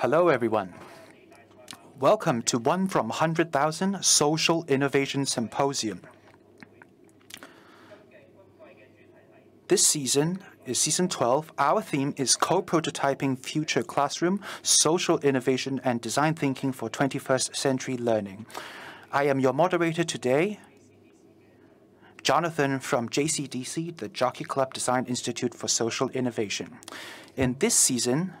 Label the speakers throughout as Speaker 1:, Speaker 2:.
Speaker 1: Hello, everyone. Welcome to One from 100,000 Social Innovation Symposium. This season is season 12. Our theme is Co-Prototyping Future Classroom, Social Innovation and Design Thinking for 21st Century Learning. I am your moderator today, Jonathan from JCDC, the Jockey Club Design Institute for Social Innovation. In this season,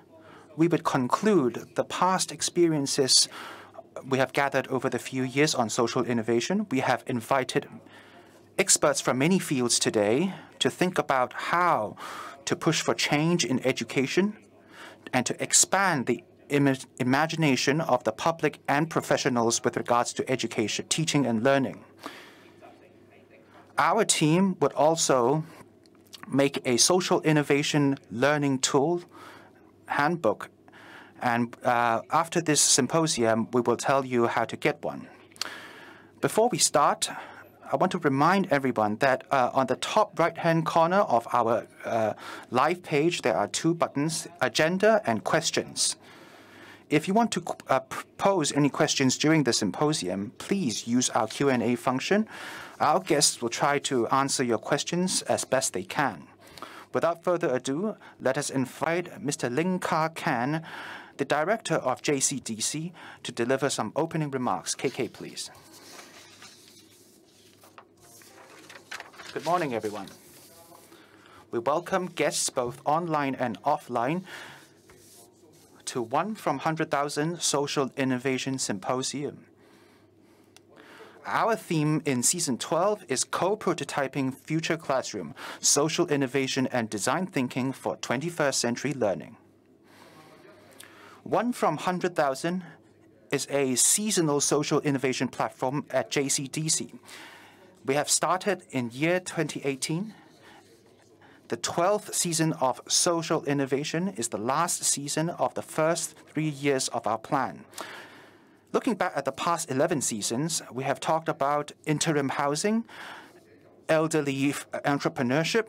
Speaker 1: we would conclude the past experiences we have gathered over the few years on social innovation. We have invited experts from many fields today to think about how to push for change in education and to expand the Im imagination of the public and professionals with regards to education, teaching and learning. Our team would also make a social innovation learning tool handbook. And uh, after this symposium, we will tell you how to get one. Before we start, I want to remind everyone that uh, on the top right-hand corner of our uh, live page, there are two buttons, Agenda and Questions. If you want to uh, pose any questions during the symposium, please use our Q&A function. Our guests will try to answer your questions as best they can. Without further ado, let us invite Mr. Ling Ka Kan, the director of JCDC, to deliver some opening remarks. KK, please. Good morning, everyone. We welcome guests both online and offline to one from 100,000 Social Innovation Symposium. Our theme in season 12 is co-prototyping future classroom, social innovation and design thinking for 21st century learning. One from 100,000 is a seasonal social innovation platform at JCDC. We have started in year 2018. The 12th season of social innovation is the last season of the first three years of our plan. Looking back at the past 11 seasons, we have talked about interim housing, elderly entrepreneurship,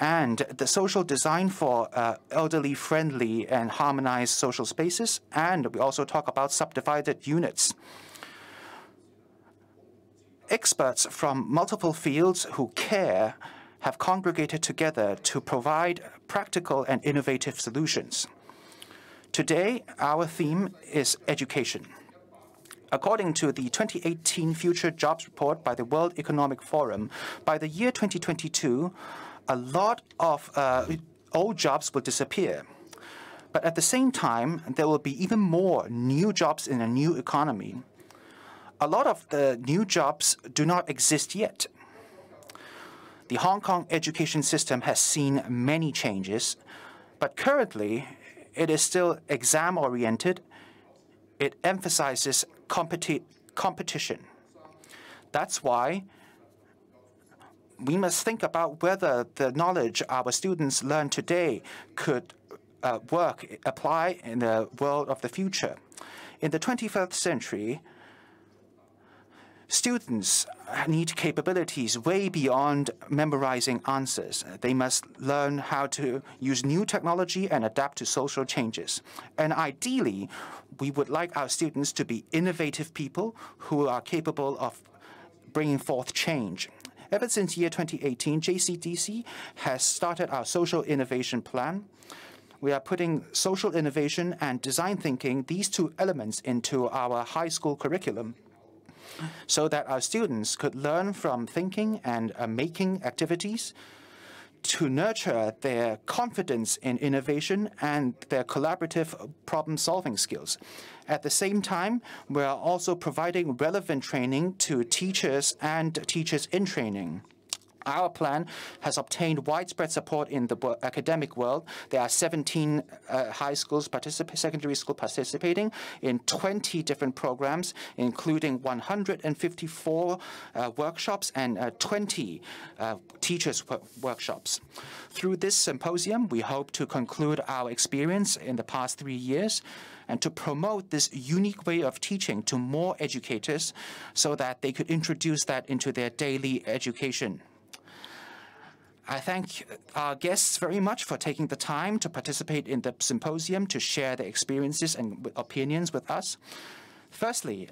Speaker 1: and the social design for uh, elderly-friendly and harmonized social spaces, and we also talk about subdivided units. Experts from multiple fields who care have congregated together to provide practical and innovative solutions. Today, our theme is education. According to the 2018 Future Jobs Report by the World Economic Forum, by the year 2022, a lot of uh, old jobs will disappear. But at the same time, there will be even more new jobs in a new economy. A lot of the new jobs do not exist yet. The Hong Kong education system has seen many changes, but currently it is still exam-oriented. It emphasizes competi competition. That's why we must think about whether the knowledge our students learn today could uh, work, apply in the world of the future. In the 21st century, Students need capabilities way beyond memorizing answers. They must learn how to use new technology and adapt to social changes. And ideally, we would like our students to be innovative people who are capable of bringing forth change. Ever since year 2018, JCDC has started our social innovation plan. We are putting social innovation and design thinking, these two elements, into our high school curriculum so that our students could learn from thinking and uh, making activities to nurture their confidence in innovation and their collaborative problem-solving skills. At the same time, we are also providing relevant training to teachers and teachers in training. Our plan has obtained widespread support in the academic world. There are 17 uh, high schools, secondary school participating in 20 different programs, including 154 uh, workshops and uh, 20 uh, teachers workshops. Through this symposium, we hope to conclude our experience in the past three years and to promote this unique way of teaching to more educators so that they could introduce that into their daily education. I thank our guests very much for taking the time to participate in the symposium to share their experiences and opinions with us. Firstly,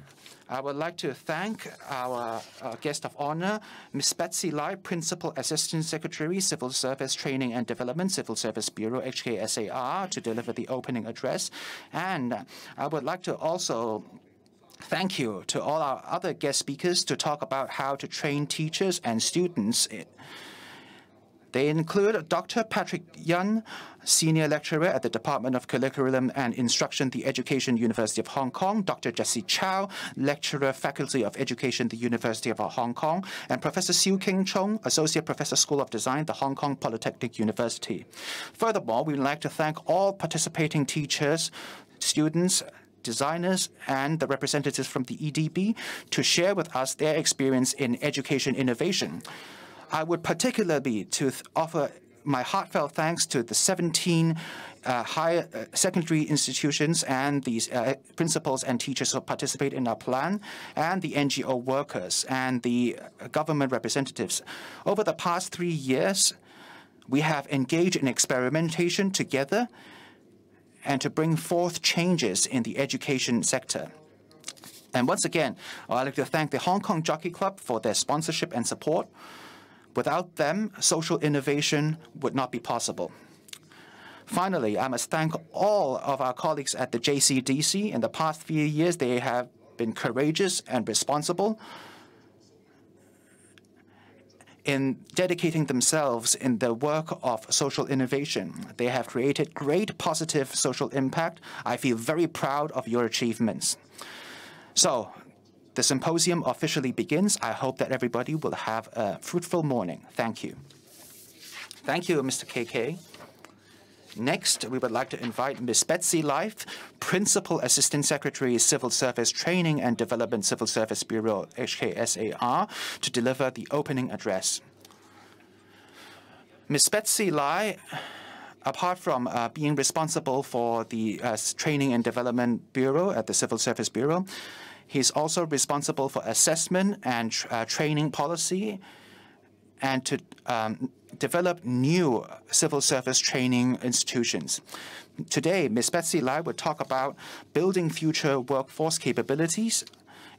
Speaker 1: I would like to thank our uh, guest of honor, Ms. Betsy Lai, Principal Assistant Secretary, Civil Service Training and Development, Civil Service Bureau, HKSAR, to deliver the opening address. And I would like to also thank you to all our other guest speakers to talk about how to train teachers and students they include Dr. Patrick Yun, Senior Lecturer at the Department of Curriculum and Instruction, the Education University of Hong Kong, Dr. Jessie Chow, Lecturer, Faculty of Education, the University of Hong Kong, and Professor Siu King Chung, Associate Professor, School of Design, the Hong Kong Polytechnic University. Furthermore, we'd like to thank all participating teachers, students, designers and the representatives from the EDB to share with us their experience in education innovation. I would particularly to offer my heartfelt thanks to the 17 uh, higher uh, secondary institutions and these uh, principals and teachers who participate in our plan, and the NGO workers and the government representatives. Over the past three years, we have engaged in experimentation together and to bring forth changes in the education sector. And once again, I'd like to thank the Hong Kong Jockey Club for their sponsorship and support. Without them, social innovation would not be possible. Finally, I must thank all of our colleagues at the JCDC. In the past few years, they have been courageous and responsible in dedicating themselves in the work of social innovation. They have created great positive social impact. I feel very proud of your achievements. So the symposium officially begins. I hope that everybody will have a fruitful morning. Thank you. Thank you, Mr. KK. Next, we would like to invite Ms. Betsy Lai, Principal Assistant Secretary, Civil Service Training and Development Civil Service Bureau, HKSAR, to deliver the opening address. Ms. Betsy Lai, apart from uh, being responsible for the uh, Training and Development Bureau at the Civil Service Bureau, He's also responsible for assessment and uh, training policy and to um, develop new civil service training institutions. Today, Ms. Betsy Lai will talk about building future workforce capabilities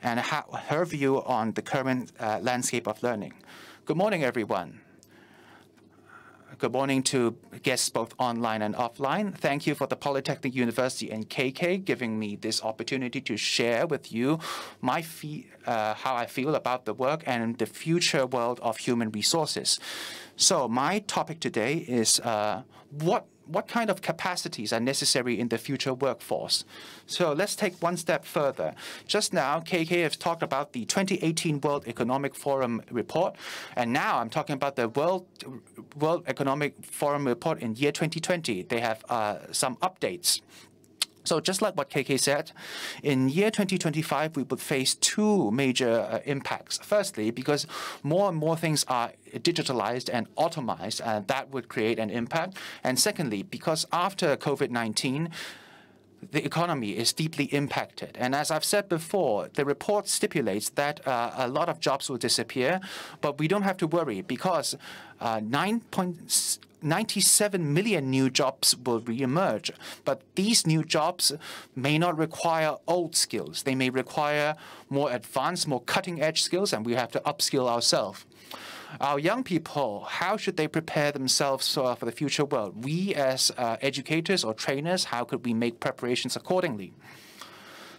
Speaker 1: and her view on the current uh, landscape of learning. Good morning, everyone. Good morning to guests both online and offline. Thank you for the Polytechnic University and KK giving me this opportunity to share with you my uh, how I feel about the work and the future world of human resources. So my topic today is uh, what what kind of capacities are necessary in the future workforce? So let's take one step further. Just now, KK has talked about the 2018 World Economic Forum report, and now I'm talking about the World World Economic Forum report in year 2020. They have uh, some updates so just like what KK said, in year 2025, we would face two major uh, impacts. Firstly, because more and more things are digitalized and automized, and that would create an impact. And secondly, because after COVID-19, the economy is deeply impacted. And as I've said before, the report stipulates that uh, a lot of jobs will disappear, but we don't have to worry because uh, 9.97 million new jobs will reemerge. But these new jobs may not require old skills. They may require more advanced, more cutting edge skills, and we have to upskill ourselves our young people, how should they prepare themselves for the future world? We as uh, educators or trainers, how could we make preparations accordingly?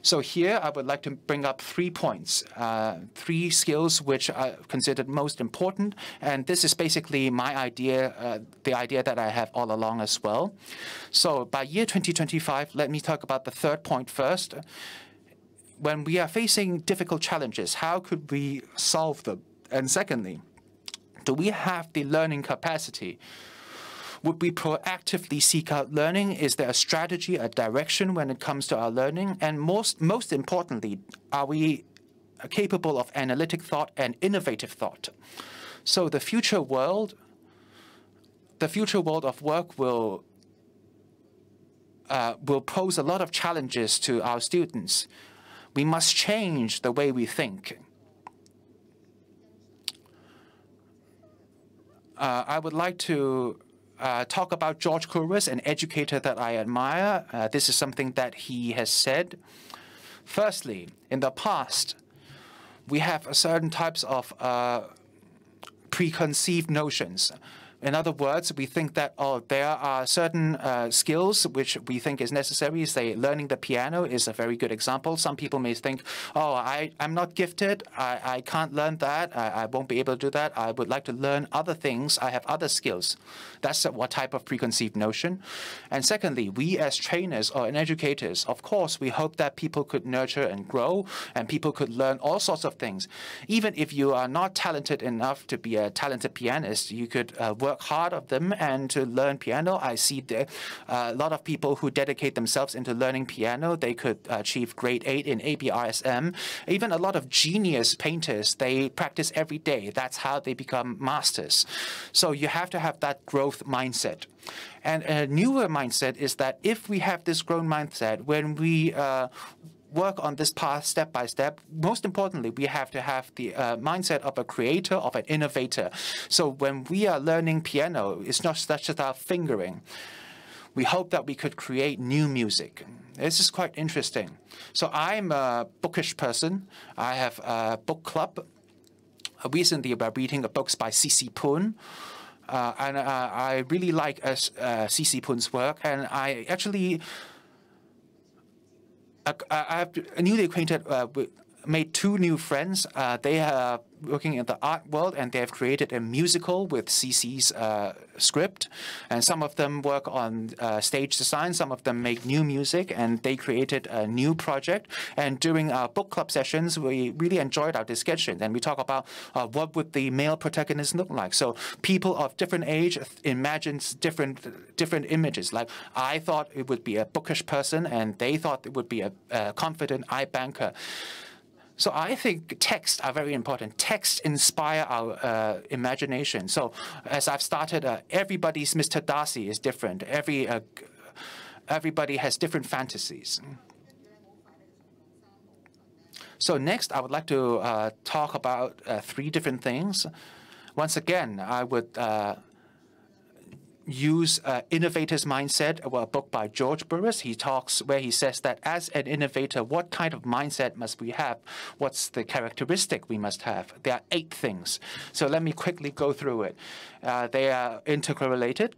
Speaker 1: So here I would like to bring up three points, uh, three skills which are considered most important. And this is basically my idea, uh, the idea that I have all along as well. So by year 2025, let me talk about the third point first. When we are facing difficult challenges, how could we solve them? And secondly, do we have the learning capacity? Would we proactively seek out learning? Is there a strategy, a direction when it comes to our learning? And most, most importantly, are we capable of analytic thought and innovative thought? So the future world, the future world of work will uh, will pose a lot of challenges to our students. We must change the way we think. uh, I would like to uh, talk about George Couros, an educator that I admire. Uh, this is something that he has said. Firstly, in the past, we have certain types of uh, preconceived notions in other words, we think that oh, there are certain uh, skills which we think is necessary. Say, learning the piano is a very good example. Some people may think, oh, I, I'm not gifted. I, I can't learn that. I, I won't be able to do that. I would like to learn other things. I have other skills. That's what type of preconceived notion. And secondly, we as trainers or educators, of course, we hope that people could nurture and grow and people could learn all sorts of things. Even if you are not talented enough to be a talented pianist, you could uh, work work hard of them and to learn piano. I see there uh, a lot of people who dedicate themselves into learning piano. They could achieve grade 8 in ABRSM. Even a lot of genius painters, they practice every day. That's how they become masters. So you have to have that growth mindset. And a newer mindset is that if we have this growth mindset, when we uh, work on this path step by step. Most importantly, we have to have the uh, mindset of a creator, of an innovator. So when we are learning piano, it's not just about fingering. We hope that we could create new music. This is quite interesting. So I'm a bookish person. I have a book club. Recently, we're reading books by C.C. Poon. Uh, and uh, I really like uh, C.C. Poon's work, and I actually I, I've newly acquainted uh, with made two new friends. Uh, they are working in the art world and they have created a musical with CC's uh, script. And some of them work on uh, stage design, some of them make new music, and they created a new project. And during our book club sessions, we really enjoyed our discussions and we talk about uh, what would the male protagonist look like. So people of different age imagines different different images. Like I thought it would be a bookish person, and they thought it would be a, a confident eye banker. So I think texts are very important. Texts inspire our uh, imagination. So as I've started, uh, everybody's Mr. Darcy is different. Every uh, everybody has different fantasies. So next, I would like to uh, talk about uh, three different things. Once again, I would uh, use uh, innovator's mindset, Well, a book by George Couros. He talks where he says that as an innovator, what kind of mindset must we have? What's the characteristic we must have? There are eight things. So let me quickly go through it. Uh, they are interrelated.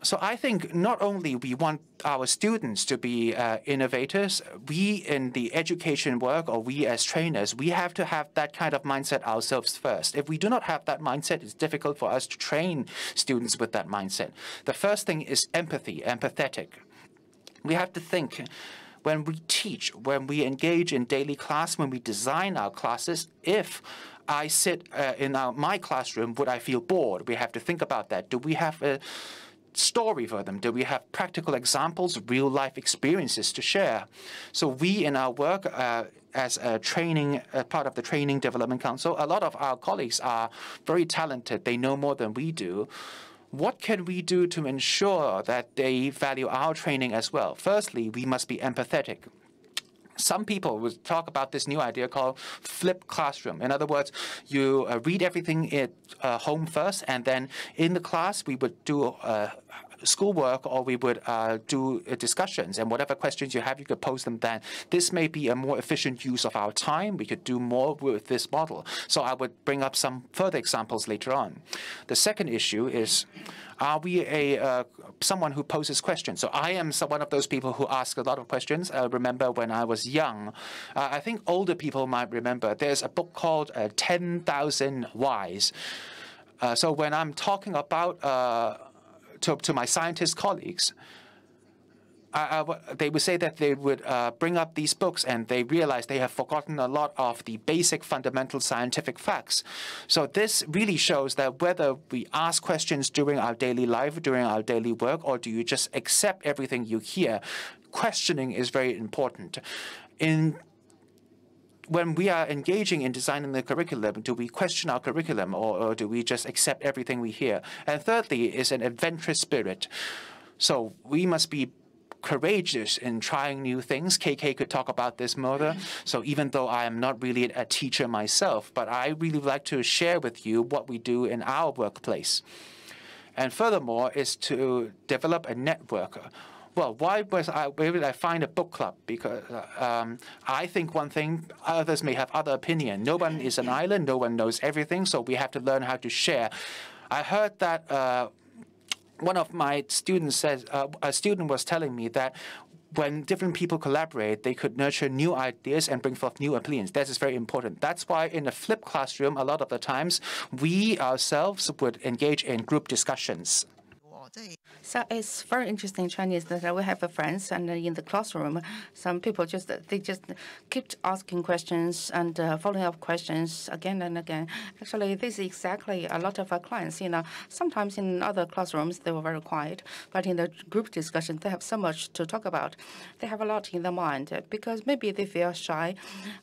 Speaker 1: So I think not only we want our students to be uh, innovators, we in the education work or we as trainers, we have to have that kind of mindset ourselves first. If we do not have that mindset, it's difficult for us to train students with that mindset. The first thing is empathy, empathetic. We have to think when we teach, when we engage in daily class, when we design our classes, if I sit uh, in our, my classroom, would I feel bored? We have to think about that. Do we have a story for them? Do we have practical examples, real life experiences to share? So we in our work uh, as a training, uh, part of the Training Development Council, a lot of our colleagues are very talented. They know more than we do. What can we do to ensure that they value our training as well? Firstly, we must be empathetic some people would talk about this new idea called flipped classroom. In other words, you uh, read everything at uh, home first, and then in the class we would do uh, schoolwork or we would uh, do uh, discussions and whatever questions you have, you could pose them then. This may be a more efficient use of our time. We could do more with this model. So I would bring up some further examples later on. The second issue is, are we a uh, someone who poses questions? So I am one of those people who ask a lot of questions. I remember when I was young, uh, I think older people might remember, there's a book called uh, 10,000 Whys. Uh, so when I'm talking about uh, to, to my scientist colleagues, they would say that they would uh, bring up these books and they realize they have forgotten a lot of the basic fundamental scientific facts. So this really shows that whether we ask questions during our daily life, during our daily work, or do you just accept everything you hear, questioning is very important. In when we are engaging in designing the curriculum, do we question our curriculum or, or do we just accept everything we hear? And thirdly is an adventurous spirit. So we must be courageous in trying new things. KK could talk about this more. So even though I am not really a teacher myself, but I really would like to share with you what we do in our workplace. And furthermore, is to develop a network well, why was I, why did I find a book club? Because um, I think one thing, others may have other opinion. No one is an island, no one knows everything, so we have to learn how to share. I heard that uh, one of my students says, uh, a student was telling me that when different people collaborate, they could nurture new ideas and bring forth new opinions. That is very important. That's why in a flipped classroom, a lot of the times, we ourselves would engage in group discussions.
Speaker 2: So it's very interesting Chinese that we have friends and in the classroom, some people just they just keep asking questions and uh, following up questions again and again. Actually, this is exactly a lot of our clients. You know, sometimes in other classrooms they were very quiet, but in the group discussion they have so much to talk about. They have a lot in their mind because maybe they feel shy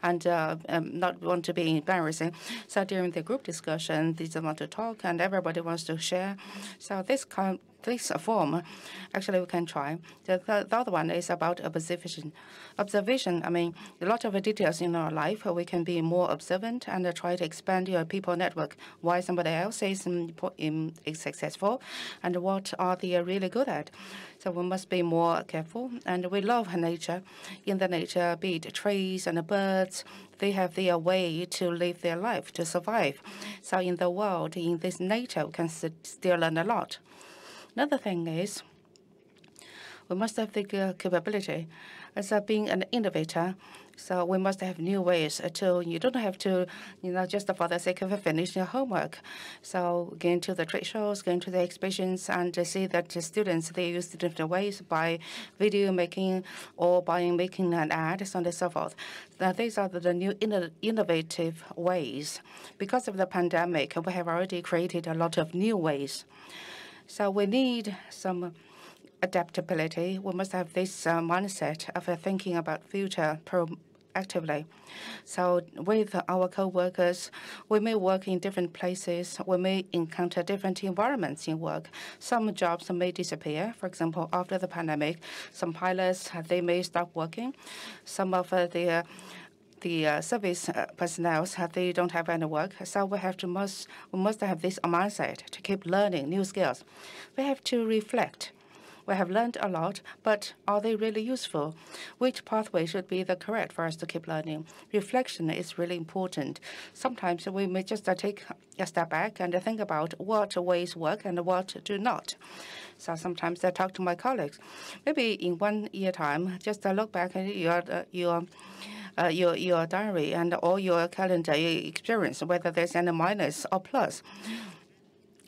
Speaker 2: and uh, um, not want to be embarrassing. So during the group discussion, they just want to talk and everybody wants to share. So this kind this form, actually we can try. The, the, the, other one is about observation. Observation, I mean, a lot of details in our life, we can be more observant and try to expand your people network. Why somebody else is, is successful and what are they really good at. So we must be more careful. And we love nature. In the nature, be it trees and birds, they have their way to live their life, to survive. So in the world, in this nature, we can still learn a lot. Another thing is we must have the uh, capability as being an innovator. So we must have new ways to, you don't have to, you know, just for the sake of finishing your homework. So going to the trade shows, going to the exhibitions and see that the students, they use different ways by video making or by making an ad, so on and so forth. Now, these are the new innovative ways. Because of the pandemic, we have already created a lot of new ways. So we need some adaptability. We must have this uh, mindset of uh, thinking about future proactively. So with our co-workers, we may work in different places. We may encounter different environments in work. Some jobs may disappear. For example, after the pandemic, some pilots, they may stop working. Some of uh, the the uh, service uh, personnel they don't have any work. So we have to must we must have this mindset to keep learning new skills. We have to reflect. We have learned a lot, but are they really useful? Which pathway should be the correct for us to keep learning? Reflection is really important. Sometimes we may just uh, take a step back and think about what ways work and what do not. So sometimes I talk to my colleagues. Maybe in one year time, just look back at your your uh, your your diary and all your calendar experience, whether there's any minus or plus.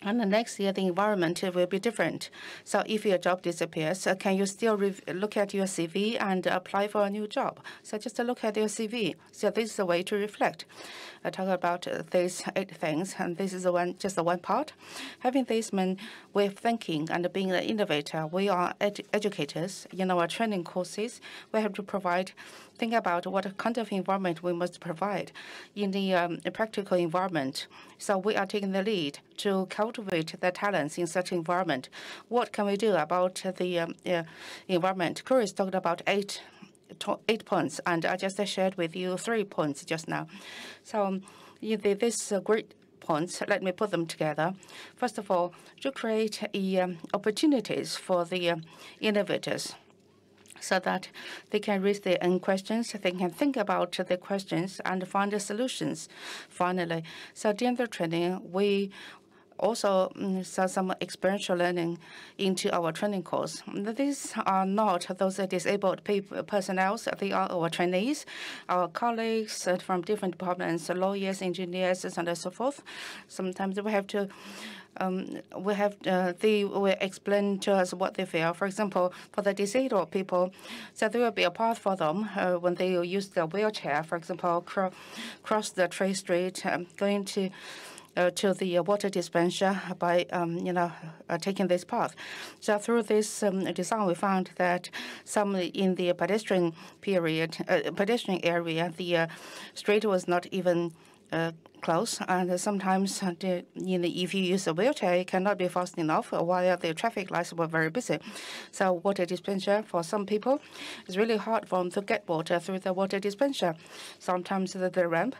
Speaker 2: And the next year, the environment will be different. So if your job disappears, uh, can you still look at your CV and apply for a new job? So just look at your CV. So this is a way to reflect. Talk about these eight things, and this is one, just the one part. Having this way of thinking and being an innovator, we are educators. In our training courses, we have to provide think about what kind of environment we must provide in the um, practical environment. So we are taking the lead to cultivate the talents in such environment. What can we do about the um, uh, environment? Chris talked about eight eight points, and I just shared with you three points just now. So this uh, great points, let me put them together. First of all, to create um, opportunities for the uh, innovators so that they can raise their own questions, they can think about the questions and find the solutions finally. So during the training, we also mm, some experiential learning into our training course. These are not those disabled personnel. They are our trainees, our colleagues from different departments, lawyers, engineers, and so forth. Sometimes we have to um, we have uh, they will explain to us what they feel. For example, for the disabled people, so there will be a path for them uh, when they use the wheelchair. For example, cro cross the trade street, um, going to. Uh, to the water dispenser by um, you know uh, taking this path. So through this um, design, we found that some in the pedestrian period, uh, pedestrian area, the uh, street was not even uh, close, and sometimes the, if you use a wheelchair, it cannot be fast enough while the traffic lights were very busy. So water dispenser for some people, it's really hard for them to get water through the water dispenser. Sometimes the, the ramp,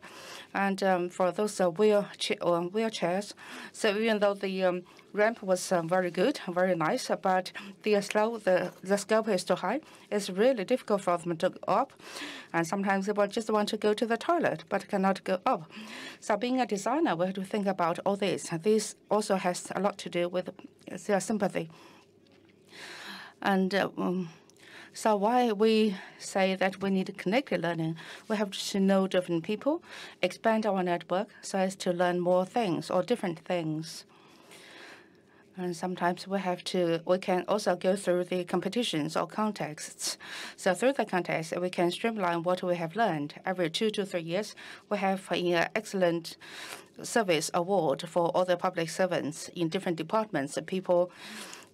Speaker 2: and um, for those uh, uh, wheelchairs, so even though the um, ramp was uh, very good, very nice, but the slope, the, the slope is too high. It's really difficult for them to go up. And sometimes they just want to go to the toilet, but cannot go up. So being a designer, we have to think about all this. This also has a lot to do with their sympathy. And uh, um, so why we say that we need connected learning, we have to know different people, expand our network so as to learn more things or different things. And sometimes we have to, we can also go through the competitions or contexts. So through the context, we can streamline what we have learned. Every two to three years, we have an excellent service award for all the public servants in different departments. People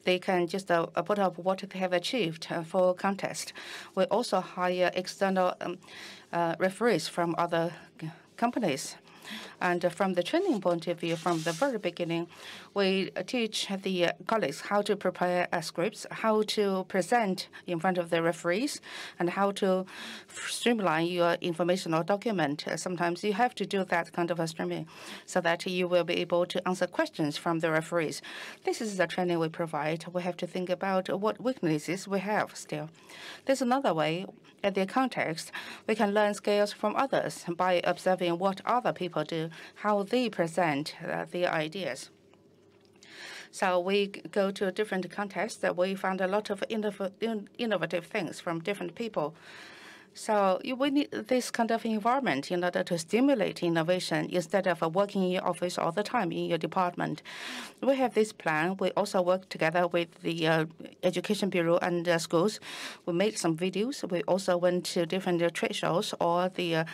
Speaker 2: they can just uh, put up what they have achieved uh, for contest. We also hire external um, uh, referees from other companies and from the training point of view, from the very beginning, we teach the colleagues how to prepare scripts, how to present in front of the referees, and how to streamline your information or document. Sometimes you have to do that kind of a streaming so that you will be able to answer questions from the referees. This is the training we provide. We have to think about what weaknesses we have still. There's another way at the context, we can learn skills from others by observing what other people do, how they present uh, their ideas. So we go to a different context that we found a lot of innovative things from different people. So we need this kind of environment in order to stimulate innovation instead of working in your office all the time in your department. We have this plan. We also work together with the uh, Education Bureau and uh, schools. We made some videos. We also went to different uh, trade shows or the uh,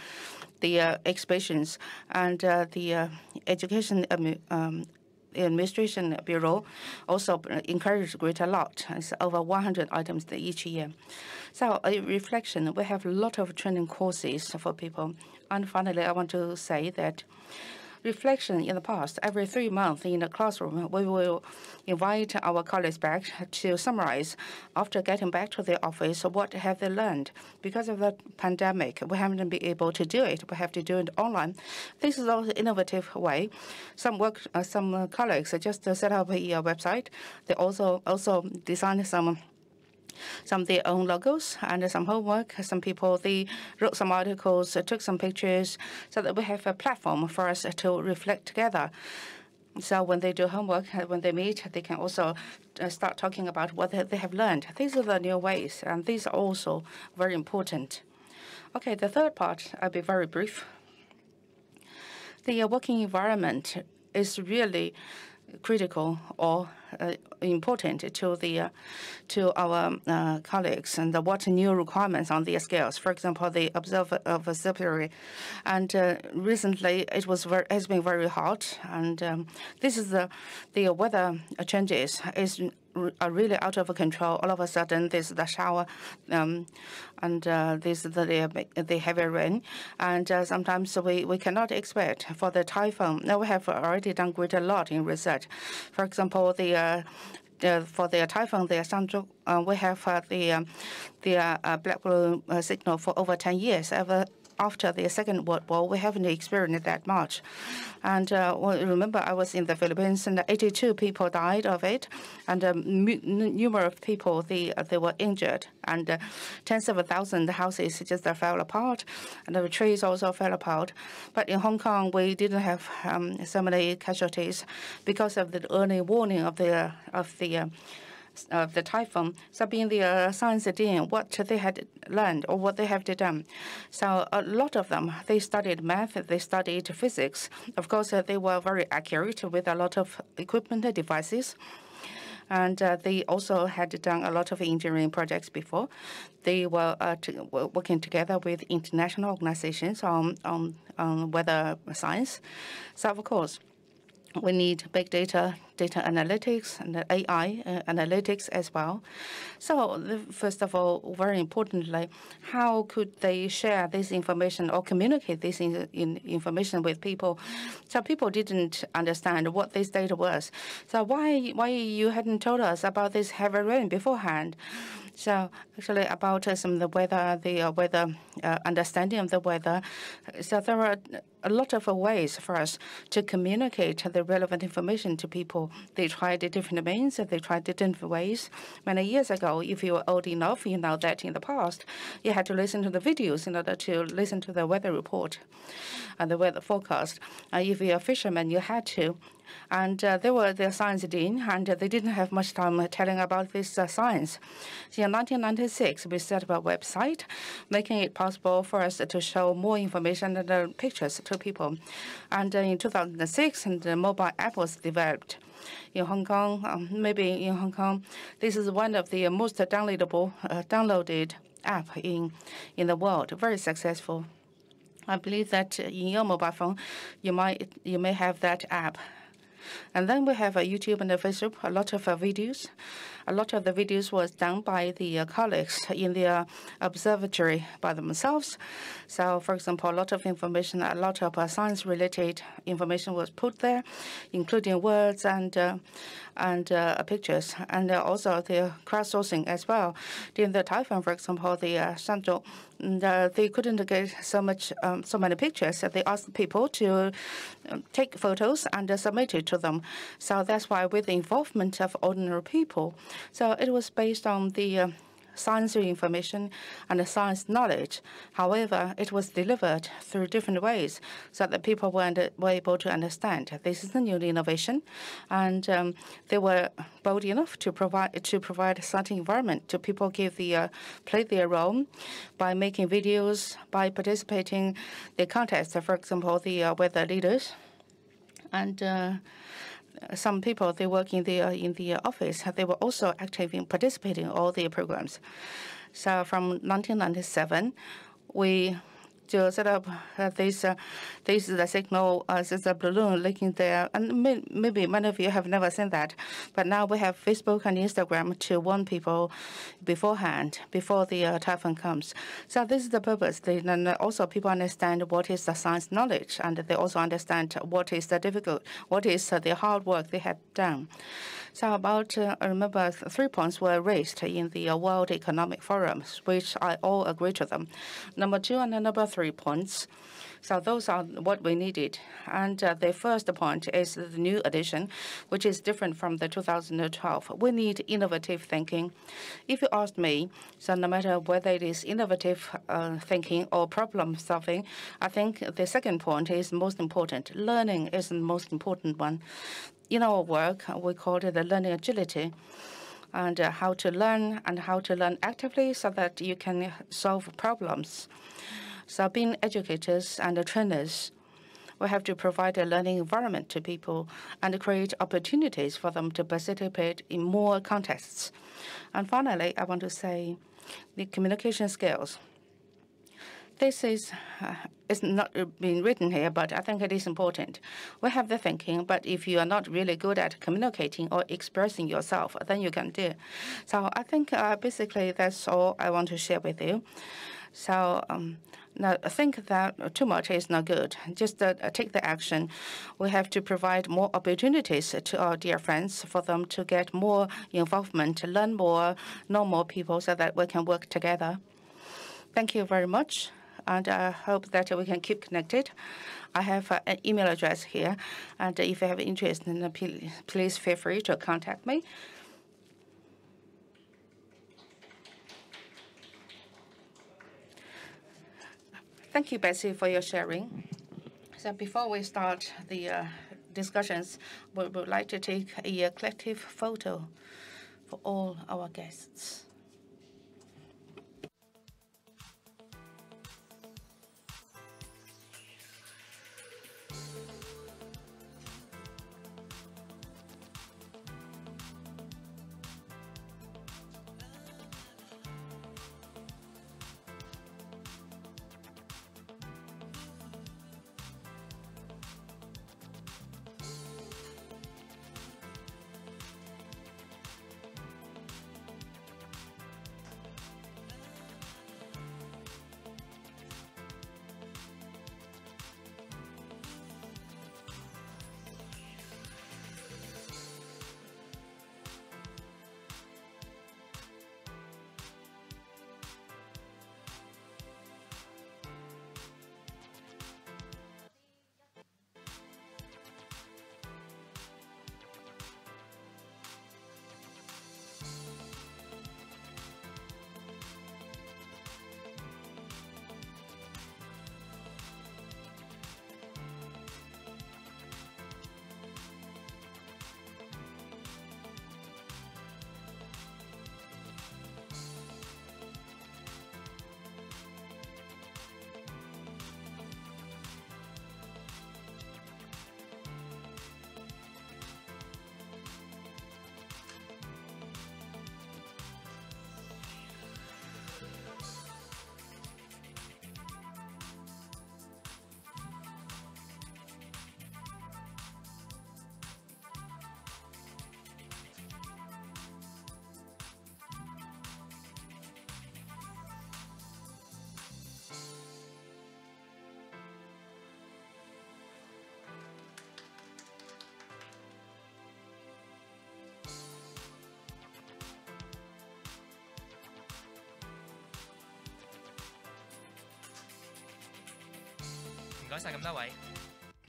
Speaker 2: the uh, exhibitions and uh, the education um, um, Administration Bureau also encouraged Greater lot. It's over 100 items each year. So a reflection, we have a lot of training courses for people. And finally, I want to say that reflection in the past. Every three months in the classroom, we will invite our colleagues back to summarize after getting back to the office what have they learned. Because of the pandemic, we haven't been able to do it. We have to do it online. This is also an innovative way. Some work, uh, some colleagues just set up a website. They also also designed some some of their own logos and some homework. Some people they wrote some articles, uh, took some pictures, so that we have a platform for us to reflect together. So when they do homework, uh, when they meet, they can also uh, start talking about what they have learned. These are the new ways, and these are also very important. Okay, the third part, I'll be very brief. The uh, working environment is really critical or uh, important to the uh, to our uh, colleagues and what new requirements on their skills. For example, the observer observatory, and recently it was very, has been very hot, and um, this is the the weather changes is are really out of control. All of a sudden, there's the shower, um, and uh, there's the, the heavy rain, and uh, sometimes we, we cannot expect for the typhoon. Now we have already done quite a lot in research. For example, the uh, uh, for the typhoon, the Shandong, uh, we have uh, the um, the uh, black balloon signal for over 10 years. Ever after the Second World War, we haven't experienced that much. And uh, well, remember, I was in the Philippines, and 82 people died of it, and um, numerous people they uh, they were injured, and uh, tens of thousands of houses just uh, fell apart, and the trees also fell apart. But in Hong Kong, we didn't have um, so many casualties because of the early warning of the of the uh, of the typhoon. So being the uh, science dean, what they had learned or what they have done. So a lot of them, they studied math, they studied physics. Of course, uh, they were very accurate with a lot of equipment and devices. And uh, they also had done a lot of engineering projects before. They were, uh, were working together with international organizations on, on, on weather science. So, of course, we need big data data analytics and AI uh, analytics as well. So first of all, very importantly, how could they share this information or communicate this in, in information with people? So people didn't understand what this data was. So why why you hadn't told us about this heavy rain beforehand? So actually about uh, some of the weather, the uh, weather uh, understanding of the weather. So there are a lot of ways for us to communicate the relevant information to people. They tried different means, they tried different ways. Many years ago, if you were old enough, you know that in the past, you had to listen to the videos in order to listen to the weather report and the weather forecast. Uh, if you're a fisherman, you had to and uh, they were the science dean, and they didn't have much time telling about this uh, science. So in 1996, we set up a website, making it possible for us to show more information and uh, pictures to people. And uh, in 2006, and the mobile app was developed in Hong Kong. Um, maybe in Hong Kong, this is one of the most downloadable, uh, downloaded app in in the world. Very successful. I believe that in your mobile phone, you might you may have that app and then we have a YouTube and a Facebook, a lot of videos. A lot of the videos was done by the uh, colleagues in the observatory by themselves. So, for example, a lot of information, a lot of uh, science-related information was put there, including words and and pictures, and also the crowdsourcing as well. During the typhoon, for example, the uh, they couldn't get so much, um, so many pictures. They asked people to um, take photos and uh, submit it to them. So that's why, with the involvement of ordinary people, so it was based on the uh, science information and the science knowledge. However, it was delivered through different ways so that people were, were able to understand this is a new innovation, and um, they were bold enough to provide to provide such environment to people give the uh, play their role by making videos, by participating the contests. For example, the uh, weather leaders and. Uh, some people they work in the uh, in the office. They were also active in participating in all the programs. So from 1997, we to set up. Uh, this uh, this the signal uh, this is a balloon looking there. And may, maybe many of you have never seen that. But now we have Facebook and Instagram to warn people beforehand before the uh, typhoon comes. So this is the purpose. They, and also people understand what is the science knowledge and they also understand what is the difficult what is uh, the hard work they have done. So about, uh, remember three points were raised in the uh, World Economic Forum, which I all agree to them. Number two and number three points. So those are what we needed. And uh, the first point is the new edition, which is different from the 2012. We need innovative thinking. If you ask me, so no matter whether it is innovative uh, thinking or problem solving, I think the second point is most important. Learning is the most important one in our work, we call it the learning agility and uh, how to learn and how to learn actively so that you can solve problems. So being educators and trainers, we have to provide a learning environment to people and create opportunities for them to participate in more contexts. And finally, I want to say the communication skills. This is uh, it's not being written here, but I think it is important. We have the thinking, but if you are not really good at communicating or expressing yourself, then you can do. So I think uh, basically that's all I want to share with you. So um, think that too much is not good. Just uh, take the action. We have to provide more opportunities to our dear friends for them to get more involvement, to learn more, know more people so that we can work together. Thank you very much and I hope that we can keep connected. I have an email address here, and if you have interest, then please feel free to contact me. Thank you, Betsy, for your sharing. So before we start the uh, discussions, we would like to take a collective photo for all our guests.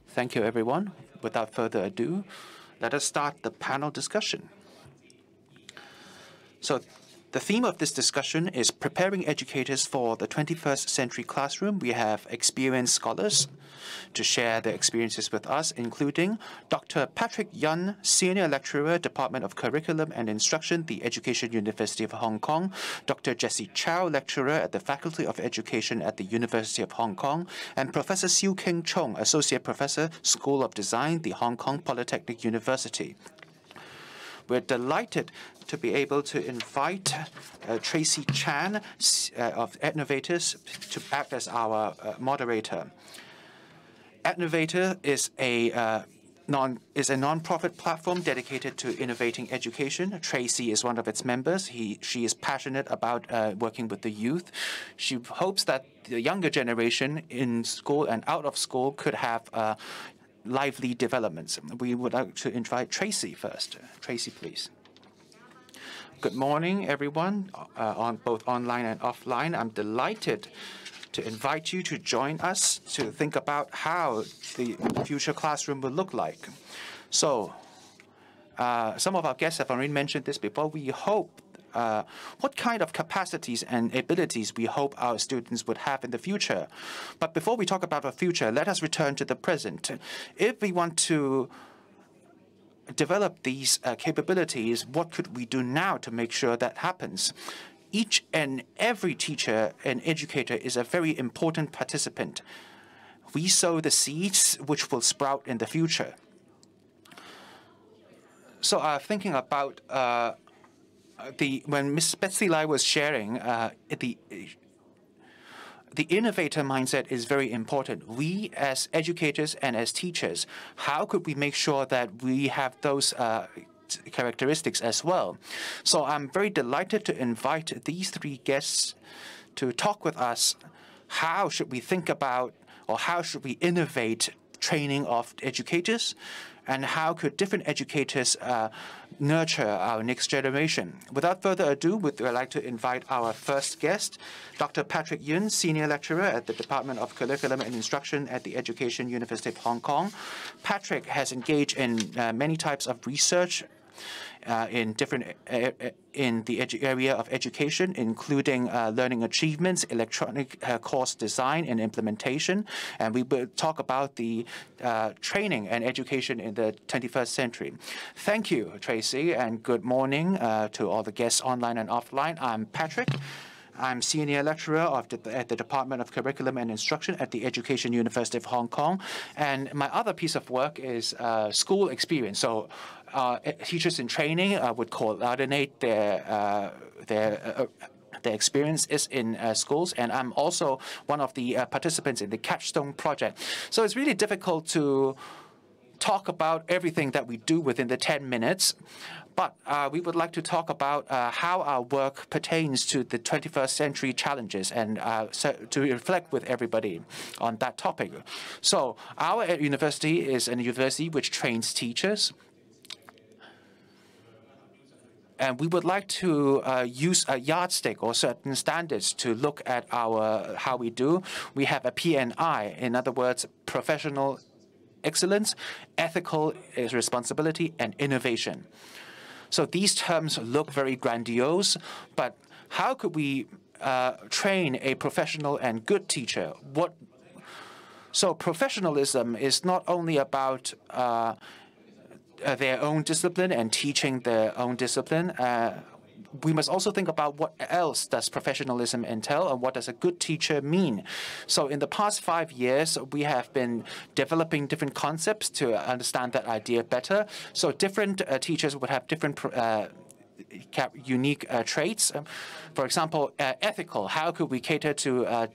Speaker 1: Thank you, everyone. Without further ado, let us start the panel discussion. So the theme of this discussion is preparing educators for the 21st century classroom. We have experienced scholars to share their experiences with us, including Dr. Patrick Yun, Senior Lecturer, Department of Curriculum and Instruction, the Education University of Hong Kong, Dr. Jessie Chow, Lecturer at the Faculty of Education at the University of Hong Kong, and Professor Siu King Chung, Associate Professor, School of Design, the Hong Kong Polytechnic University. We're delighted to be able to invite uh, Tracy Chan uh, of Ednovators to act as our uh, moderator. Ednovator is a uh, non is a non-profit platform dedicated to innovating education. Tracy is one of its members. He she is passionate about uh, working with the youth. She hopes that the younger generation in school and out of school could have uh, lively developments. We would like to invite Tracy first. Tracy, please. Good morning, everyone, uh, on both online and offline. I'm delighted to invite you to join us to think about how the future classroom will look like. So, uh, some of our guests have already mentioned this before. We hope uh, what kind of capacities and abilities we hope our students would have in the future. But before we talk about the future, let us return to the present. If we want to develop these uh, capabilities, what could we do now to make sure that happens? Each and every teacher and educator is a very important participant. We sow the seeds which will sprout in the future. So, uh, thinking about uh, the when Ms. Betsy Lai was sharing, uh, the the innovator mindset is very important. We, as educators and as teachers, how could we make sure that we have those uh, characteristics as well? So I'm very delighted to invite these three guests to talk with us. How should we think about or how should we innovate training of educators? And how could different educators uh, nurture our next generation. Without further ado, we'd like to invite our first guest, Dr. Patrick Yun, Senior Lecturer at the Department of Curriculum and Instruction at the Education University of Hong Kong. Patrick has engaged in uh, many types of research uh, in different uh, uh, in the area of education, including uh, learning achievements, electronic course design and implementation, and we will talk about the training and education in the 21st century. Thank you, Tracy, and good morning to all the guests online and offline. I'm Patrick. I'm senior lecturer the, at the Department of Curriculum and Instruction at the Education University of Hong Kong. And my other piece of work is uh, school experience. So teachers in training uh, would coordinate their uh, their uh, their experience is in uh, schools, and I'm also one of the uh, participants in the Capstone project. So it's really difficult to talk about everything that we do within the 10 minutes. But uh, we would like to talk about uh, how our work pertains to the 21st century challenges and uh, so to reflect with everybody on that topic. So our university is a university which trains teachers. And we would like to uh, use a yardstick or certain standards to look at our how we do. We have a PNI, in other words, professional excellence, ethical responsibility, and innovation. So these terms look very grandiose, but how could we uh, train a professional and good teacher? What so professionalism is not only about uh, their own discipline and teaching their own discipline. Uh, we must also think about what else does professionalism entail and what does a good teacher mean. So in the past five years, we have been developing different concepts to understand that idea better. So different uh, teachers would have different uh, unique uh, traits. Um, for example, uh, ethical. How could we cater to uh,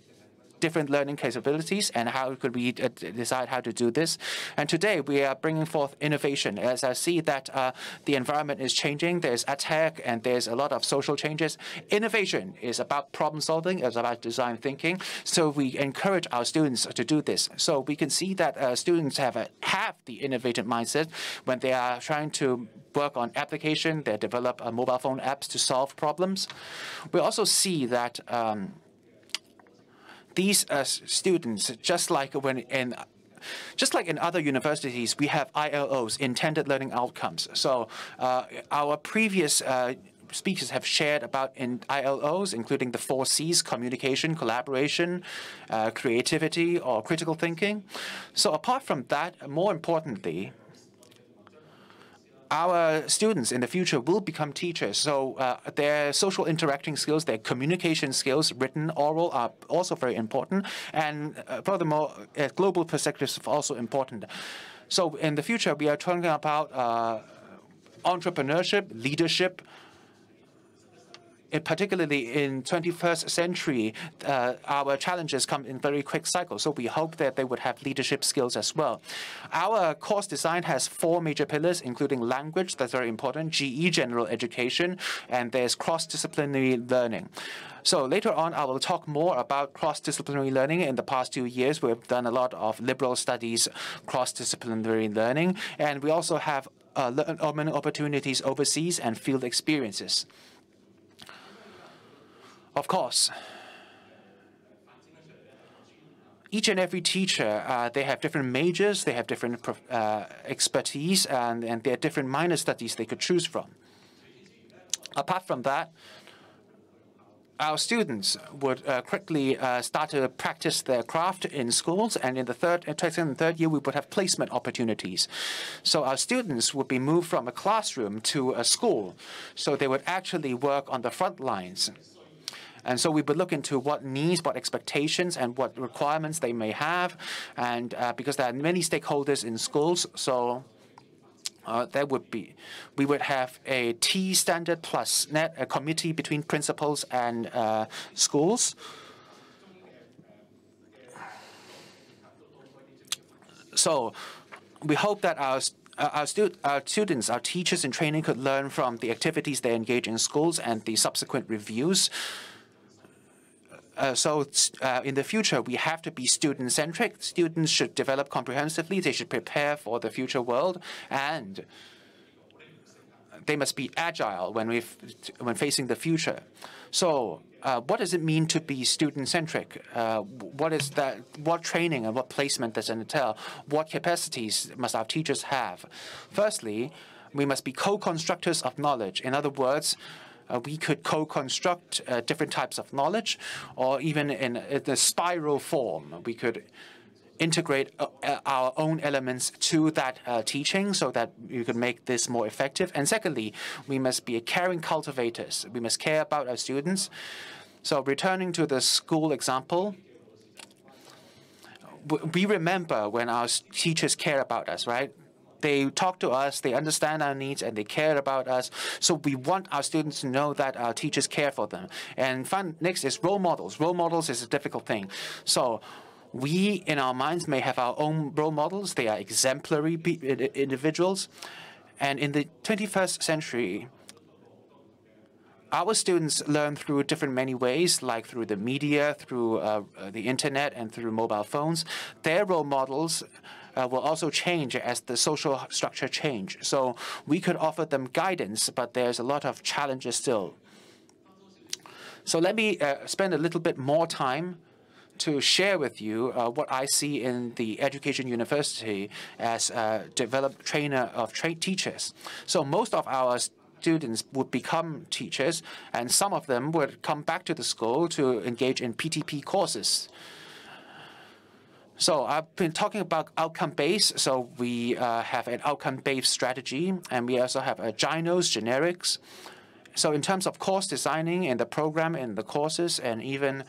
Speaker 1: different learning capabilities and how could we uh, decide how to do this. And today we are bringing forth innovation as I see that uh, the environment is changing. There's attack and there's a lot of social changes. Innovation is about problem solving, it's about design thinking. So we encourage our students to do this. So we can see that uh, students have a, have the innovative mindset when they are trying to work on application. They develop uh, mobile phone apps to solve problems. We also see that um, these uh, students, just like when in just like in other universities, we have ILOs, intended learning outcomes. So uh, our previous uh, speakers have shared about in ILOs, including the four C's, communication, collaboration, uh, creativity, or critical thinking. So apart from that, more importantly, our students in the future will become teachers. So uh, their social interacting skills, their communication skills, written, oral, are also very important. And uh, furthermore, uh, global perspectives are also important. So in the future, we are talking about uh, entrepreneurship, leadership, particularly in 21st century, uh, our challenges come in very quick cycles. So we hope that they would have leadership skills as well. Our course design has four major pillars, including language, that's very important, GE, general education, and there's cross-disciplinary learning. So later on, I will talk more about cross-disciplinary learning. In the past two years, we've done a lot of liberal studies, cross-disciplinary learning, and we also have uh, learning opportunities overseas and field experiences. Of course, each and every teacher, uh, they have different majors, they have different uh, expertise, and, and there are different minor studies they could choose from. Apart from that, our students would uh, quickly uh, start to practice their craft in schools, and in the third, uh, second and third year, we would have placement opportunities. So our students would be moved from a classroom to a school, so they would actually work on the front lines. And so we would look into what needs, what expectations, and what requirements they may have. And uh, because there are many stakeholders in schools, so uh, that would be, we would have a T standard plus net, a committee between principals and uh, schools. So we hope that our uh, our, stu our, students, our teachers in training could learn from the activities they engage in schools and the subsequent reviews. Uh, so uh, in the future, we have to be student-centric. Students should develop comprehensively. They should prepare for the future world, and they must be agile when we when facing the future. So, uh, what does it mean to be student-centric? Uh, what is that? What training and what placement does it entail? What capacities must our teachers have? Firstly, we must be co-constructors of knowledge. In other words, we could co-construct uh, different types of knowledge, or even in, a spiral form, we could integrate uh, uh, our own elements to that uh, teaching so that you could make this more effective. And secondly, we must be caring cultivators. We must care about our students. So returning to the school example, we remember when our teachers care about us, right? They talk to us, they understand our needs, and they care about us. So we want our students to know that our teachers care for them. And fun, next is role models. Role models is a difficult thing. So we, in our minds, may have our own role models. They are exemplary individuals. And in the 21st century, our students learn through different many ways, like through the media, through uh, the internet, and through mobile phones. Their role models uh, will also change as the social structure change. So we could offer them guidance, but there's a lot of challenges still. So let me uh, spend a little bit more time to share with you uh, what I see in the Education University as a developed trainer of tra teachers. So most of our students would become teachers, and some of them would come back to the school to engage in PTP courses. So I've been talking about outcome-based. So we uh, have an outcome-based strategy, and we also have a gynos, generics. So in terms of course designing and the program and the courses, and even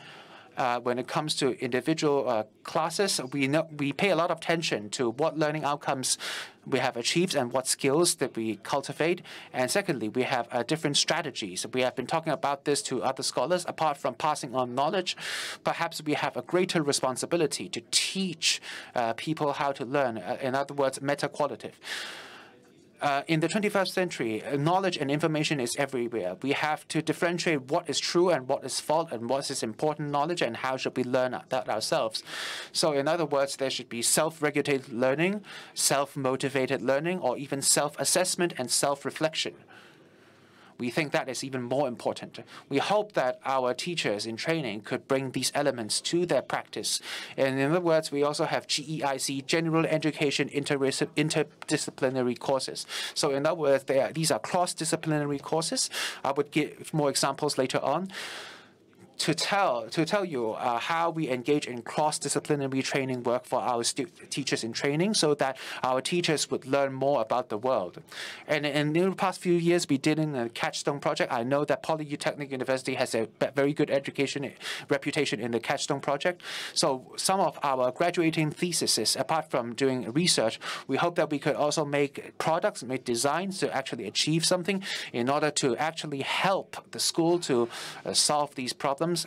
Speaker 1: uh, when it comes to individual uh, classes, we know we pay a lot of attention to what learning outcomes we have achieved and what skills that we cultivate. And secondly, we have uh, different strategies. We have been talking about this to other scholars. Apart from passing on knowledge, perhaps we have a greater responsibility to teach uh, people how to learn. Uh, in other words, meta-qualitative uh, in the 21st century, uh, knowledge and information is everywhere. We have to differentiate what is true and what is false and what is important knowledge and how should we learn that ourselves. So in other words, there should be self-regulated learning, self-motivated learning, or even self-assessment and self-reflection. We think that is even more important. We hope that our teachers in training could bring these elements to their practice. And in other words, we also have GEIC, General Education Interdisciplinary Courses. So in other words, are, these are cross-disciplinary courses. I would give more examples later on to tell to tell you uh, how we engage in cross-disciplinary training work for our teachers in training, so that our teachers would learn more about the world. And, in the past few years, we did in a Capstone project. I know that Polytechnic University has a very good education reputation in the Capstone project. So some of our graduating theses, apart from doing research, we hope that we could also make products, make designs to actually achieve something in order to actually help the school to uh, solve these problems problems.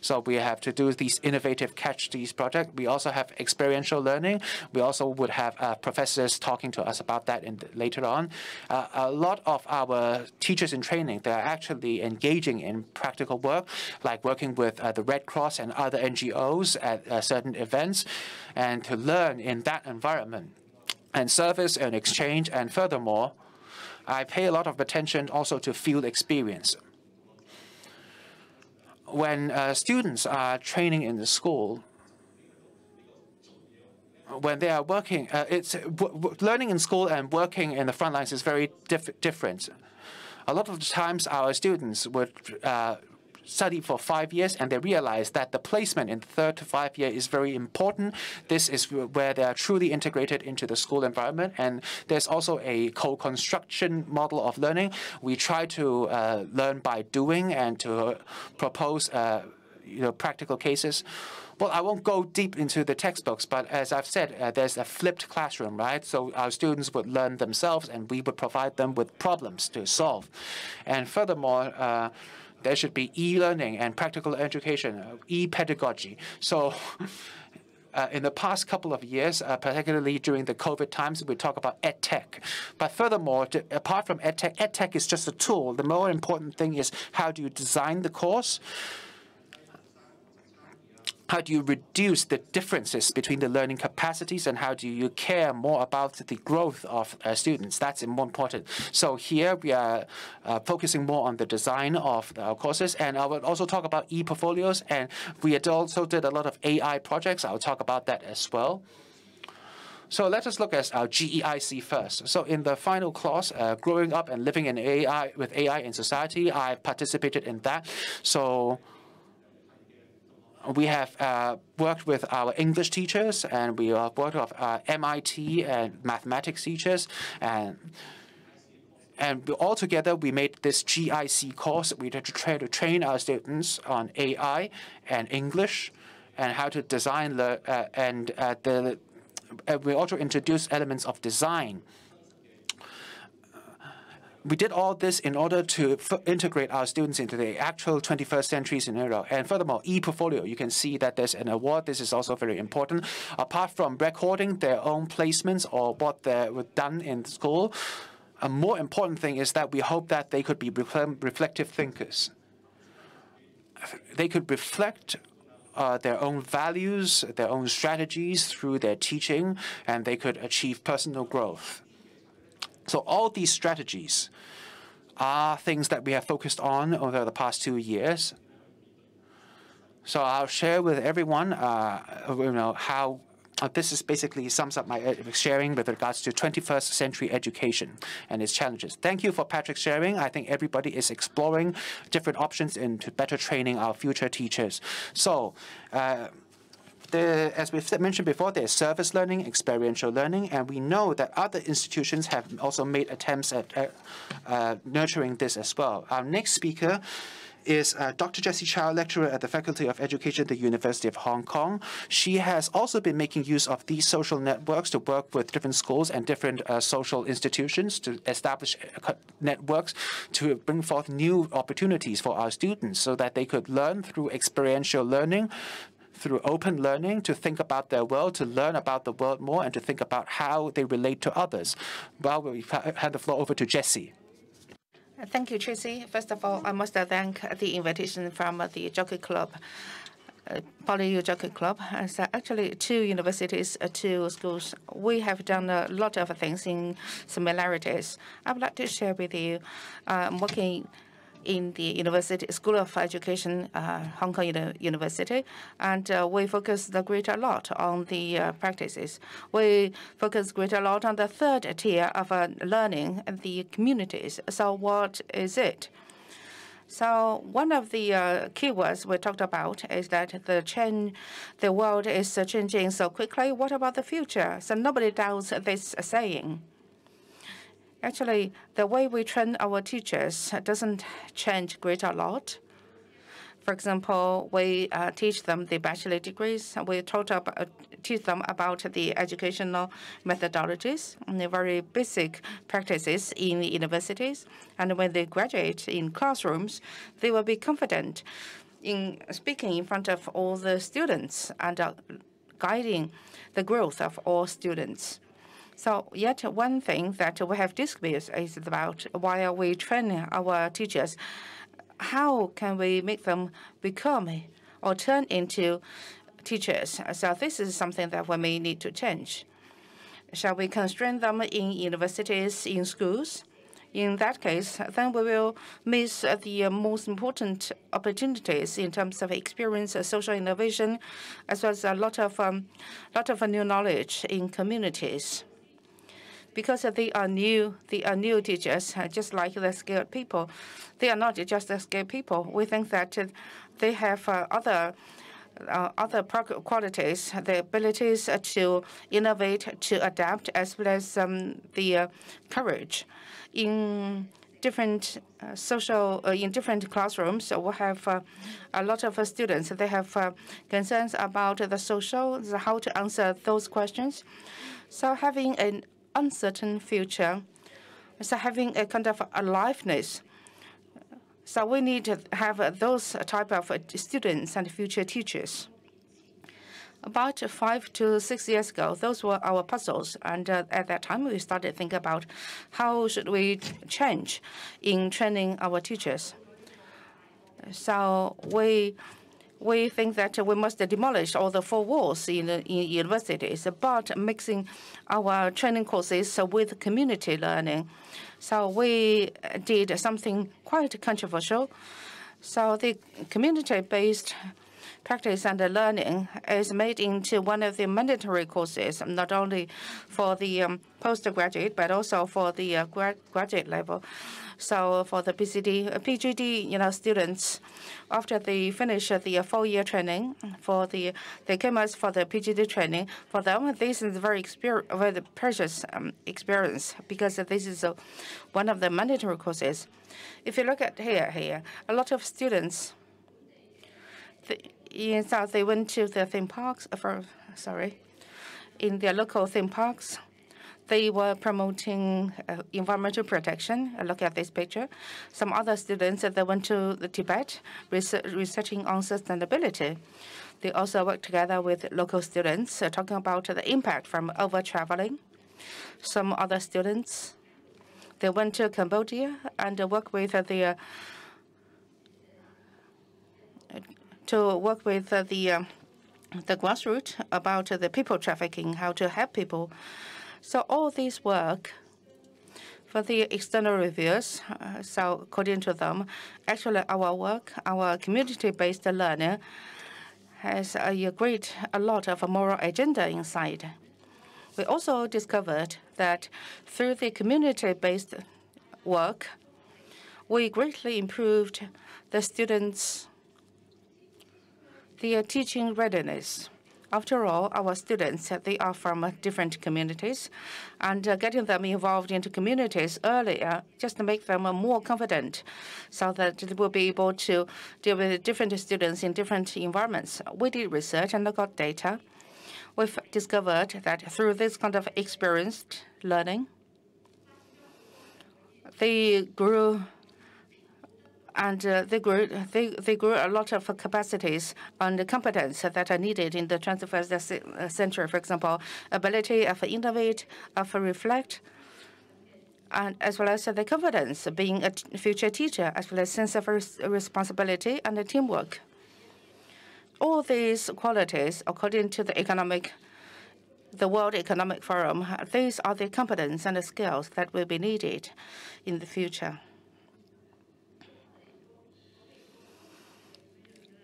Speaker 1: So we have to do these innovative catch these projects. We also have experiential learning. We also would have uh, professors talking to us about that in later on. Uh, a lot of our teachers in training, they are actually engaging in practical work, like working with uh, the Red Cross and other NGOs at uh, certain events, and to learn in that environment and service and exchange. And furthermore, I pay a lot of attention also to field experience when uh, students are training in the school, when they are working, uh, it's learning in school and working in the front lines is very diff different. A lot of the times, our students would uh, study for five years and they realize that the placement in the third to five year is very important. This is where they are truly integrated into the school environment. And there's also a co-construction model of learning. We try to uh, learn by doing and to propose uh, you know, practical cases. Well, I won't go deep into the textbooks, but as I've said, uh, there's a flipped classroom, right? So our students would learn themselves, and we would provide them with problems to solve. And furthermore, uh, there should be e-learning and practical education, e-pedagogy. So uh, in the past couple of years, uh, particularly during the COVID times, we talk about edtech. But furthermore, to, apart from edtech, edtech is just a tool. The more important thing is how do you design the course? How do you reduce the differences between the learning capacities and how do you care more about the growth of uh, students? That's more important. So here we are uh, focusing more on the design of our courses and I will also talk about e-portfolios and we also did a lot of AI projects. I'll talk about that as well. So let us look at our GEIC first. So in the final clause, uh, growing up and living in AI with AI in society, I participated in that. So we have uh, worked with our English teachers and we have worked with uh, MIT and mathematics teachers and and all together we made this GIC course. We had to try to train our students on AI and English and how to design the uh, and uh, the uh, we also introduced elements of design we did all this in order to integrate our students into the actual 21st century scenario. And furthermore, e-portfolio, you can see that there's an award. This is also very important. Apart from recording their own placements or what they were done in school, a more important thing is that we hope that they could be reflective thinkers. They could reflect uh, their own values, their own strategies through their teaching, and they could achieve personal growth. So all these strategies are things that we have focused on over the past two years. So I'll share with everyone, uh, you know, how uh, this is basically sums up my sharing with regards to 21st century education and its challenges. Thank you for Patrick's sharing. I think everybody is exploring different options into better training our future teachers. So. Uh, as we've mentioned before, there's service learning, experiential learning, and we know that other institutions have also made attempts at uh, uh, nurturing this as well. Our next speaker is uh, Dr. Jessie Chow, lecturer at the Faculty of Education at the University of Hong Kong. She has also been making use of these social networks to work with different schools and different uh, social institutions to establish networks to bring forth new opportunities for our students so that they could learn through experiential learning, through open learning to think about their world, to learn about the world more, and to think about how they relate to others. Well, we hand the floor over to Jessie.
Speaker 2: Thank you, Tracy. First of all, I must thank the invitation from the Jockey Club. Uh, Poly Jockey Club. So uh, actually, two universities, uh, two schools. We have done a lot of things in similarities. I would like to share with you. I'm working in the University School of Education, uh, Hong Kong University, and uh, we focus the great a lot on the uh, practices. We focus great a lot on the third tier of learning, the communities. So what is it? So one of the uh, keywords we talked about is that the change, the world is changing so quickly. What about the future? So nobody doubts this saying. Actually, the way we train our teachers doesn't change great a lot. For example, we uh, teach them the bachelor degrees. We taught uh, teach them about the educational methodologies and the very basic practices in the universities. And when they graduate in classrooms, they will be confident in speaking in front of all the students and uh, guiding the growth of all students. So yet one thing that we have discussed is about while we train our teachers, how can we make them become or turn into teachers? So this is something that we may need to change. Shall we constrain them in universities, in schools? In that case, then we will miss the most important opportunities in terms of experience, social innovation, as well as a lot of um, lot of new knowledge in communities because they are new, they are new teachers, just like the skilled people. They are not just the skilled people. We think that they have uh, other uh, other qualities, the abilities to innovate, to adapt, as well as um, the uh, courage. In different uh, social, uh, in different classrooms, we have uh, a lot of students. They have concerns about the social, how to answer those questions. So having an uncertain future. So having a kind of aliveness. So we need to have those type of students and future teachers. About five to six years ago, those were our puzzles, and uh, at that time we started thinking about how should we change in training our teachers. So we we think that we must demolish all the four walls in, in universities, but mixing our training courses with community learning. So we did something quite controversial. So the community-based practice and learning is made into one of the mandatory courses, not only for the um, postgraduate, but also for the uh, graduate level. So for the PCD, PGD, you know, students, after they finish the four-year training, for the they came for the PGD training. For them, this is very very precious um, experience because this is uh, one of the mandatory courses. If you look at here, here, a lot of students. The, in South, they went to the theme parks. Uh, for sorry, in their local theme parks they were promoting uh, environmental protection. Uh, look at this picture. Some other students, uh, they went to the Tibet research, researching on sustainability. They also worked together with local students, uh, talking about the impact from over-traveling. Some other students, they went to Cambodia and work with the uh, to work with the the grassroots about the people trafficking, how to help people so all this work for the external reviews, uh, so according to them, actually our work, our community-based learning has a great, a lot of a moral agenda inside. We also discovered that through the community-based work, we greatly improved the students' their teaching readiness. After all, our students, they are from different communities, and uh, getting them involved into communities earlier just to make them more confident so that they will be able to deal with different students in different environments. We did research and got data. We've discovered that through this kind of experienced learning, they grew and uh, they grew they, they grew a lot of capacities and competence that are needed in the 21st uh, century. For example, ability of innovate, of reflect, and as well as the confidence of being a future teacher, as well as sense of responsibility and teamwork. all these qualities, according to the economic the World Economic Forum, these are the competence and the skills that will be needed in the future.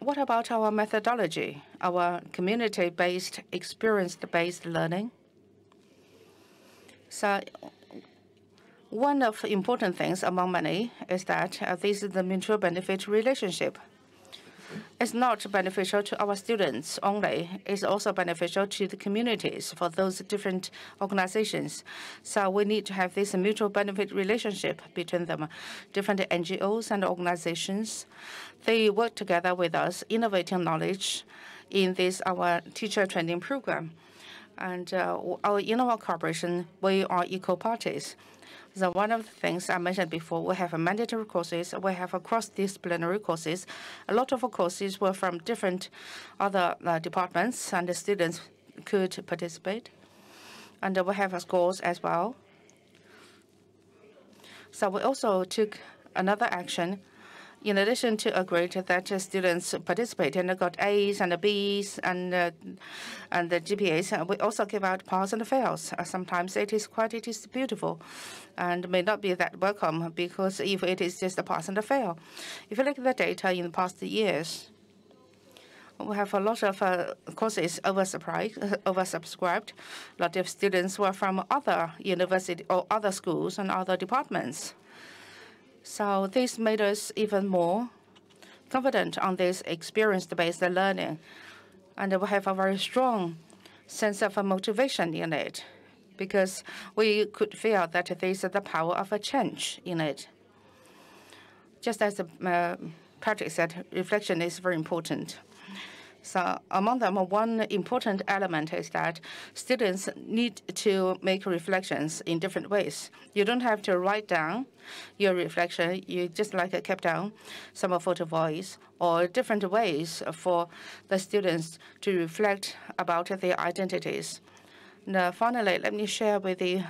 Speaker 2: What about our methodology, our community-based, experience-based learning? So one of important things among many is that uh, this is the mutual benefit relationship it's not beneficial to our students only. It's also beneficial to the communities for those different organizations. So we need to have this mutual benefit relationship between them. Different NGOs and organizations, they work together with us, innovating knowledge in this our teacher training program. And uh, our in our cooperation, we are equal parties. So one of the things I mentioned before, we have mandatory courses, we have cross-disciplinary courses. A lot of courses were from different other uh, departments, and the students could participate. And we have scores as well. So we also took another action in addition to a grade that students participate and got A's and B's and uh, and the GPAs, we also give out pass and fails. Sometimes it is quite it is beautiful, and may not be that welcome because if it is just a pass and a fail, if you look at the data in the past years. We have a lot of uh, courses oversubscribed. A lot of students were from other university or other schools and other departments. So this made us even more confident on this experience-based learning. And we have a very strong sense of motivation in it because we could feel that there is the power of a change in it. Just as uh, Patrick said, reflection is very important. So among them, one important element is that students need to make reflections in different ways. You don't have to write down your reflection. You just like keep down some photo voice or different ways for the students to reflect about their identities. Now, finally, let me share with you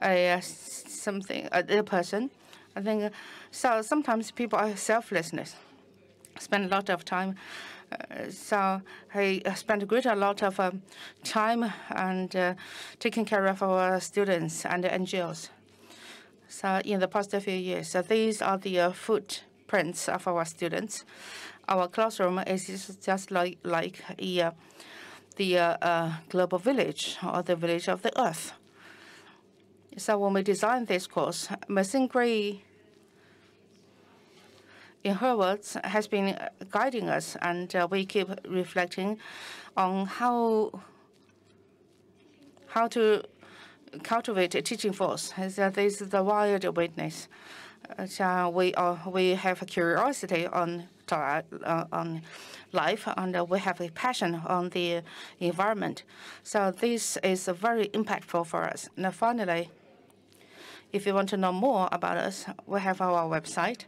Speaker 2: uh, something, a person. I think so. Sometimes people are selflessness, spend a lot of time so I spent a great a lot of um, time and uh, taking care of our students and NGOs. So in the past few years, so these are the uh, footprints of our students. Our classroom is just like like a, uh, the uh, uh, global village or the village of the earth. So when we designed this course, Maxine Greene in her words, has been guiding us, and uh, we keep reflecting on how how to cultivate a teaching force. That is the wild witness. Uh, so we are we have a curiosity on on life, and we have a passion on the environment. So this is very impactful for us. Now, finally, if you want to know more about us, we have our website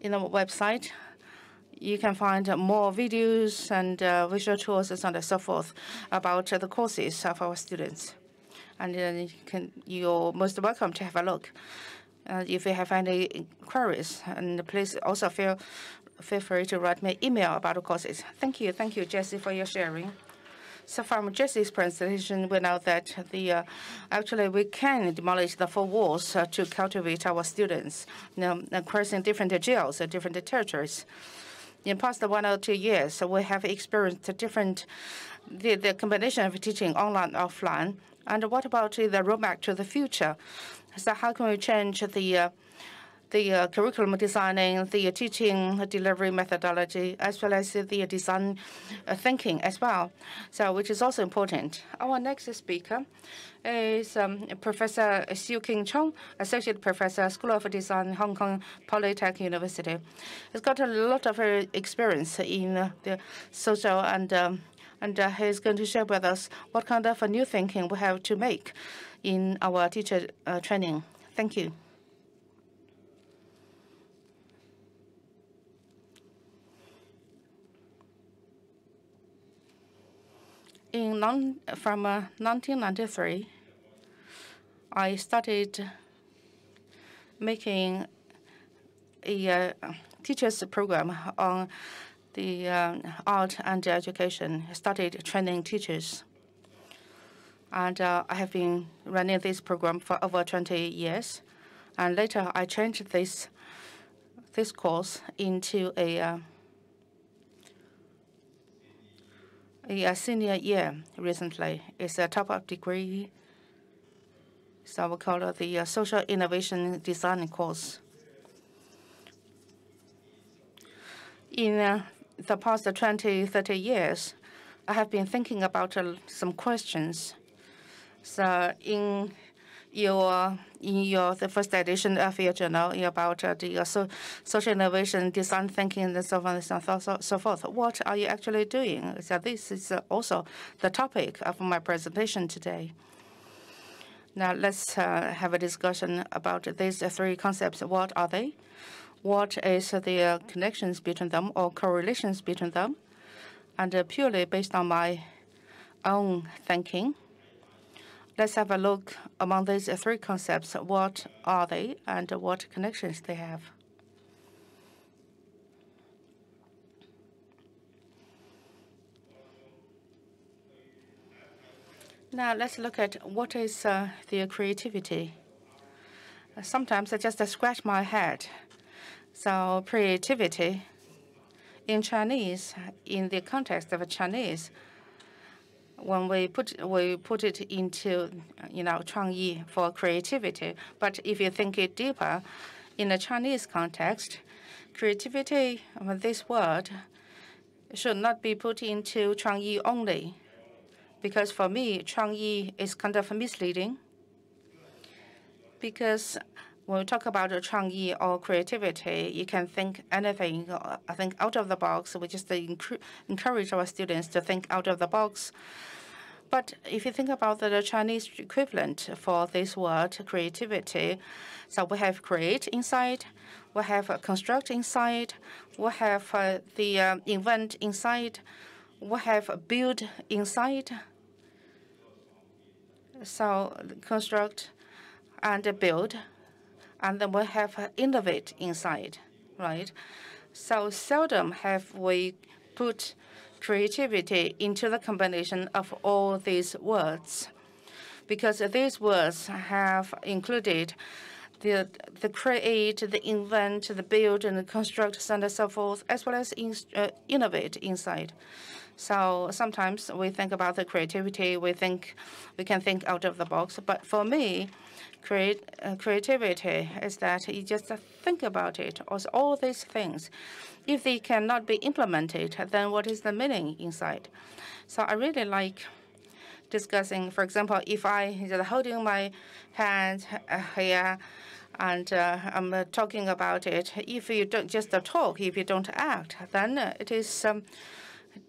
Speaker 2: in our website. You can find more videos and uh, visual tools and so forth about the courses of our students. And then you can, you're most welcome to have a look. Uh, if you have any queries, and please also feel feel free to write me an email about the courses. Thank you, thank you, Jessie, for your sharing. So from Jessie's presentation, we know that the uh, actually we can demolish the four walls uh, to cultivate our students, you know, crossing different jails, uh, different territories. In past one or two years, we have experienced different the, the combination of teaching online and offline. And what about the roadmap to the future? So how can we change the uh, the uh, curriculum designing, the teaching delivery methodology, as well as the design uh, thinking as well, so which is also important. Our next speaker is um, Professor Siu King Chung, Associate Professor, School of Design, Hong Kong Polytech University. He's got a lot of uh, experience in uh, the social and um, and uh, he's going to share with us what kind of a new thinking we have to make in our teacher uh, training. Thank you. In non, from uh, 1993, I started making a uh, teachers program on the um, art and education, started training teachers. And uh, I have been running this program for over 20 years. And later, I changed this this course into a uh, a senior year recently. It's a top-up degree. So we call it the uh, Social Innovation Design course. In uh, the past 20, 30 years, I have been thinking about uh, some questions. So in your in your the first edition of your journal about uh, the uh, so, social innovation, design thinking, and so on and so, so, forth. What are you actually doing? So this is uh, also the topic of my presentation today. Now let's uh, have a discussion about these three concepts. What are they? What is the uh, connections between them or correlations between them? And purely based on my own thinking, Let's have a look among these three concepts. What are they and what connections they have? Now let's look at what is uh, the creativity. Sometimes I just scratch my head. So creativity in Chinese, in the context of Chinese, when we put we put it into you know 创意 for creativity. But if you think it deeper, in a Chinese context, creativity, this word, should not be put into 创意 only, because for me, 创意 is kind of misleading. Because when we talk about 创意 or creativity, you can think anything. I think out of the box. We just encourage our students to think out of the box. But if you think about the Chinese equivalent for this word, creativity, so we have create inside, we have construct inside, we have uh, the uh, invent inside, we have build inside. So construct and build, and then we have innovate inside, right? So seldom have we put creativity into the combination of all these words, because these words have included the the create, the invent, the build, and the construct, and so forth, as well as in, uh, innovate inside. So sometimes we think about the creativity, we think we can think out of the box. But for me, create, uh, creativity is that you just think about it, or all these things. If they cannot be implemented, then what is the meaning inside? So I really like discussing, for example, if I just holding my hand uh, here and uh, I'm uh, talking about it, if you don't just talk, if you don't act, then it is um,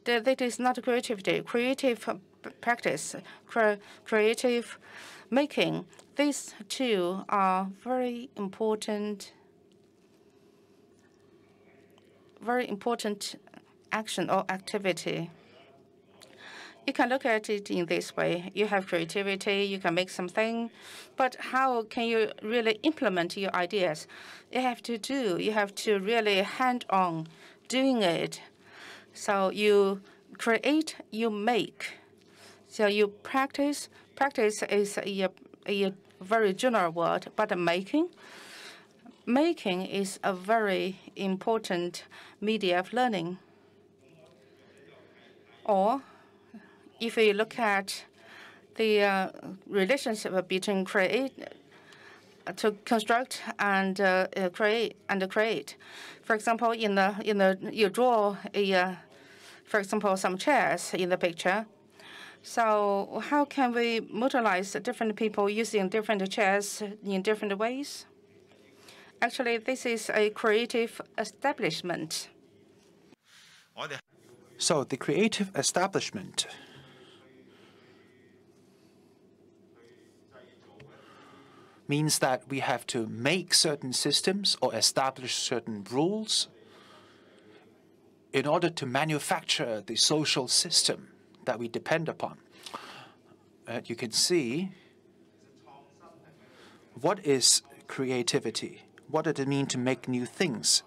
Speaker 2: that is not creativity. Creative practice, cre creative making, these two are very important very important action or activity. You can look at it in this way. You have creativity, you can make something, but how can you really implement your ideas? You have to do, you have to really hand-on doing it. So you create, you make. So you practice. Practice is a, a very general word, but making, making is a very important media of learning. Or if you look at the uh, relationship between create to construct and uh, uh, create and create. For example, in the in the you draw a, uh, for example, some chairs in the picture. So how can we modelize different people using different chairs in different ways? Actually, this is a creative establishment.
Speaker 1: So the creative establishment means that we have to make certain systems or establish certain rules in order to manufacture the social system that we depend upon. And you can see what is creativity what does it mean to make new things?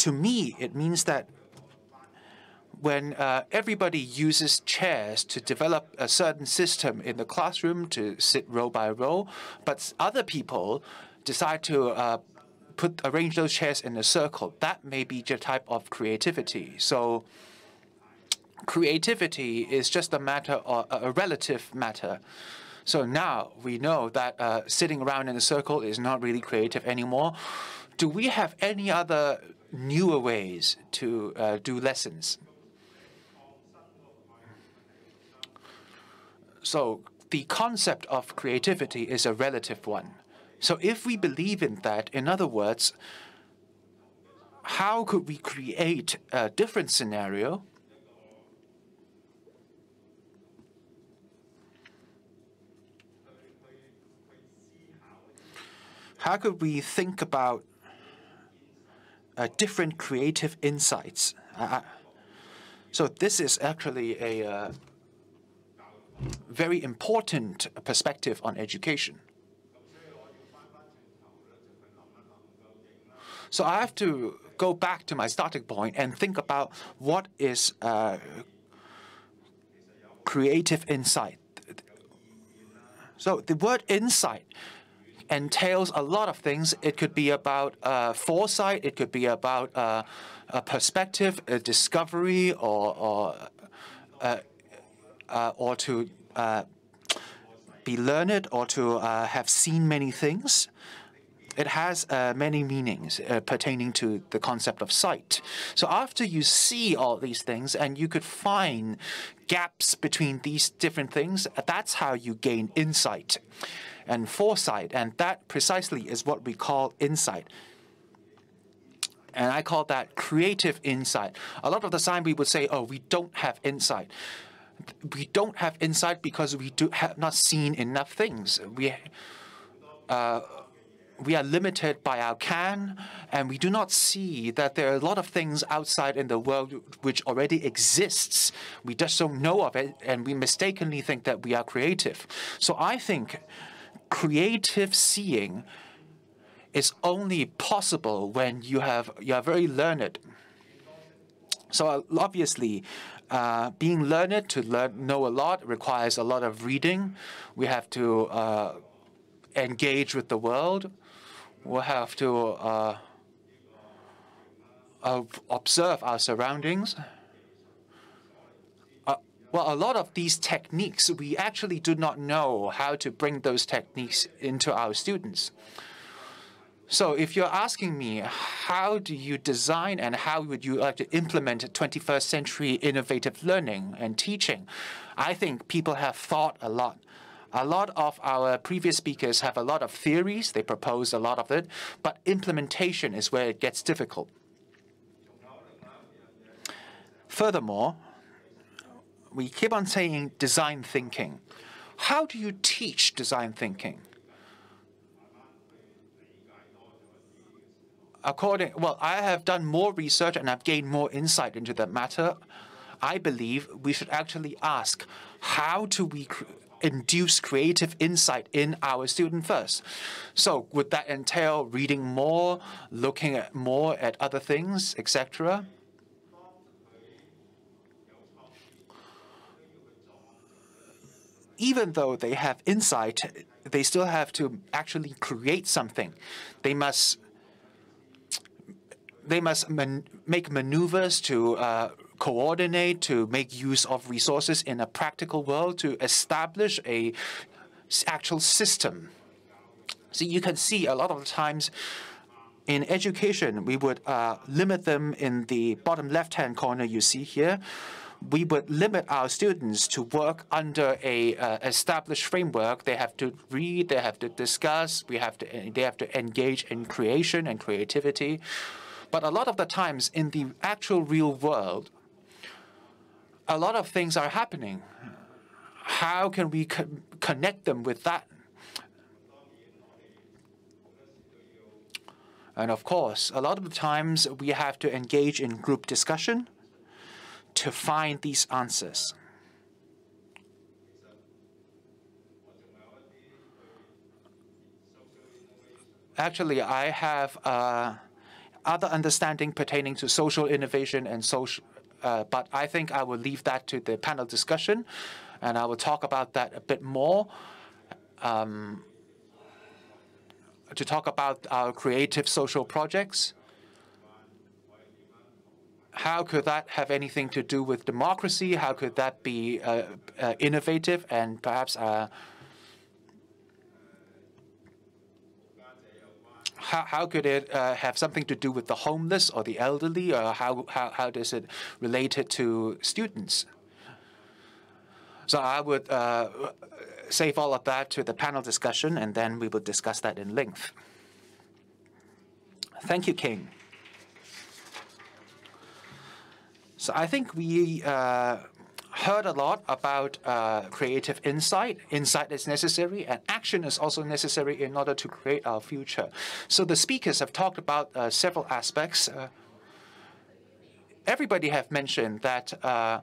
Speaker 1: to me, it means that when uh, everybody uses chairs to develop a certain system in the classroom to sit row by row, but other people decide to uh, put arrange those chairs in a circle, that may be the type of creativity. So creativity is just a matter or a relative matter. So now we know that uh, sitting around in a circle is not really creative anymore. Do we have any other newer ways to uh, do lessons? So the concept of creativity is a relative one. So if we believe in that, in other words, how could we create a different scenario how could we think about uh, different creative insights? Uh, so this is actually a uh, very important perspective on education. So I have to go back to my starting point and think about what is uh, creative insight. So the word insight entails a lot of things. It could be about uh, foresight. It could be about uh, a perspective, a discovery, or or uh, uh, or to uh, be learned, or to have seen many things. It has many meanings pertaining to the concept of sight. So after you see all these things, and you could find gaps between these different things, that's how you gain insight and foresight. And that precisely is what we call insight. And I call that creative insight. A lot of the time we would say, oh, we don't have insight. We don't have insight because we do have not seen enough things. We, uh, we are limited by our can, and we do not see that there are a lot of things outside in the world which already exists. We just don't know of it, and we mistakenly think that we are creative. So I think creative seeing is only possible when you have you are very learned. So uh, obviously, uh, being learned to learn know a lot requires a lot of reading. We have to uh, engage with the world. We have to uh, observe our surroundings. Well, a lot of these techniques, we actually do not know how to bring those techniques into our students. So if you're asking me, how do you design and how would you like to implement 21st century innovative learning and teaching? I think people have thought a lot. A lot of our previous speakers have a lot of theories, they propose a lot of it, but implementation is where it gets difficult. Furthermore, we keep on saying design thinking. How do you teach design thinking? According, well, I have done more research and I've gained more insight into that matter. I believe we should actually ask, how do we induce creative insight in our student first? So would that entail reading more, looking at more at other things, etc.? even though they have insight, they still have to actually create something. They must they must man make maneuvers to uh, coordinate, to make use of resources in a practical world, to establish a actual system. So you can see a lot of times in education, we would uh, limit them in the bottom left-hand corner you see here we would limit our students to work under a uh, established framework. They have to read, they have to discuss, we have to they have to engage in creation and creativity. But a lot of the times in the actual real world, a lot of things are happening. How can we co connect them with that? And of course, a lot of the times we have to engage in group discussion to find these answers. Actually, I have uh, other understanding pertaining to social innovation and social. Uh, but I think I will leave that to the panel discussion, and I will talk about that a bit more. Um, to talk about our creative social projects. How could that have anything to do with democracy? How could that be uh, uh, innovative and perhaps how, how could it uh, have something to do with the homeless or the elderly, or how, how, how does it relate it to students? So I would uh, save all of that to the panel discussion, and then we will discuss that in length. Thank you, King. So I think we uh, heard a lot about uh, creative insight. Insight is necessary, and action is also necessary in order to create our future. So the speakers have talked about uh, several aspects. Uh, everybody have mentioned that uh,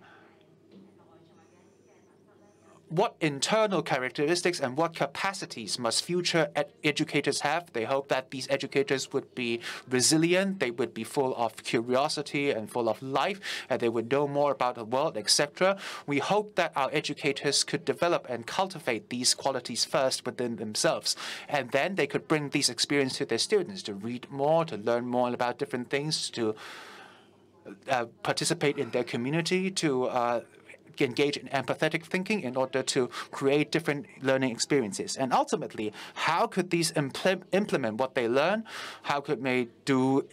Speaker 1: what internal characteristics and what capacities must future ed educators have. They hope that these educators would be resilient, they would be full of curiosity and full of life, and they would know more about the world, etc. We hope that our educators could develop and cultivate these qualities first within themselves, and then they could bring these experiences to their students to read more, to learn more about different things, to uh, participate in their community, to uh, engage in empathetic thinking in order to create different learning experiences. And ultimately, how could these impl implement what they learn? How could they do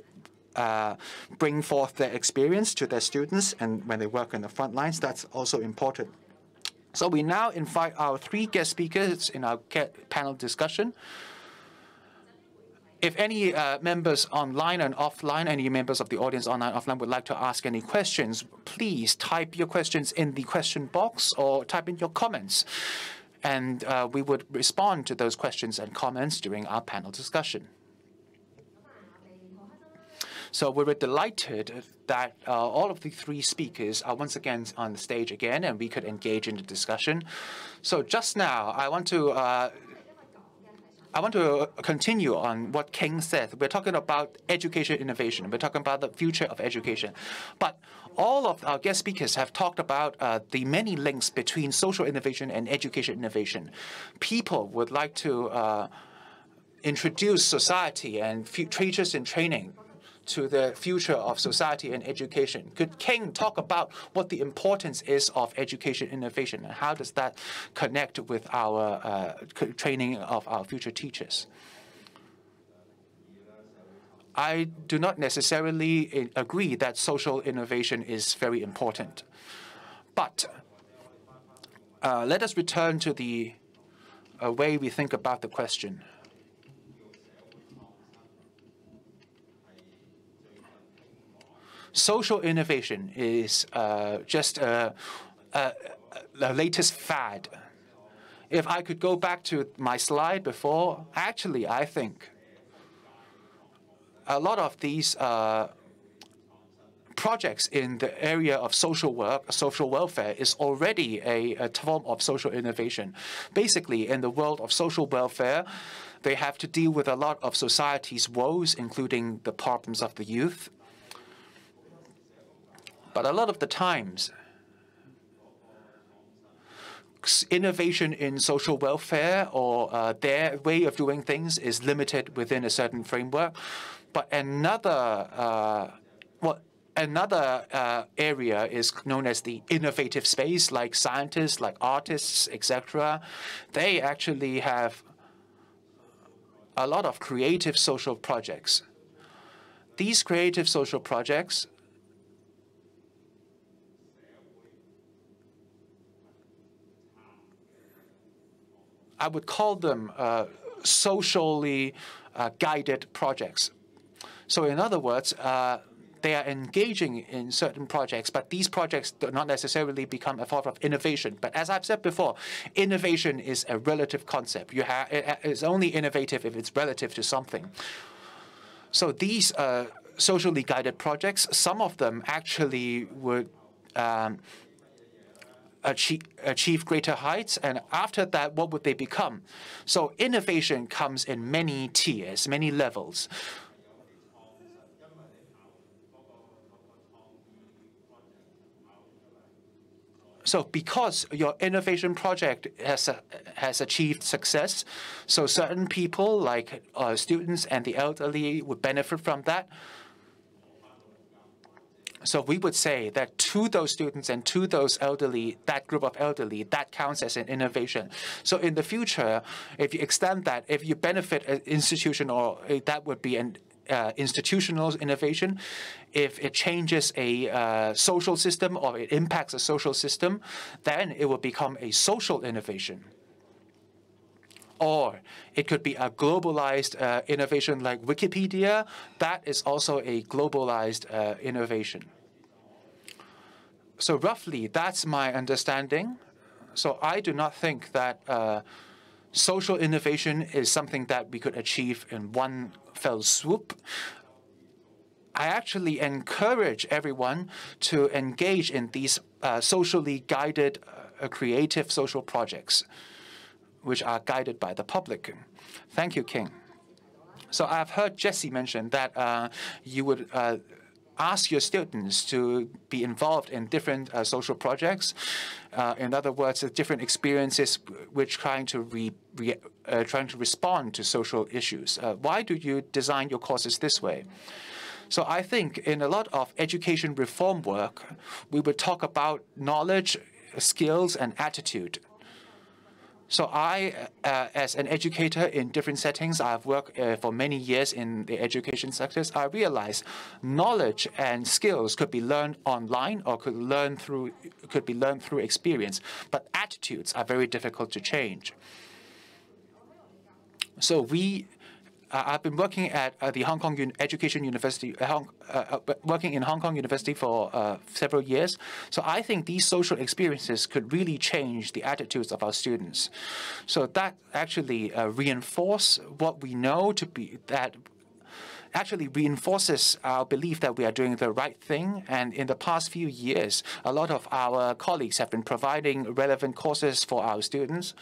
Speaker 1: uh, bring forth their experience to their students and when they work in the front lines, that's also important. So we now invite our three guest speakers in our panel discussion. If any uh, members online and offline, any members of the audience online and offline would like to ask any questions, please type your questions in the question box or type in your comments. And uh, we would respond to those questions and comments during our panel discussion. So we were delighted that uh, all of the three speakers are once again on the stage again, and we could engage in the discussion. So just now, I want to uh, I want to continue on what King said. We're talking about education innovation. We're talking about the future of education. But all of our guest speakers have talked about uh, the many links between social innovation and education innovation. People would like to uh, introduce society and teachers in training to the future of society and education. Could King talk about what the importance is of education innovation and how does that connect with our uh, training of our future teachers? I do not necessarily uh, agree that social innovation is very important. But uh, let us return to the uh, way we think about the question. Social innovation is uh, just a, uh, the latest fad. If I could go back to my slide before, actually, I think a lot of these uh, projects in the area of social work, social welfare, is already a, a, form of social innovation. Basically, in the world of social welfare, they have to deal with a lot of society's woes, including the problems of the youth, but a lot of the times, innovation in social welfare or uh, their way of doing things is limited within a certain framework. But another, uh, well, another uh, area is known as the innovative space, like scientists, like artists, etc. They actually have a lot of creative social projects. These creative social projects I would call them uh, socially uh, guided projects. So in other words, uh, they are engaging in certain projects, but these projects do not necessarily become a form of innovation. But as I've said before, innovation is a relative concept. You have it's only innovative if it's relative to something. So these uh, socially guided projects, some of them actually would um, achieve, achieve greater heights? And after that, what would they become? So innovation comes in many tiers, many levels. So because your innovation project has has achieved success, so certain people like uh, students and the elderly would benefit from that. So we would say that to those students and to those elderly, that group of elderly, that counts as an innovation. So in the future, if you extend that, if you benefit an institution or uh, that would be an uh, institutional innovation, if it changes a uh, social system or it impacts a social system, then it will become a social innovation. Or it could be a globalized uh, innovation like Wikipedia. That is also a globalized uh, innovation. So roughly, that's my understanding. So I do not think that uh, social innovation is something that we could achieve in one fell swoop. I actually encourage everyone to engage in these uh, socially guided, uh, creative social projects, which are guided by the public. Thank you, King. So I've heard Jessie mention that uh, you would uh, ask your students to be involved in different uh, social projects. Uh, in other words, different experiences which trying to re, re, uh, trying to respond to social issues. Uh, why do you design your courses this way? So I think in a lot of education reform work, we would talk about knowledge, skills, and attitude. So I, uh, as an educator in different settings, I've worked uh, for many years in the education sectors. I realize knowledge and skills could be learned online or could learn through could be learned through experience, but attitudes are very difficult to change. So we I've been working at uh, the Hong Kong Un Education University, uh, Hong, uh, working in Hong Kong University for several years. So I think these social experiences could really change the attitudes of our students. So that actually reinforce what we know to be that actually reinforces our belief that we are doing the right thing. And in the past few years, a lot of our colleagues have been providing relevant courses for our students.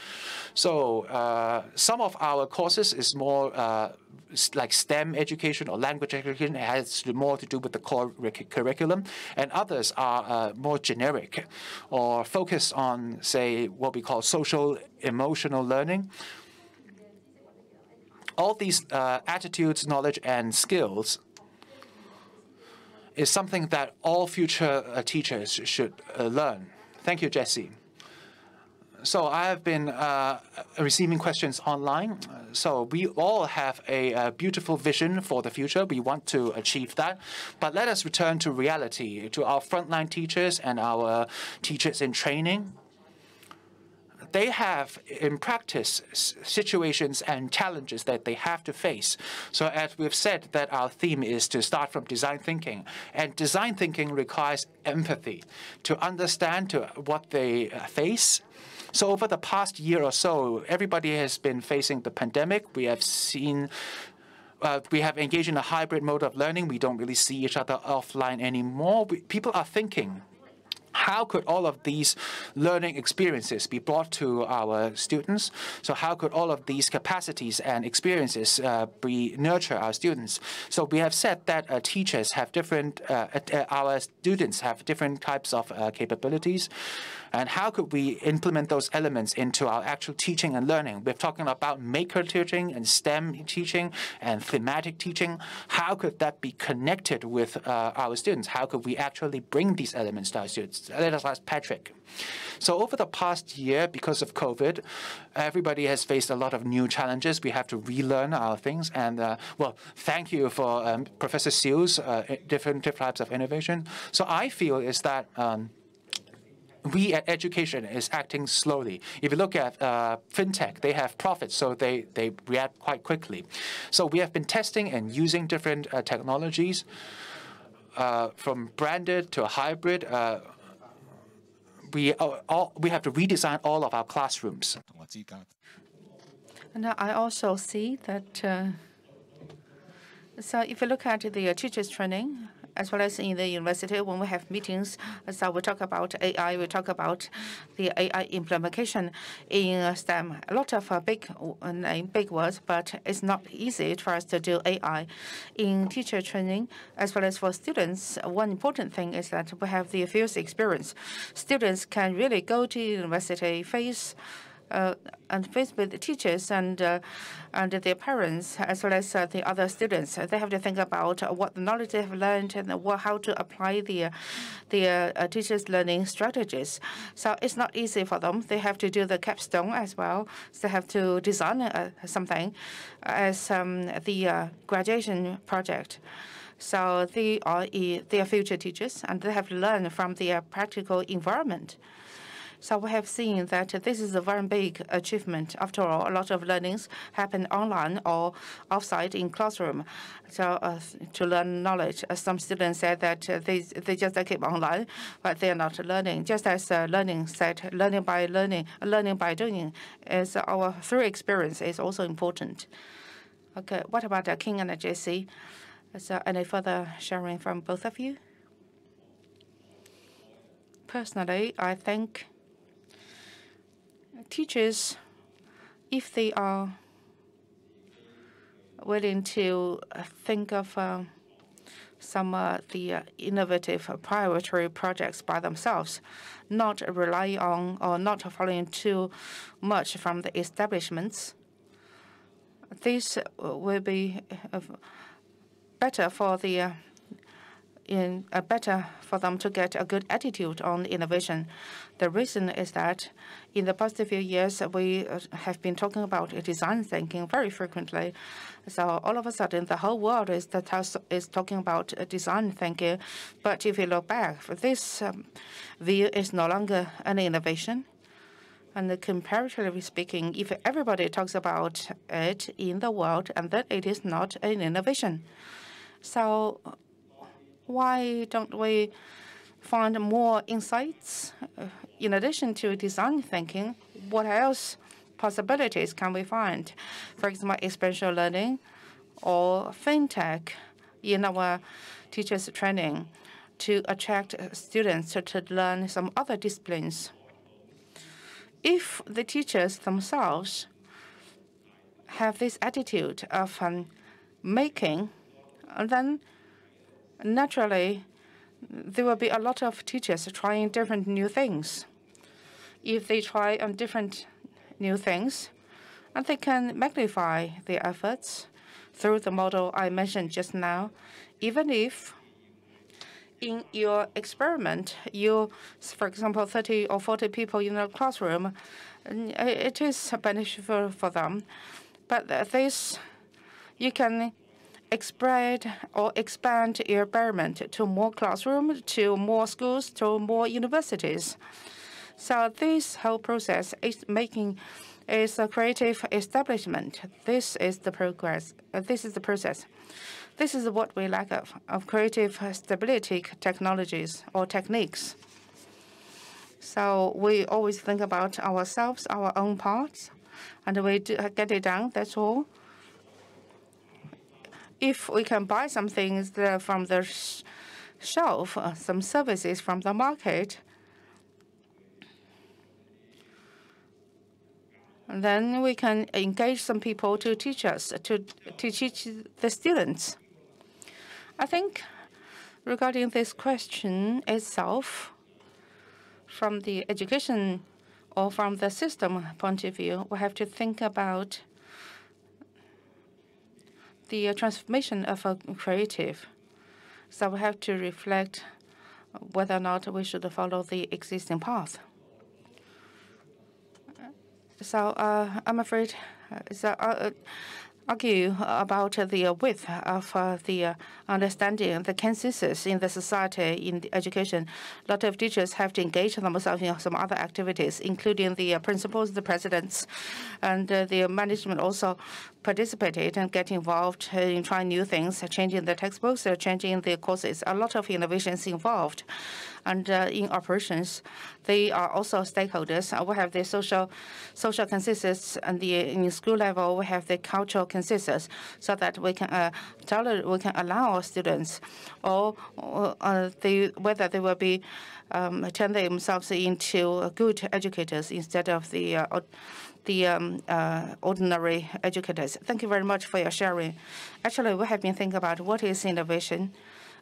Speaker 1: So uh, some of our courses is more uh, like STEM education or language education it has more to do with the core curriculum, and others are uh, more generic or focus on, say, what we call social emotional learning, all these uh, attitudes, knowledge, and skills is something that all future uh, teachers should uh, learn. Thank you, Jessie. So I have been uh, receiving questions online. So we all have a, a, beautiful vision for the future. We want to achieve that. But let us return to reality, to our frontline teachers and our teachers in training they have in practice situations and challenges that they have to face. So as we've said that our theme is to start from design thinking, and design thinking requires empathy to understand what they uh, face. So over the past year or so, everybody has been facing the pandemic. We have seen uh, we have engaged in a hybrid mode of learning. We don't really see each other offline anymore. We, people are thinking how could all of these learning experiences be brought to our students? So how could all of these capacities and experiences uh, be nurture our students? So we have said that uh, teachers have different, uh, uh our students have different types of uh, capabilities. And how could we implement those elements into our actual teaching and learning? We're talking about maker teaching and STEM teaching and thematic teaching. How could that be connected with uh, our students? How could we actually bring these elements to our students? Let us ask Patrick. So over the past year, because of COVID, everybody has faced a lot of new challenges. We have to relearn our things. And uh, well, thank you for um, Professor Siu's uh, different, different types of innovation. So I feel is that um, we at education is acting slowly. If you look at uh, fintech, they have profits, so they, they react quite quickly. So we have been testing and using different uh, technologies uh, from branded to hybrid. Uh, we, uh, all, we have to redesign all of our classrooms.
Speaker 2: And I also see that, uh, so if you look at the teachers training, as well as in the university when we have meetings. So we talk about AI, we talk about the AI implementation in STEM. A lot of uh, big uh, big words, but it's not easy for us to do AI in teacher training as well as for students. One important thing is that we have the field experience. Students can really go to university, face uh, and face with teachers and uh, and their parents as well as uh, the other students. They have to think about what the knowledge they have learned and what, how to apply the the teachers' learning strategies. So it's not easy for them. They have to do the capstone as well. So they have to design something as um, the graduation project. So they are they are future teachers, and they have learned from their practical environment. So we have seen that this is a very big achievement. After all, a lot of learnings happen online or offsite in classroom. So uh, to learn knowledge, uh, some students said that uh, they they just keep online, but they are not learning. Just as learning said, learning by learning, learning by doing, is our through experience is also important. Okay, what about uh, King and JC? So any further sharing from both of you? Personally, I think teachers, if they are willing to think of uh, some uh, the uh, innovative priority projects by themselves, not rely on or not following too much from the establishments. This will be uh, better for the uh, in uh, better for them to get a good attitude on innovation. The reason is that in the past few years, we uh, have been talking about design thinking very frequently. So all of a sudden, the whole world is, is talking about design thinking. But if you look back, this um, view is no longer an innovation. And comparatively speaking, if everybody talks about it in the world, and that it is not an innovation. So why don't we find more insights uh, in addition to design thinking? What else possibilities can we find? For example, experiential learning or fintech in our teachers' training to attract students to learn some other disciplines. If the teachers themselves have this attitude of um, making, then naturally, there will be a lot of teachers trying different new things. If they try on different new things, and they can magnify their efforts through the model I mentioned just now, even if in your experiment, you, for example, 30 or 40 people in a classroom, it is beneficial for them. But this, you can spread or expand your environment to more classrooms, to more schools, to more universities. So this whole process is making is a creative establishment. This is the progress. This is the process. This is what we lack of, of creative stability technologies or techniques. So we always think about ourselves, our own parts, and we do, get it done. That's all if we can buy some things from the shelf, uh, some services from the market, then we can engage some people to teach us, to, to teach the students. I think regarding this question itself, from the education or from the system point of view, we have to think about the uh, transformation of a creative. So we have to reflect whether or not we should follow the existing path. So uh, I'm afraid uh, so, uh, argue about the width of uh, the understanding, the consensus in the society in the education. A lot of teachers have to engage themselves in some other activities, including the principals, the presidents, and the management also participated and get involved in trying new things, changing the textbooks, changing the courses. A lot of innovations involved. and in operations, they are also stakeholders. We have the social social consensus, and the in school level we have the cultural consensus, so that we can uh, tell we can allow our students, or, uh, whether they will be um, turn themselves into good educators instead of the uh, the um, uh, ordinary educators. Thank you very much for your sharing. Actually, we have been thinking about what is innovation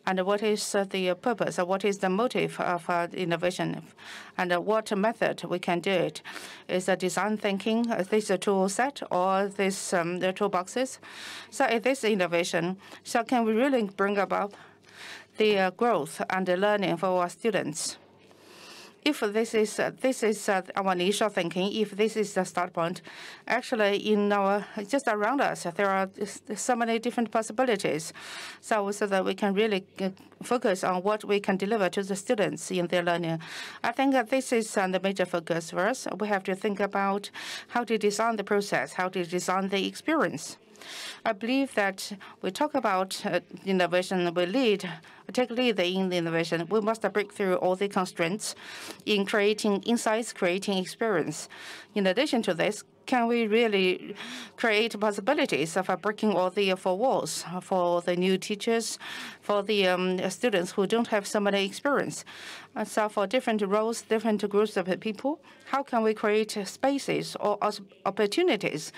Speaker 2: and what is uh, the purpose, or what is the motive of uh, innovation, and what method we can do it. Is a design thinking, is this a tool set, or this um, the toolboxes? So if this innovation, so can we really bring about the uh, growth and the learning for our students? If this is uh, this is uh, our initial thinking, if this is the start point, actually in our just around us there are so many different possibilities, so so that we can really uh, focus on what we can deliver to the students in their learning. I think that this is the major focus for us. We have to think about how to design the process, how to design the experience. I believe that we talk about uh, innovation, we lead, take lead in innovation. We must break through all the constraints in creating insights, creating experience. In addition to this, can we really create possibilities of breaking all the four walls for the new teachers, for the um, students who don't have so many experience? And so for different roles, different groups of people, how can we create spaces or opportunities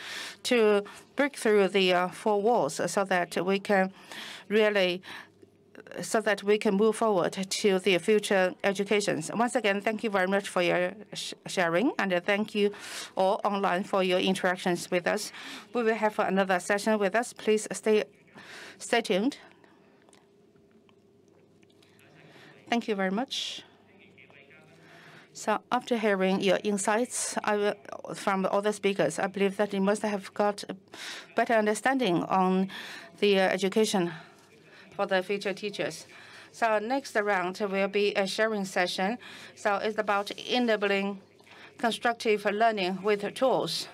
Speaker 2: to break through the uh, four walls so that we can really so that we can move forward to the future educations. Once again, thank you very much for your sharing, and thank you all online for your interactions with us. We will have another session with us. Please stay, stay tuned. Thank you very much. So after hearing your insights will, from all the speakers, I believe that you must have got a better understanding on the uh, education for the future teachers. So next round will be a sharing session. So it's about enabling constructive learning with tools.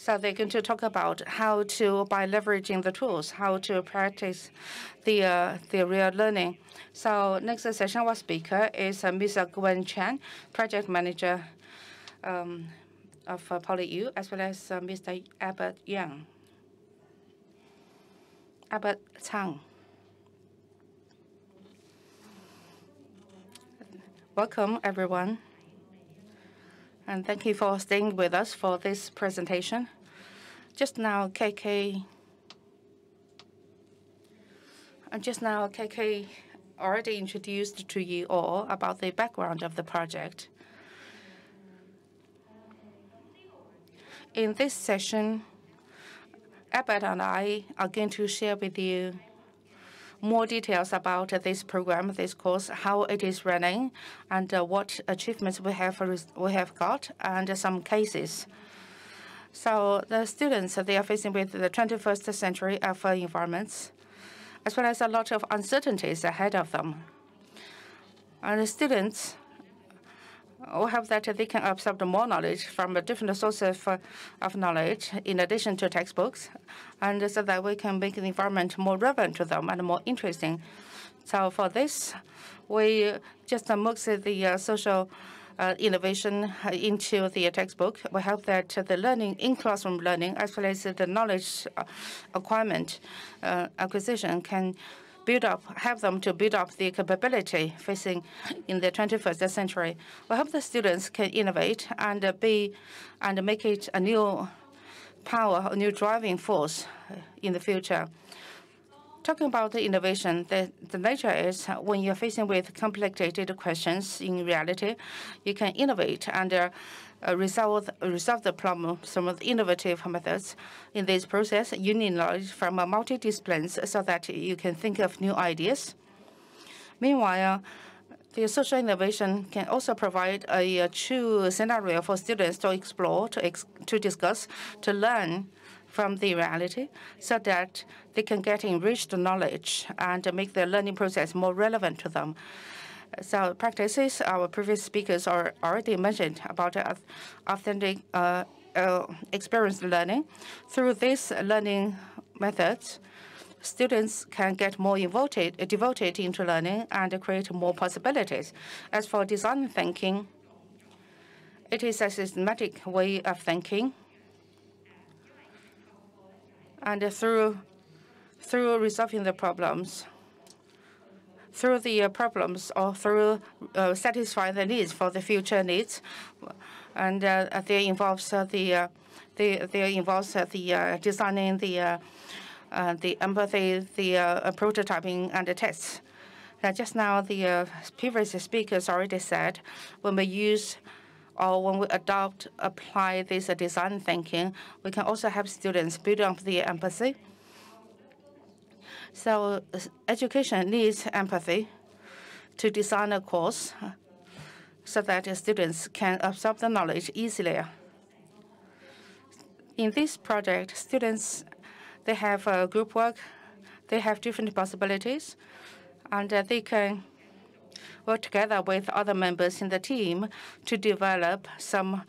Speaker 2: So they're going to talk about how to, by leveraging the tools, how to practice the uh, the real learning. So next session, our speaker is uh, Ms. Gwen Chen, project manager um, of uh, PolyU, as well as uh, Mr. Albert Yang. Albert Chang. Welcome, everyone, and thank you for staying with us for this presentation. Just now, KK and just now, KK already introduced to you all about the background of the project. In this session, Albert and I are going to share with you more details about this program, this course, how it is running, and uh, what achievements we have we have got, and some cases. So the students they are facing with the 21st century of environments, as well as a lot of uncertainties ahead of them. And the students or have that they can absorb more knowledge from a different sources of, of knowledge in addition to textbooks, and so that we can make the environment more relevant to them and more interesting. So for this, we just mix the uh, social uh, innovation into the textbook. We hope that the learning in classroom learning, as well as the knowledge uh, acquirement uh, acquisition, can build up, help them to build up the capability facing in the 21st century. We hope the students can innovate and be and make it a new power, a new driving force in the future. Talking about the innovation, the, the nature is when you're facing with complicated questions in reality, you can innovate and uh, resolve, resolve the problem some of the innovative methods. In this process, you need knowledge from uh, multi-disciplines so that you can think of new ideas. Meanwhile, the social innovation can also provide a, a true scenario for students to explore, to, ex to discuss, to learn from the reality so that they can get enriched knowledge and make their learning process more relevant to them. So practices our previous speakers are already mentioned about authentic uh, uh, experience learning. Through these learning methods, students can get more devoted, devoted into learning and create more possibilities. As for design thinking, it is a systematic way of thinking. And through, through resolving the problems, through the uh, problems or through uh, satisfying the needs for the future needs, and uh, they involves uh, the, uh, they, they involves uh, the designing the uh, the empathy, the uh, prototyping, and the tests. Now, just now, the uh, previous speakers already said when we use or when we adopt, apply this design thinking, we can also help students build up the empathy. So education needs empathy to design a course so that students can absorb the knowledge easily. In this project, students they have uh, group work. They have different possibilities, and uh, they can work together with other members in the team to develop some,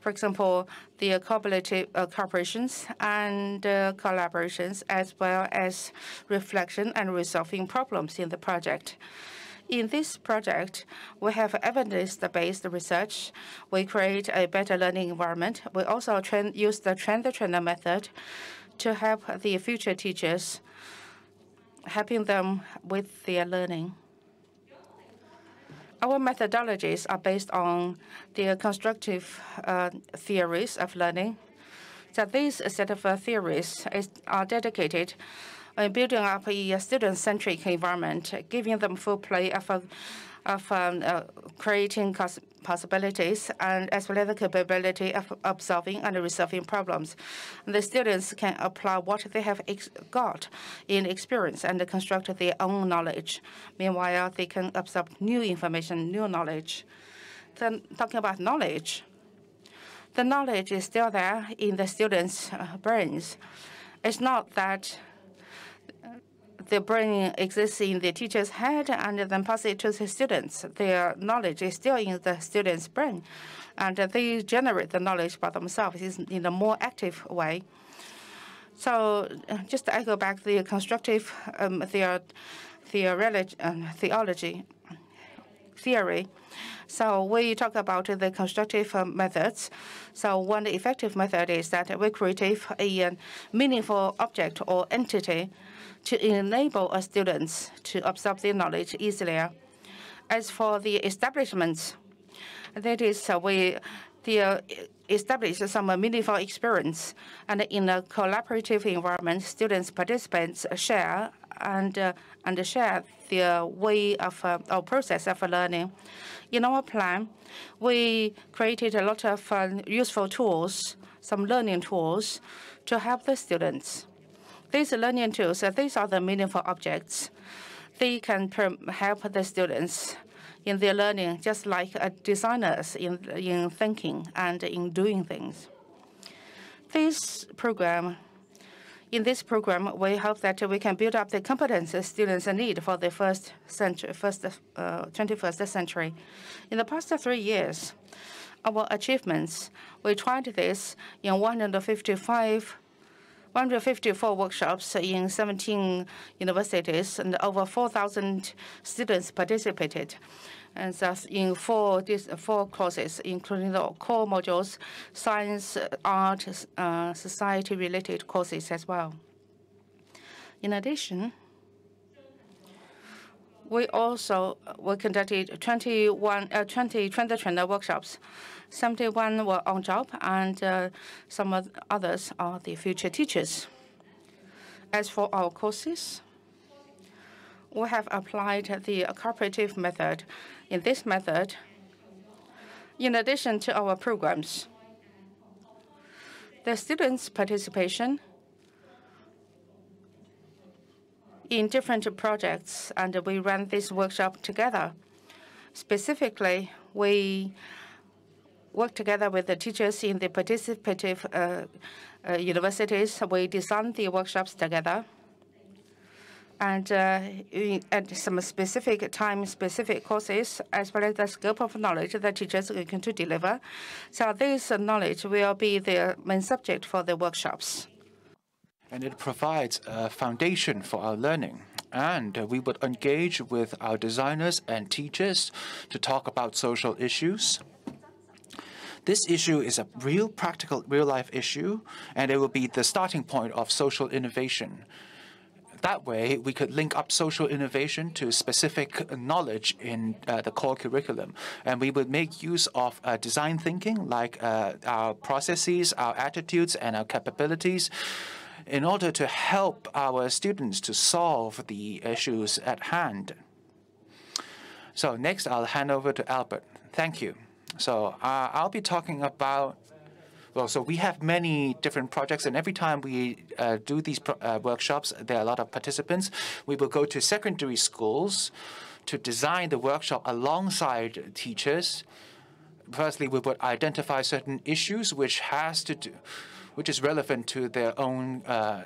Speaker 2: for example, the cooperative uh, corporations and uh, collaborations, as well as reflection and resolving problems in the project. In this project, we have evidence-based research. We create a better learning environment. We also train, use the train-the-trainer method to help the future teachers, helping them with their learning. Our methodologies are based on the constructive uh, theories of learning. So these set of uh, theories is, are dedicated in building up a student-centric environment, giving them full play of, uh, of um, uh, creating possibilities and as well as the capability of observing and resolving problems. The students can apply what they have got in experience and construct their own knowledge. Meanwhile, they can absorb new information, new knowledge. Then talking about knowledge, the knowledge is still there in the students' uh, brains. It's not that the brain exists in the teacher's head and then pass it to the students. Their knowledge is still in the student's brain, and they generate the knowledge by themselves in a more active way. So just to echo back the constructive um, um, theology theory. So we talk about the constructive uh, methods. So one effective method is that we create a meaningful object or entity to enable students to absorb the knowledge easily. As for the establishments, that is, uh, we uh, establish some meaningful experience, and in a collaborative environment, students, participants share and uh, and share the way of uh, or process of learning. In our plan, we created a lot of uh, useful tools, some learning tools, to help the students these learning tools, uh, these are the meaningful objects. They can help the students in their learning, just like uh, designers in, in thinking and in doing things. This program, in this program, we hope that we can build up the competence students need for the first century, first uh, 21st century. In the past three years, our achievements, we tried this in 155 154 workshops in 17 universities, and over 4,000 students participated. And thus in four, four courses, including the core modules, science, art, uh, society-related courses as well. In addition, we also we conducted 21, uh, 20 trainer workshops 71 were on job, and uh, some others are the future teachers. As for our courses, we have applied the cooperative method. In this method, in addition to our programs, the students' participation in different projects, and we ran this workshop together. Specifically, we work together with the teachers in the participative uh, uh, universities. We design the workshops together. And uh, at some specific time, specific courses, as well as the scope of knowledge that teachers are going to deliver. So this knowledge will be the main subject for the workshops.
Speaker 1: and it provides a foundation for our learning. And we would engage with our designers and teachers to talk about social issues. This issue is a real practical, real life issue, and it will be the starting point of social innovation. That way, we could link up social innovation to specific knowledge in uh, the core curriculum. And we would make use of uh, design thinking, like uh, our processes, our attitudes, and our capabilities in order to help our students to solve the issues at hand. So next, I'll hand over to Albert. Thank you. So uh, I'll be talking about well, so we have many different projects, and every time we uh, do these uh, workshops, there are a lot of participants. We will go to secondary schools to design the workshop alongside teachers. Firstly, we would identify certain issues which has to do, which is relevant to their own uh,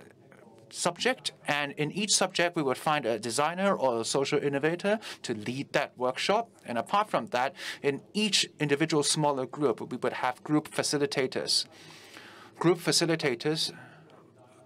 Speaker 1: subject. And in each subject, we would find a designer or a social innovator to lead that workshop. And apart from that, in each individual smaller group, we would have group facilitators. Group facilitators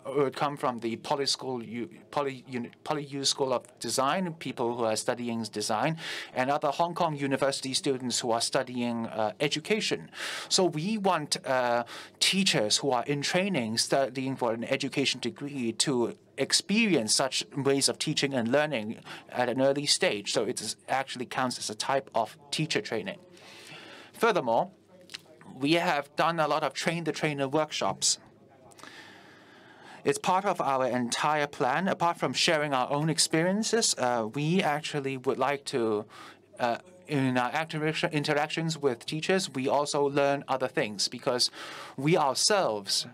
Speaker 1: would come from the Poly School, Poly, Poly U School of Design, people who are studying design, and other Hong Kong university students who are studying uh, education. So we want uh, teachers who are in training, studying for an education degree to experience such ways of teaching and learning at an early stage. So it actually counts as a type of teacher training. Furthermore, we have done a lot of train the trainer workshops it's part of our entire plan. Apart from sharing our own experiences, uh, we actually would like to, uh, in our interactions with teachers, we also learn other things because we ourselves,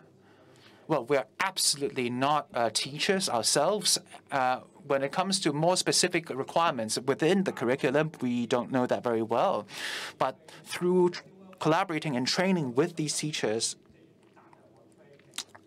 Speaker 1: well, we're absolutely not uh, teachers ourselves. Uh, when it comes to more specific requirements within the curriculum, we don't know that very well. But through collaborating and training with these teachers,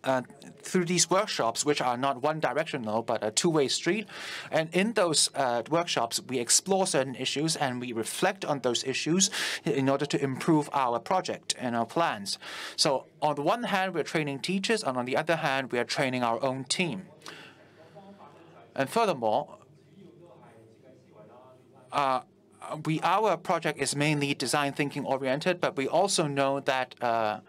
Speaker 1: uh, through these workshops, which are not one-directional but a two-way street. And in those uh, workshops, we explore certain issues and we reflect on those issues in order to improve our project and our plans. So on the one hand, we're training teachers, and on the other hand, we are training our own team. And furthermore, uh, we our project is mainly design thinking oriented, but we also know that uh,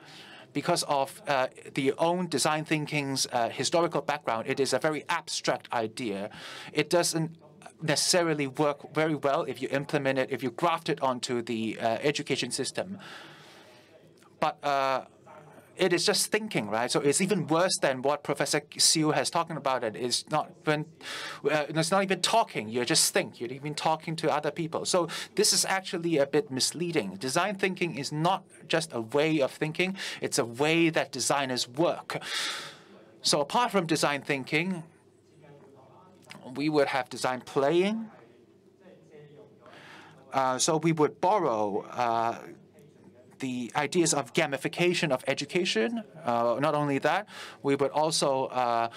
Speaker 1: because of uh, the own design thinking's uh, historical background, it is a very abstract idea. It doesn't necessarily work very well if you implement it, if you graft it onto the uh, education system. But uh, it is just thinking, right? So it's even worse than what Professor Siu has talking about. It is not when uh, it's not even talking. You just think. You're even talking to other people. So this is actually a bit misleading. Design thinking is not just a way of thinking. It's a way that designers work. So apart from design thinking, we would have design playing. Uh, so we would borrow uh, the ideas of gamification of education. Uh, not only that, we would also uh,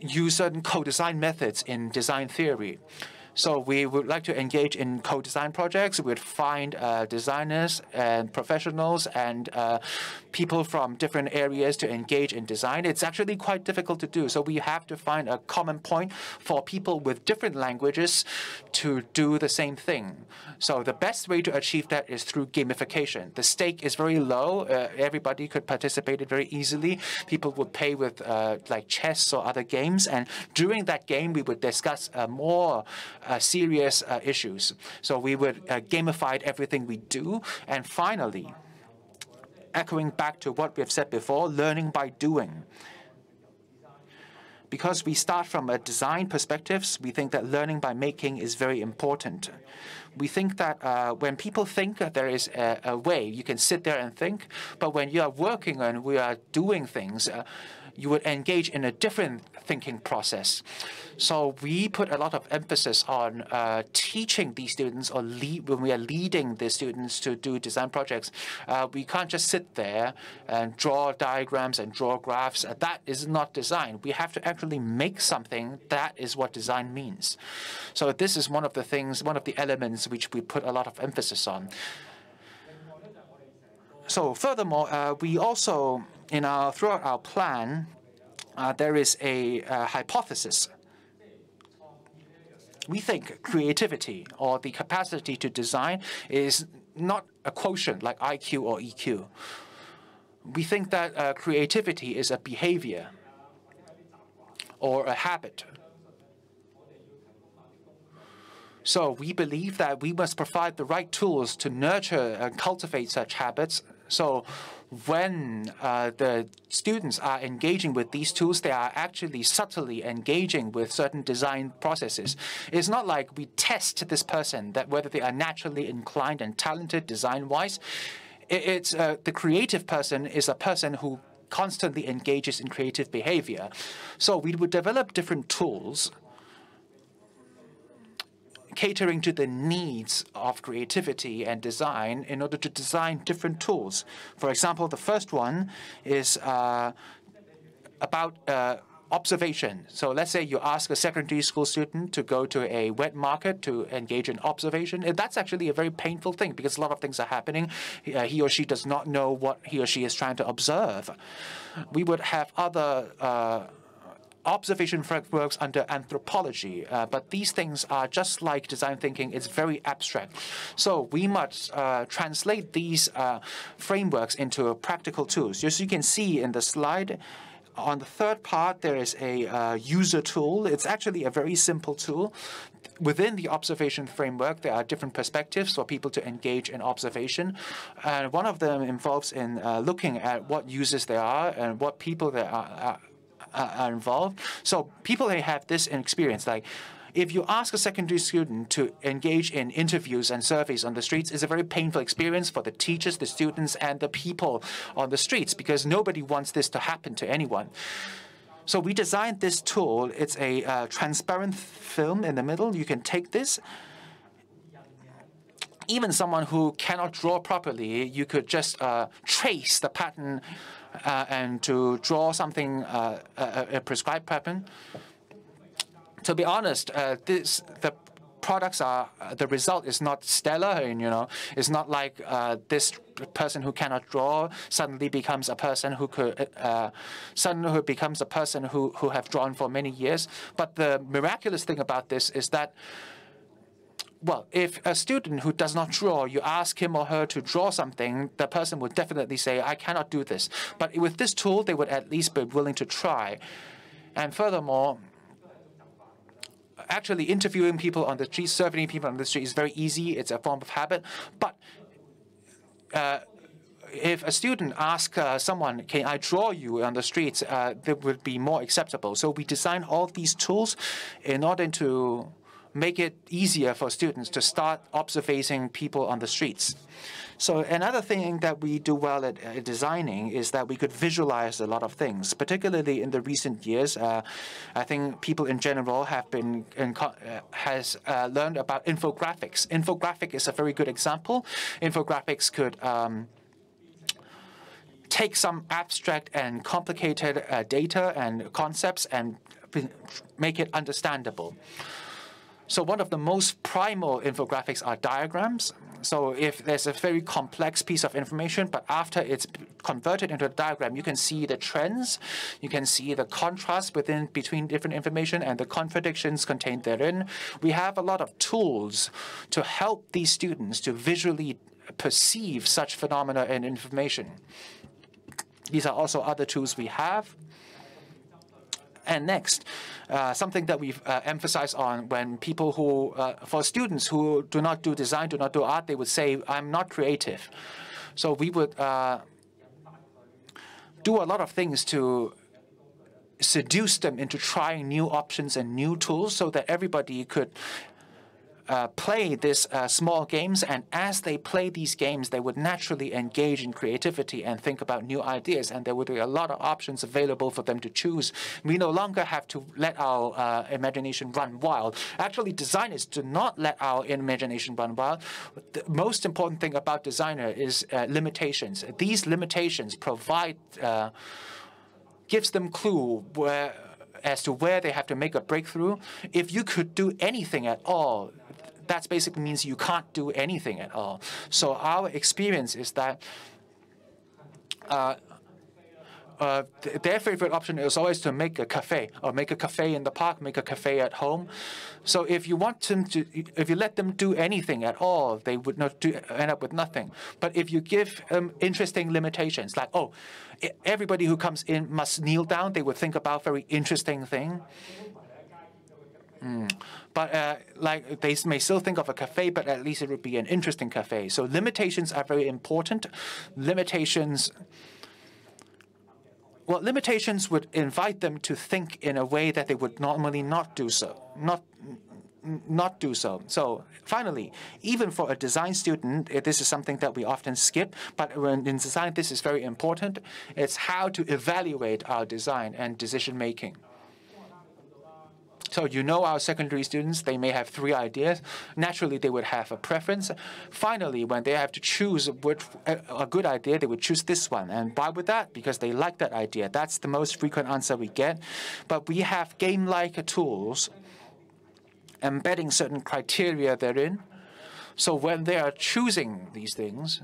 Speaker 1: use certain co-design methods in design theory. So we would like to engage in co-design projects. We'd find uh, designers and professionals and uh, people from different areas to engage in design. It's actually quite difficult to do. So we have to find a common point for people with different languages to do the same thing. So the best way to achieve that is through gamification. The stake is very low. Uh, everybody could participate it very easily. People would pay with uh, like chess or other games. And during that game, we would discuss uh, more uh, serious uh, issues. So we would uh, gamify everything we do. And finally, echoing back to what we have said before, learning by doing. Because we start from a design perspective, we think that learning by making is very important. We think that uh, when people think there is a, a, way, you can sit there and think, but when you are working and we are doing things, uh, you would engage in a different thinking process. So we put a lot of emphasis on uh, teaching these students or lead, when we are leading the students to do design projects. Uh, we can't just sit there and draw diagrams and draw graphs. Uh, that is not design. We have to actually make something. That is what design means. So this is one of the things, one of the elements which we put a lot of emphasis on. So furthermore, uh, we also, in our throughout our plan, uh, there is a, a hypothesis. We think creativity or the capacity to design is not a quotient like IQ or EQ. We think that uh, creativity is a behavior or a habit. So we believe that we must provide the right tools to nurture and cultivate such habits. So when uh, the students are engaging with these tools, they are actually subtly engaging with certain design processes. It's not like we test this person that whether they are naturally inclined and talented design-wise. It's uh, the creative person is a person who constantly engages in creative behavior. So we would develop different tools catering to the needs of creativity and design in order to design different tools. For example, the first one is uh, about uh, observation. So let's say you ask a secondary school student to go to a wet market to engage in observation. That's actually a very painful thing because a lot of things are happening. Uh, he or she does not know what he or she is trying to observe. We would have other uh, observation frameworks under anthropology, uh, but these things are just like design thinking, it's very abstract. So we must uh, translate these uh, frameworks into practical tools. As you can see in the slide, on the third part, there is a uh, user tool. It's actually a very simple tool. Within the observation framework, there are different perspectives for people to engage in observation. And one of them involves in uh, looking at what users there are and what people there are, are involved. So people may have this experience like if you ask a secondary student to engage in interviews and surveys on the streets, it's a very painful experience for the teachers, the students, and the people on the streets because nobody wants this to happen to anyone. So we designed this tool. It's a uh, transparent film in the middle. You can take this. Even someone who cannot draw properly, you could just uh, trace the pattern uh, and to draw something, uh, a, prescribed pattern. To be honest, uh, this the products are the result is not stellar and you know it's not like uh, this person who cannot draw suddenly becomes a person who could uh, suddenly who becomes a person who who have drawn for many years but the miraculous thing about this is that well, if a student who does not draw, you ask him or her to draw something, the person would definitely say, I cannot do this. But with this tool, they would at least be willing to try. And furthermore, actually interviewing people on the street, surveying people on the street is very easy. It's a form of habit. But uh, if a student asks uh, someone, can I draw you on the streets, uh, that would be more acceptable. So we design all these tools in order to make it easier for students to start observing people on the streets. So another thing that we do well at, at, designing is that we could visualize a lot of things. Particularly in the recent years, uh, I think people in general have been uh, has uh, learned about infographics. Infographic is a very good example. Infographics could um, take some abstract and complicated uh, data and concepts and make it understandable. So one of the most primal infographics are diagrams. So if there's a very complex piece of information, but after it's converted into a diagram, you can see the trends, you can see the contrast within between different information and the contradictions contained therein. We have a lot of tools to help these students to visually perceive such phenomena and information. These are also other tools we have. And next, uh, something that we've uh, emphasized on when people who, uh, for students who do not do design, do not do art, they would say, I'm not creative. So we would uh, do a lot of things to seduce them into trying new options and new tools so that everybody could uh, play these uh, small games, and as they play these games, they would naturally engage in creativity and think about new ideas, and there would be a lot of options available for them to choose. We no longer have to let our uh, imagination run wild. Actually, designers do not let our imagination run wild. The most important thing about designer is uh, limitations. These limitations provide uh, gives them clue where as to where they have to make a breakthrough. If you could do anything at all, that basically means you can't do anything at all. So our experience is that uh, uh, th their favorite option is always to make a cafe or make a cafe in the park, make a cafe at home. So if you want them to, if you let them do anything at all, they would not do, end up with nothing. But if you give um, interesting limitations, like oh, everybody who comes in must kneel down, they would think about very interesting thing. Mm. But uh, like they may still think of a cafe, but at least it would be an interesting cafe. So limitations are very important. Limitations well, limitations would invite them to think in a way that they would normally not do so, not not do so. So finally, even for a design student, eh, this is something that we often skip, but when in design, this is very important. It's how to evaluate our design and decision making. So you know our secondary students, they may have three ideas. Naturally, they would have a preference. Finally, when they have to choose which, a good idea, they would choose this one. And why would that? Because they like that idea. That's the most frequent answer we get. But we have game-like tools embedding certain criteria therein. So when they are choosing these things,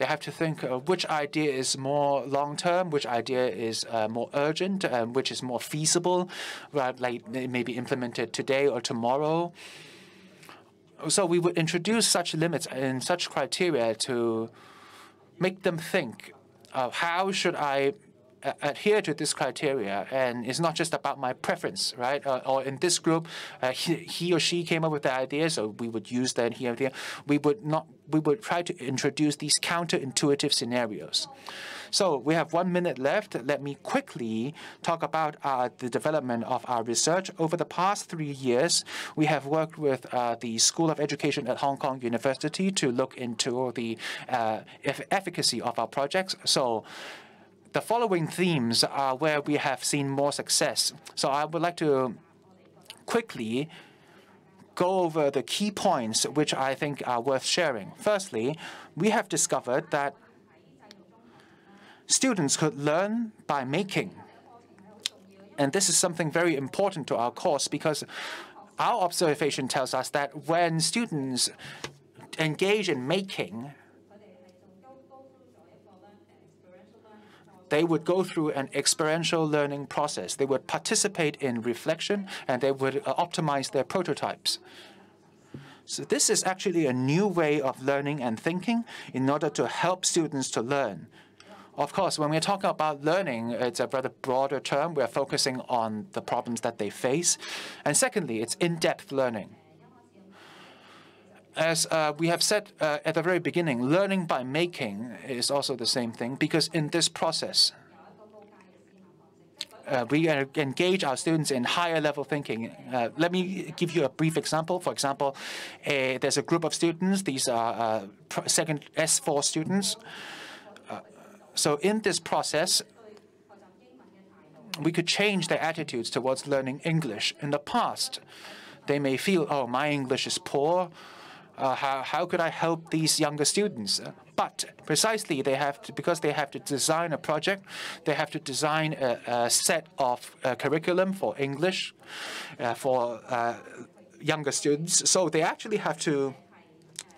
Speaker 1: they have to think uh, which idea is more long-term, which idea is uh, more urgent, um, which is more feasible, right, like it may be implemented today or tomorrow. So we would introduce such limits and such criteria to make them think, uh, how should I adhere to this criteria, and it's not just about my preference, right? Uh, or in this group, uh, he, he, or she came up with the idea, so we would use that here. There, we would not. We would try to introduce these counterintuitive scenarios. So we have one minute left. Let me quickly talk about uh, the development of our research. Over the past three years, we have worked with uh, the School of Education at Hong Kong University to look into the uh, efficacy of our projects. So the following themes are where we have seen more success. So I would like to quickly go over the key points which I think are worth sharing. Firstly, we have discovered that students could learn by making. And this is something very important to our course because our observation tells us that when students engage in making, they would go through an experiential learning process. They would participate in reflection, and they would uh, optimize their prototypes. So this is actually a new way of learning and thinking in order to help students to learn. Of course, when we're talking about learning, it's a rather broader term. We're focusing on the problems that they face. And secondly, it's in-depth learning as uh, we have said uh, at the very beginning, learning by making is also the same thing because in this process, uh, we engage our students in higher level thinking. Uh, let me give you a brief example. For example, uh, there's a group of students. These are uh, second S4 students. so in this process, we could change their attitudes towards learning English. In the past, they may feel, oh, my English is poor uh, how, how could I help these younger students? But precisely, they have to, because they have to design a project, they have to design a, a set of uh, curriculum for English uh, for uh, younger students. So they actually have to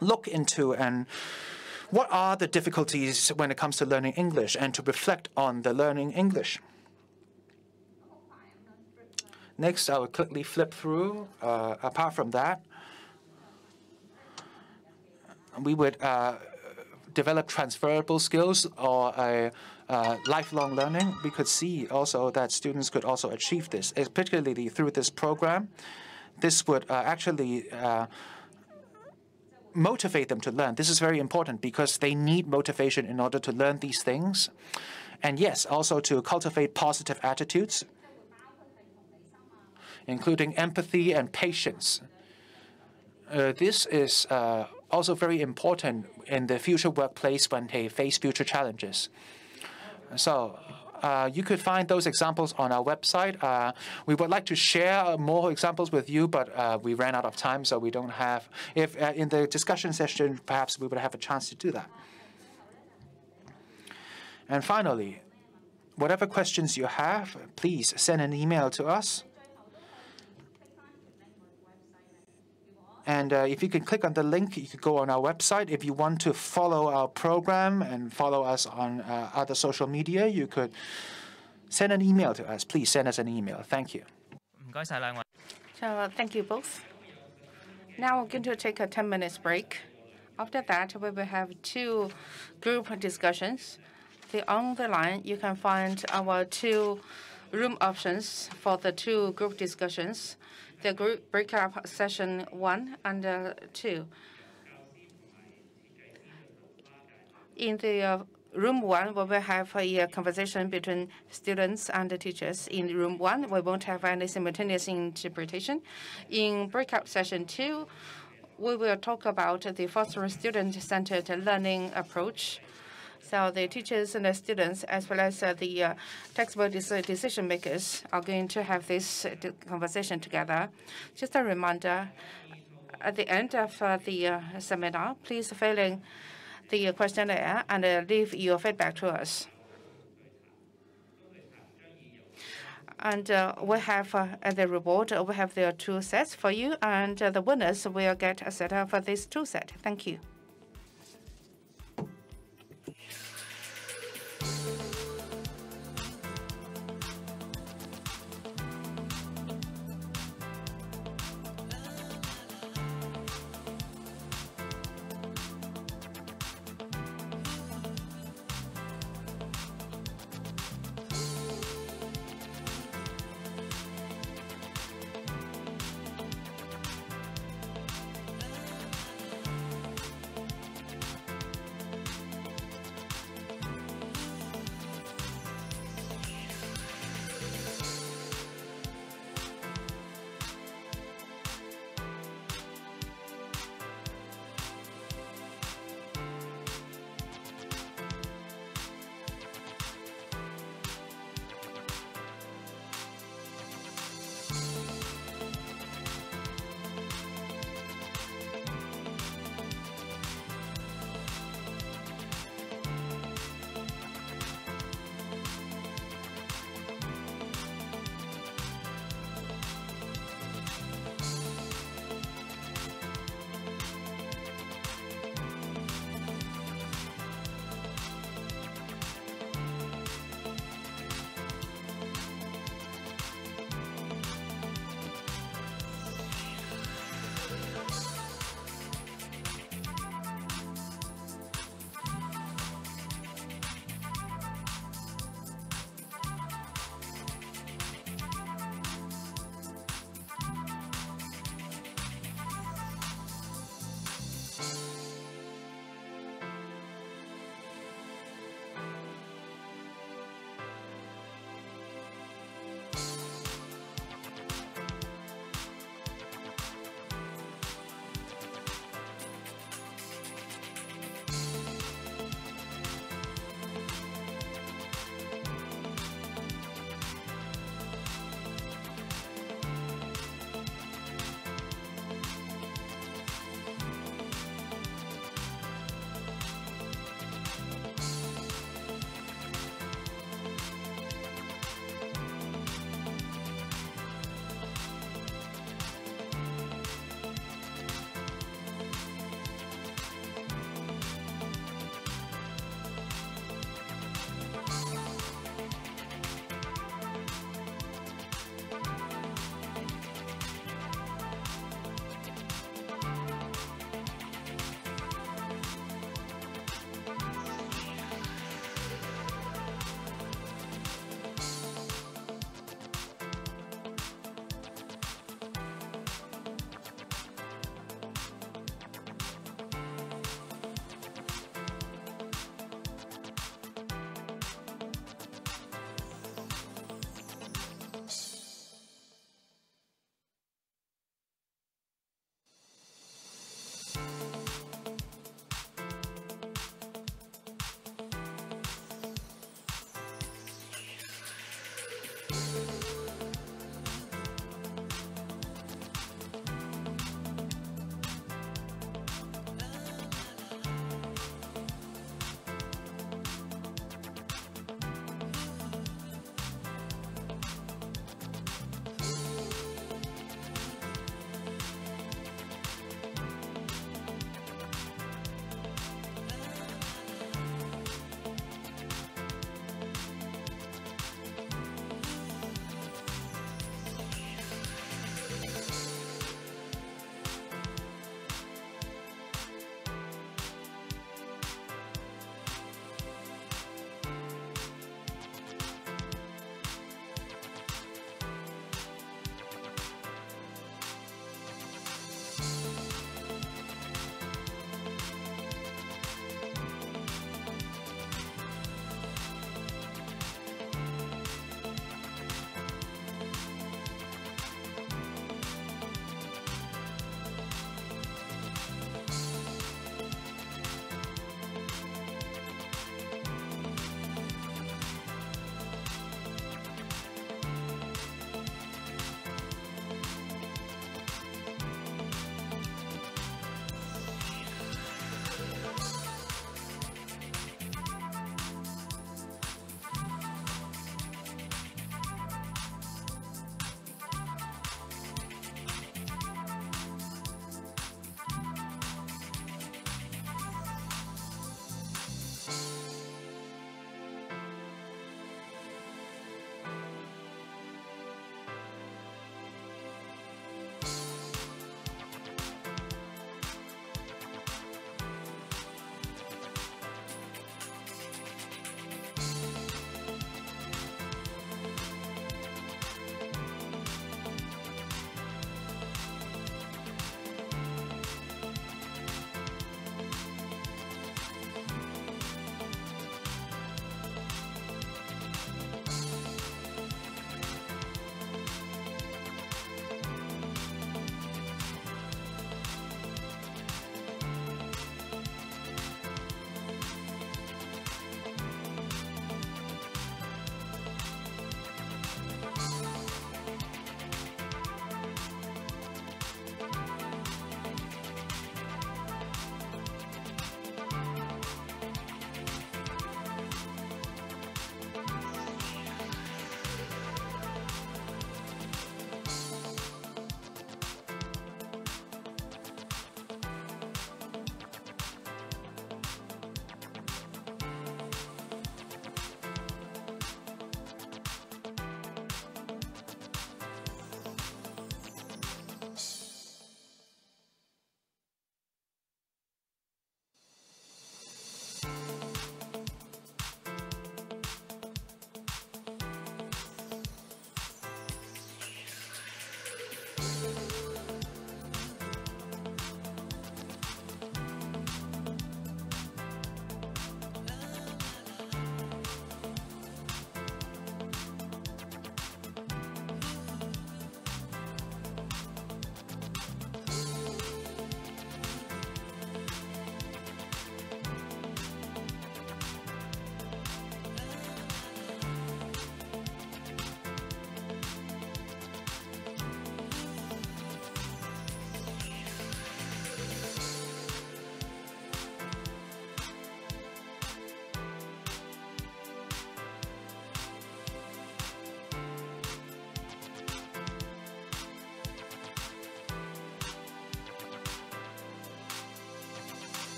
Speaker 1: look into and what are the difficulties when it comes to learning English and to reflect on the learning English. Next, I will quickly flip through. Uh, apart from that, we would uh, develop transferable skills or a uh, lifelong learning. We could see also that students could also achieve this, particularly through this program. This would uh, actually uh, motivate them to learn. This is very important because they need motivation in order to learn these things. And yes, also to cultivate positive attitudes, including empathy and patience. Uh, this is uh, also very important in the future workplace when they face future challenges. So uh, you could find those examples on our website. Uh, we would like to share more examples with you, but uh, we ran out of time, so we don't have. If uh, in the discussion session, perhaps we would have a chance to do that. And finally, whatever questions you have, please send an email to us. And And uh, if you can click on the link, you could go on our website. If you want to follow our program and follow us on uh, other social media, you could send an email to us. Please send us an email. Thank you.
Speaker 2: So uh, thank you both. Now we're going to take a 10 minutes break. After that, we will have two group discussions. The, on the line, you can find our two room options for the two group discussions. The group breakout session one and uh, two. In the uh, room one, we will have a conversation between students and the teachers. In room one, we won't have any simultaneous interpretation. In breakout session two, we will talk about the fostering student-centered learning approach. So the teachers and the students, as well as uh, the uh, textbook decision makers, are going to have this uh, conversation together. Just a reminder, at the end of the seminar, please fill in the questionnaire and leave your feedback to us. and uh, we have uh, the reward. We have the two sets for you, and uh, the winners will get a set of these two sets. Thank you.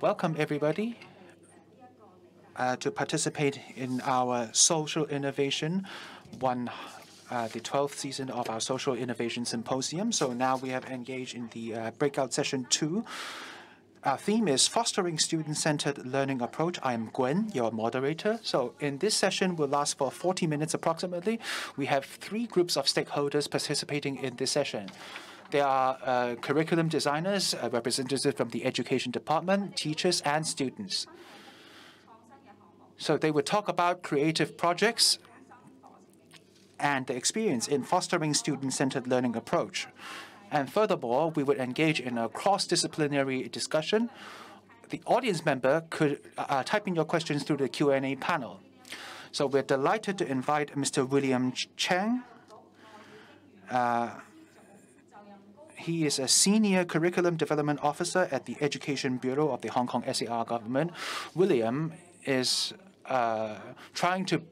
Speaker 1: Welcome, everybody, uh, to participate in our social innovation one uh, the 12th season of our Social Innovation Symposium. So now we have engaged in the uh, breakout session two. Our theme is Fostering Student-Centered Learning Approach. I am Gwen, your moderator. So in this session will last for 40 minutes approximately. We have three groups of stakeholders participating in this session. There are uh, curriculum designers, uh, representatives from the education department, teachers, and students. So they would talk about creative projects and the experience in fostering student-centered learning approach. And furthermore, we would engage in a cross-disciplinary discussion the audience member could uh, type in your questions through the Q&A panel. So we're delighted to invite Mr. William Cheng. Uh, he is a senior curriculum development officer at the Education Bureau of the Hong Kong SAR government. William is uh, trying to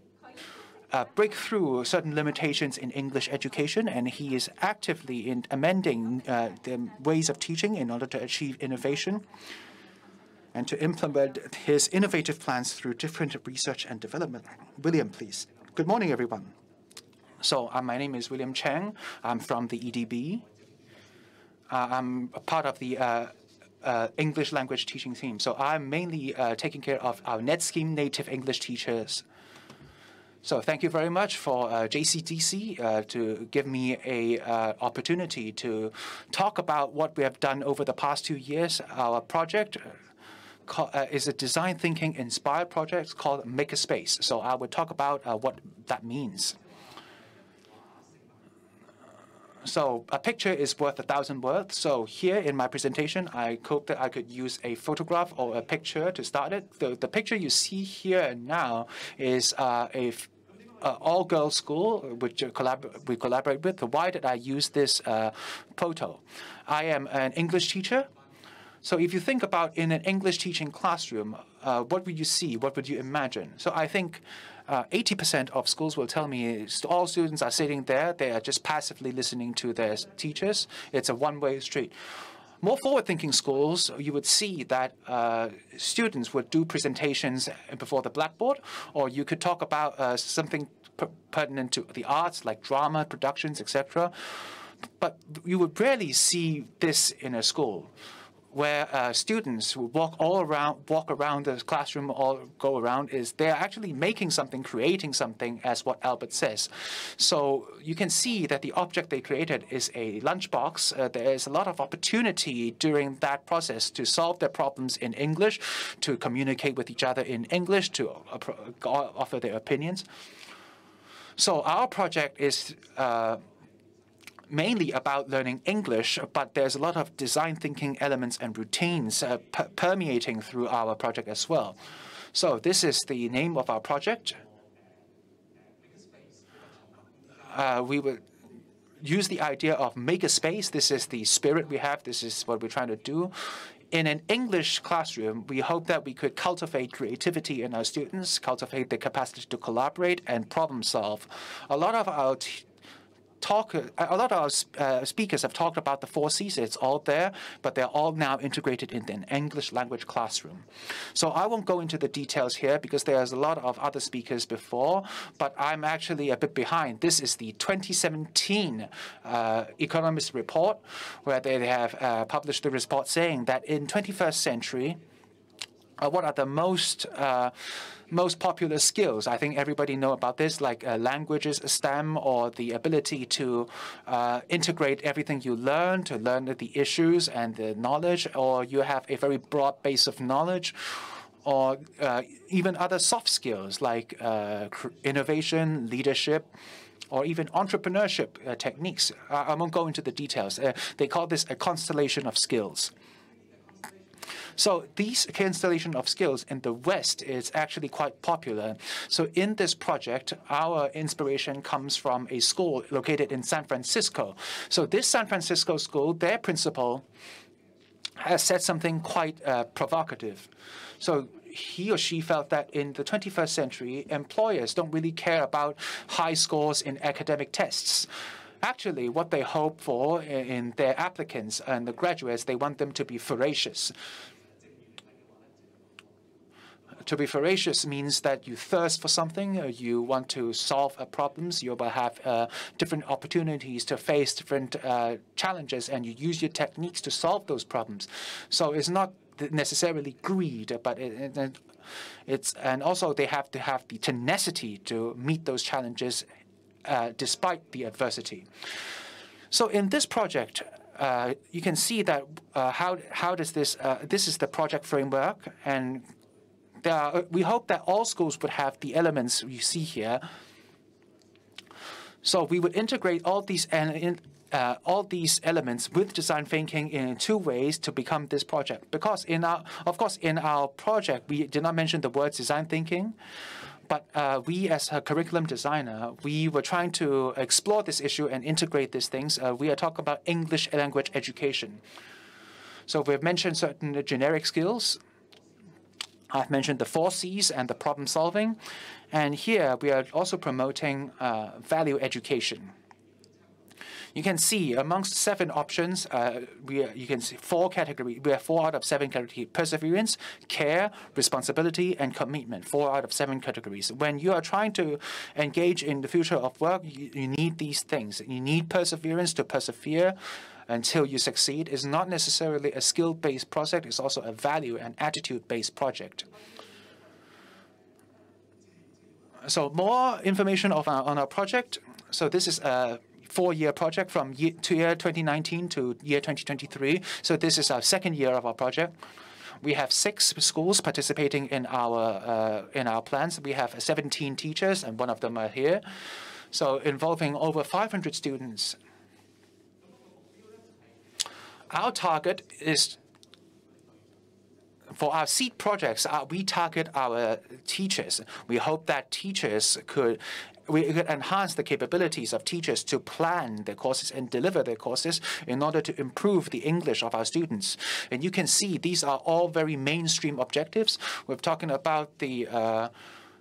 Speaker 1: uh, break through certain limitations in English education, and he is actively in amending uh, the ways of teaching in order to achieve innovation and to implement his innovative plans through different research and development. William, please. Good morning, everyone. So uh, my name is William Cheng. I'm from the EDB. Uh, I'm a part of the uh, uh, English language teaching team. So I'm mainly uh, taking care of our NET Scheme native English teachers. So thank you very much for uh, JCDISI uh, to give me a opportunity to talk about what we have done over the past two years. Our project is a design thinking inspired project called Makerspace. So I will talk about what that means. So a picture is worth a thousand words. So here in my presentation, I hope that I could use a photograph or a picture to start it. The, the picture you see here and now is uh, a uh, all-girls school, which collab we collaborate with. Why did I use this uh, photo? I am an English teacher. So if you think about in an English teaching classroom, uh, what would you see? What would you imagine? So I think 80% uh, of schools will tell me all students are sitting there. They are just passively listening to their teachers. It's a one-way street. More forward-thinking schools, you would see that uh, students would do presentations before the blackboard, or you could talk about uh, something pertinent to the arts, like drama, productions, etc. But you would rarely see this in a school where uh, students walk all around, walk around the classroom or go around is they're actually making something, creating something, as what Albert says. So you can see that the object they created is a lunchbox. Uh, there is a lot of opportunity during that process to solve their problems in English, to communicate with each other in English, to uh, offer their opinions. So our project is uh, mainly about learning English, but there's a lot of design thinking elements and routines uh, permeating through our project as well. So this is the name of our project. Uh, we will use the idea of make a space. This is the spirit we have. This is what we're trying to do. In an English classroom, we hope that we could cultivate creativity in our students, cultivate the capacity to collaborate and problem solve. A lot of our talk, a lot of our uh, speakers have talked about the four C's. It's all there, but they're all now integrated in an English language classroom. So I won't go into the details here because there's a lot of other speakers before, but I'm actually a bit behind. This is the 2017 uh, Economist report, where they have uh, published the report saying that in 21st century, uh, what are the most uh, most popular skills. I think everybody know about this, like uh, languages, STEM, or the ability to uh, integrate everything you learn, to learn the issues and the knowledge, or you have a very broad base of knowledge, or uh, even other soft skills like uh, innovation, leadership, or even entrepreneurship uh, techniques. I won't go into the details. Uh, they call this a constellation of skills. So these constellation of skills in the West is actually quite popular. So in this project, our inspiration comes from a school located in San Francisco. So this San Francisco school, their principal has said something quite uh, provocative. So he or she felt that in the 21st century, employers don't really care about high scores in academic tests. Actually, what they hope for in their applicants and the graduates, they want them to be voracious. To be voracious means that you thirst for something, uh, you want to solve uh, problems, you will have uh, different opportunities to face different uh, challenges, and you use your techniques to solve those problems. So it's not necessarily greed, but it, it, it's and also they have to have the tenacity to meet those challenges uh, despite the adversity. So in this project, uh, you can see that uh, how how does this uh, this is the project framework and are, we hope that all schools would have the elements you see here. So we would integrate all these uh, all these elements with design thinking in two ways to become this project. Because in our, of course, in our project, we did not mention the words design thinking. But uh, we, as a curriculum designer, we were trying to explore this issue and integrate these things. Uh, we are talking about English language education. So we've mentioned certain generic skills. I've mentioned the four C's and the problem solving. And here we are also promoting uh, value education. You can see amongst seven options, uh, we you can see four categories. We have four out of seven categories: perseverance, care, responsibility, and commitment. Four out of seven categories. When you are trying to engage in the future of work, you, you need these things. You need perseverance to persevere until you succeed. is not necessarily a skill-based project. It's also a value and attitude-based project. So more information of our, on our project. So this is a four-year project from year, to year 2019 to year 2023. So this is our second year of our project. We have six schools participating in our uh, in our plans. We have 17 teachers, and one of them are here. So involving over 500 students. Our target is for our seed projects, uh, we target our teachers. We hope that teachers could we could enhance the capabilities of teachers to plan their courses and deliver their courses in order to improve the English of our students. And you can see these are all very mainstream objectives. We're talking about the uh,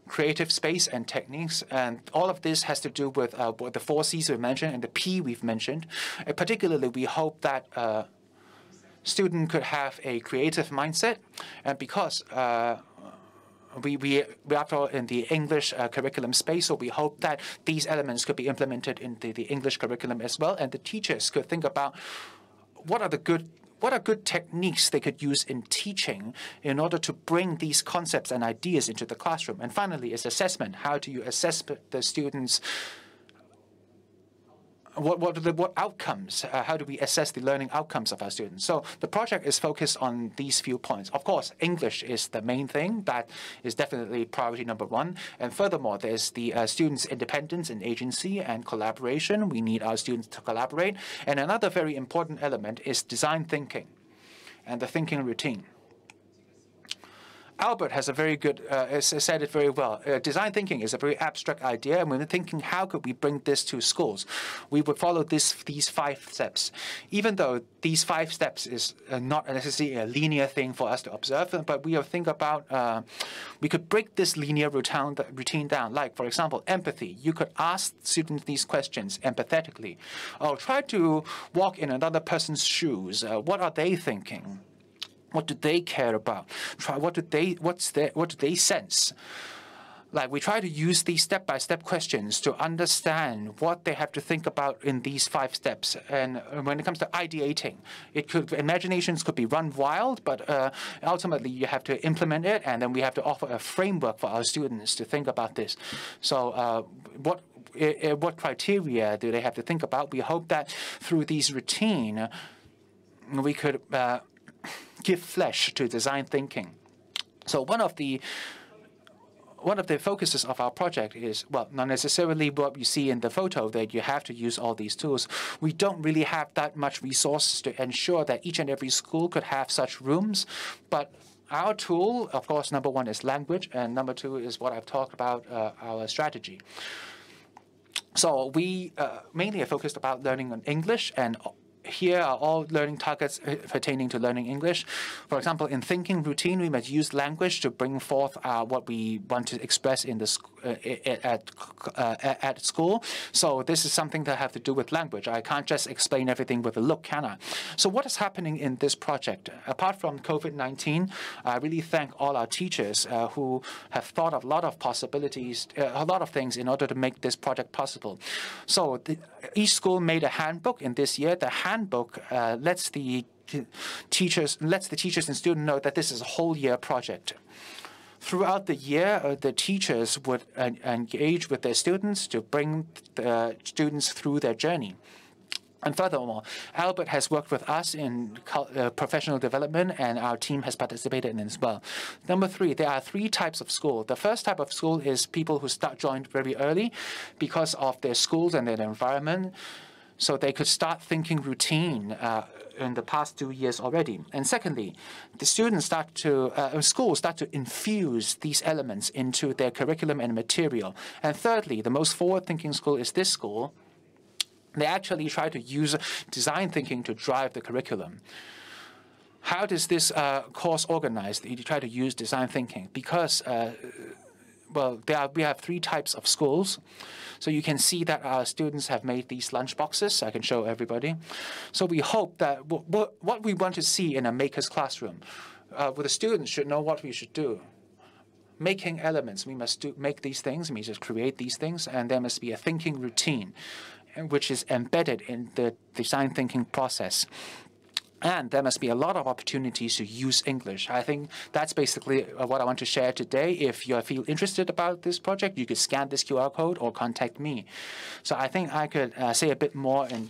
Speaker 1: creative space and techniques. And all of this has to do with uh, the four C's we mentioned and the P we've mentioned. And particularly, we hope that uh, student could have a creative mindset. And because uh, we, we, we after all in the English uh, curriculum space, so we hope that these elements could be implemented in the, the English curriculum as well, and the teachers could think about what are the good what are good techniques they could use in teaching in order to bring these concepts and ideas into the classroom. And finally, is assessment. How do you assess the students' what what the, what outcomes? Uh, how do we assess the learning outcomes of our students? So the project is focused on these few points. Of course, English is the main thing that is definitely priority number one. And furthermore, there's the uh, students' independence and agency and collaboration. We need our students to collaborate. And another very important element is design thinking and the thinking routine. Albert has a very good, uh, said it very well. Uh, design thinking is a very abstract idea, and we're thinking how could we bring this to schools? We would follow this these five steps. Even though these five steps is uh, not necessarily a linear thing for us to observe, but we are think about uh, we could break this linear routine routine down. Like for example, empathy. You could ask students these questions empathetically, or try to walk in another person's shoes. Uh, what are they thinking? What do they care about? Try what do they what's their what do they sense? Like we try to use these step-by-step questions to understand what they have to think about in these five steps. And when it comes to ideating, it could imaginations could be run wild, but uh, ultimately you have to implement it, and then we have to offer a framework for our students to think about this. So uh, what what criteria do they have to think about? We hope that through these routine, we could uh, give flesh to design thinking. So one of the one of the focuses of our project is, well, not necessarily what you see in the photo that you have to use all these tools. We don't really have that much resources to ensure that each and every school could have such rooms, but our tool, of course, number one is language, and number two is what I've talked about, uh, our strategy. So we uh, mainly are focused about learning on English and here are all learning targets uh, pertaining to learning English. For example, in thinking routine, we must use language to bring forth uh, what we want to express in the at uh, at school. So this is something that have to do with language. I can't just explain everything with a look, can I? So what is happening in this project? Apart from COVID-19, I really thank all our teachers uh, who have thought of a lot of possibilities, uh, a lot of things in order to make this project possible. So the, each school made a handbook in this year. The handbook uh, lets the teachers lets the teachers and students know that this is a whole year project. Throughout the year, uh, the teachers would uh, engage with their students to bring the students through their journey. And furthermore, Albert has worked with us in uh, professional development, and our team has participated in it as well. Number three, there are three types of school. The first type of school is people who start joined very early because of their schools and their environment. So they could start thinking routine uh, in the past two years already. And secondly, the students start to, uh, schools start to infuse these elements into their curriculum and material. And thirdly, the most forward-thinking school is this school. They actually try to use design thinking to drive the curriculum. How does this uh, course organize? You try to use design thinking because uh, well, are, we have three types of schools. So you can see that our students have made these lunch boxes. I can show everybody. So we hope that what, we want to see in a maker's classroom, uh, well, the students should know what we should do. Making elements, we must do, make these things, we just create these things, and there must be a thinking routine, which is embedded in the design thinking process. And there must be a lot of opportunities to use English. I think that's basically uh, what I want to share today. If you feel interested about this project, you could scan this QR code or contact me. So I think I could uh, say a bit more in,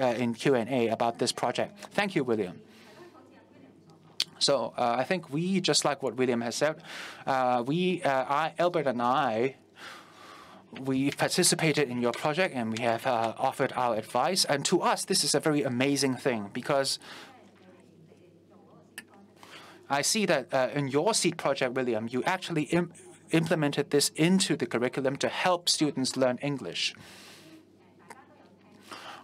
Speaker 1: uh, in Q&A about this project. Thank you, William. So uh, I think we, just like what William has said, uh, we, uh, I, Albert and I, we participated in your project and we have uh, offered our advice. And to us, this is a very amazing thing because I see that uh, in your seed project, William, you actually Im implemented this into the curriculum to help students learn English.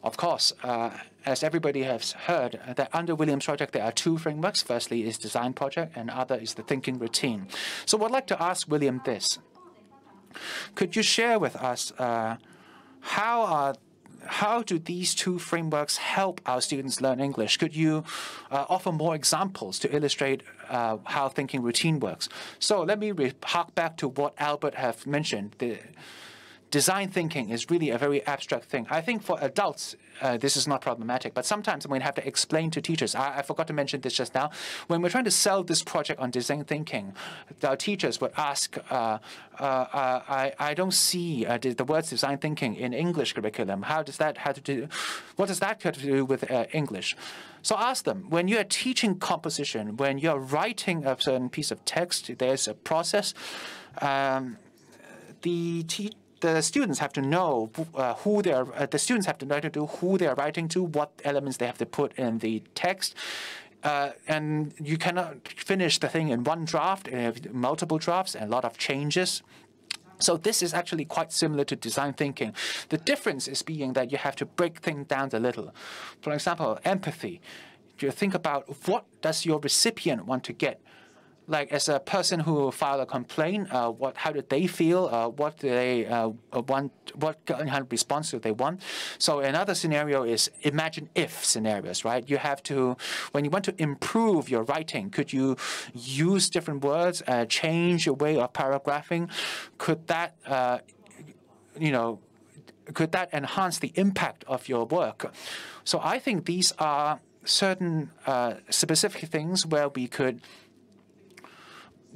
Speaker 1: Of course, uh, as everybody has heard, that under William's project there are two frameworks. Firstly is design project, and other is the thinking routine. So I'd like to ask William this. Could you share with us uh, how are how do these two frameworks help our students learn English? Could you uh, offer more examples to illustrate uh, how thinking routine works? So let me hark back to what Albert have mentioned. The, design thinking is really a very abstract thing. I think for adults, uh, this is not problematic, but sometimes we have to explain to teachers. I, I, forgot to mention this just now. When we're trying to sell this project on design thinking, our teachers would ask, uh, uh, uh I, I don't see uh, the, words design thinking in English curriculum. How does that have to do, what does that have to do with English? So ask them, when you're teaching composition, when you're writing a certain piece of text, there's a process. Um, the teacher the students have to know uh, who they are. Uh, the students have to know to who they are writing to, what elements they have to put in the text. Uh, and you cannot finish the thing in one draft, multiple drafts, and a lot of changes. So this is actually quite similar to design thinking. The difference is being that you have to break things down a little. For example, empathy. You think about what does your recipient want to get like as a person who filed a complaint, uh, what how did they feel? Uh, what do they uh, want? What kind of response do they want? So another scenario is imagine if scenarios, right? You have to when you want to improve your writing, could you use different words, uh, change your way of paragraphing? Could that uh, you know? Could that enhance the impact of your work? So I think these are certain uh, specific things where we could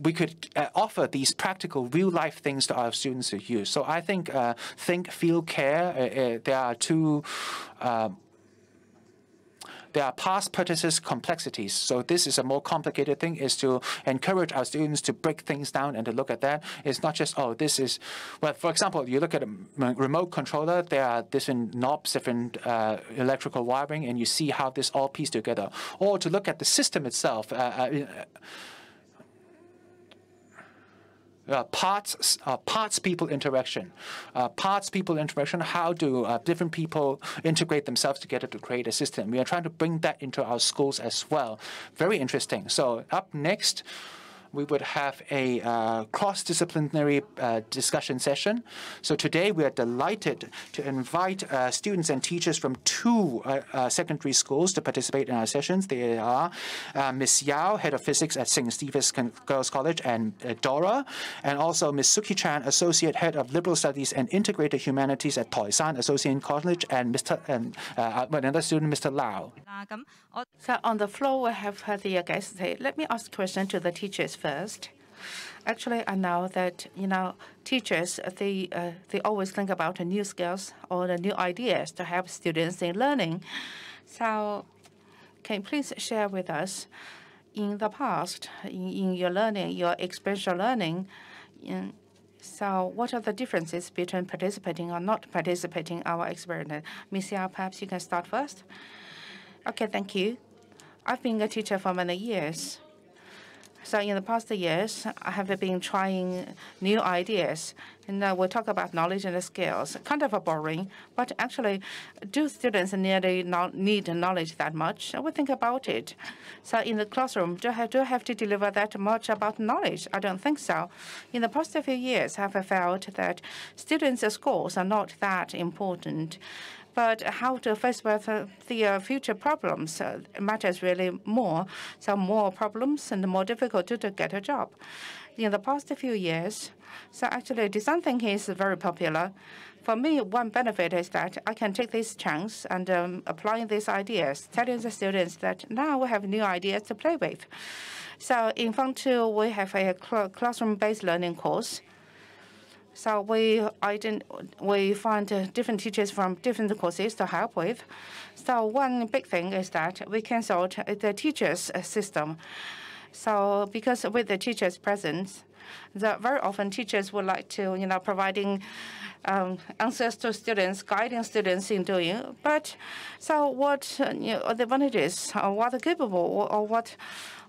Speaker 1: we could uh, offer these practical real life things to our students to use. So I think uh, think, feel, care. Uh, uh there are two. Uh, there are past practices complexities. So this is a more complicated thing, is to encourage our students to break things down and to look at that. It's not just, oh, this is, well, for example, you look at a remote controller, there are different knobs, different uh, electrical wiring, and you see how this all piece together. Or to look at the system itself. Uh, uh, parts uh, parts people interaction, uh, parts people interaction. How do uh, different people integrate themselves together to create a system? We are trying to bring that into our schools as well. Very interesting. So up next we would have a uh, cross-disciplinary uh, discussion session. So today we are delighted to invite uh, students and teachers from two uh, uh, secondary schools to participate in our sessions. They are uh, Ms. Yao, Head of Physics at St. Stephen's Girls College, and Dora, and also Ms. Suki Chan, Associate Head of Liberal Studies and Integrated Humanities at Toi Shan Association College, and Mr. and another student, Mr. Lau.
Speaker 2: So on the floor, we have the guests. Let me ask a question to the teachers first. Actually, I know that you know teachers they uh, they always think about the new skills or the new ideas to help students in learning. So, can you please share with us in the past in, in your learning, your experiential learning, in So what are the differences between participating or not participating in our experiment? Ms. Yao, perhaps you can start first. Okay, thank you. I've been a teacher for many years. So in the past years, I have been trying new ideas. And uh, we'll talk about knowledge and skills. Kind of a boring, but actually, do students nearly not need knowledge that much? We think about it. So in the classroom, do I, have, do I have to deliver that much about knowledge? I don't think so. In the past few years, I've felt that students' scores are not that important but how to face with the uh, future problems uh, matters really more. So more problems and more difficult to, to get a job. In the past few years, so actually design thinking is very popular. For me, one benefit is that I can take this chance and um, applying these ideas, telling the students that now we have new ideas to play with. So in Form 2, we have a cl classroom-based learning course. So we we find uh, different teachers from different courses to help with. So one big thing is that we cancelled the teachers uh, system. So because with the teachers presence, the, very often teachers would like to, you know, providing um, answers to students, guiding students in doing. But so what uh, you know, the advantages, or what are capable, or what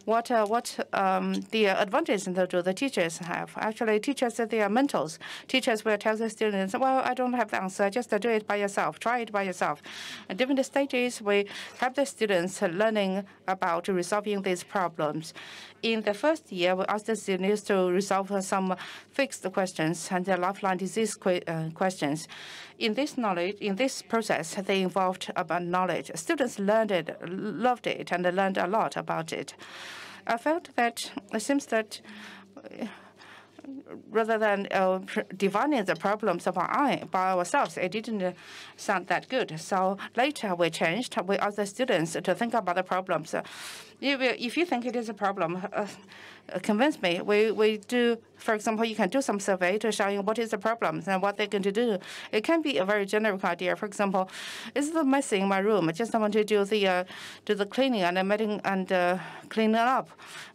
Speaker 2: what uh, what um, the advantage do the teachers have? Actually, teachers they are mentors. Teachers will tell the students, "Well, I don't have the answer. Just do it by yourself. Try it by yourself." At different stages, we help the students learning about resolving these problems. In the first year, we asked the students to resolve some fixed questions and the lifeline disease que uh, questions. In this knowledge, in this process, they involved about knowledge. Students learned it, loved it, and learned a lot about it. I felt that it seems that uh, rather than uh, defining the problems by, by ourselves, it didn't sound that good. So later we changed. We asked the students to think about the problems. If, you think it is a problem, uh, convince me. We, we do, for example, you can do some survey to show you what is the problem and what they're going to do. It can be a very generic idea. For example, is the messy in my room? I just want to do the uh, do the cleaning and meeting and uh, clean it up.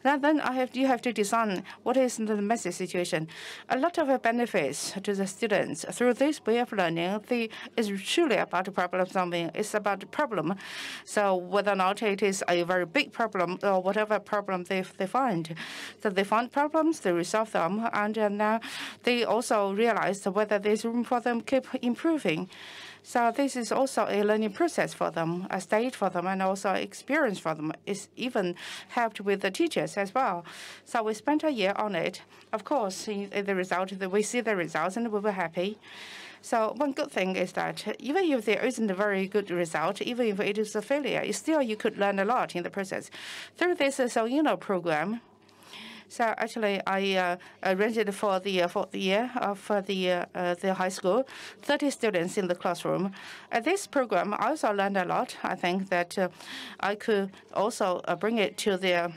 Speaker 2: And then I have you have to design what is the messy situation. A lot of benefits to the students through this way of learning. The is truly about problem solving. It's about problem. So whether or not it is a very big problem or whatever problem they they find. So they find problems, they resolve them, and uh, now they also realize whether there's room for them keep improving. So this is also a learning process for them, a stage for them, and also experience for them. It's even helped with the teachers as well. So we spent a year on it. Of course, the result, we see the results, and we were happy. So one good thing is that even if there isn't a very good result, even if it is a failure, still you could learn a lot in the process. Through this uh, SOUNO program, so actually, I uh, arranged for the uh, fourth year of uh, the uh, the high school, 30 students in the classroom. At this program, I also learned a lot. I think that uh, I could also uh, bring it to the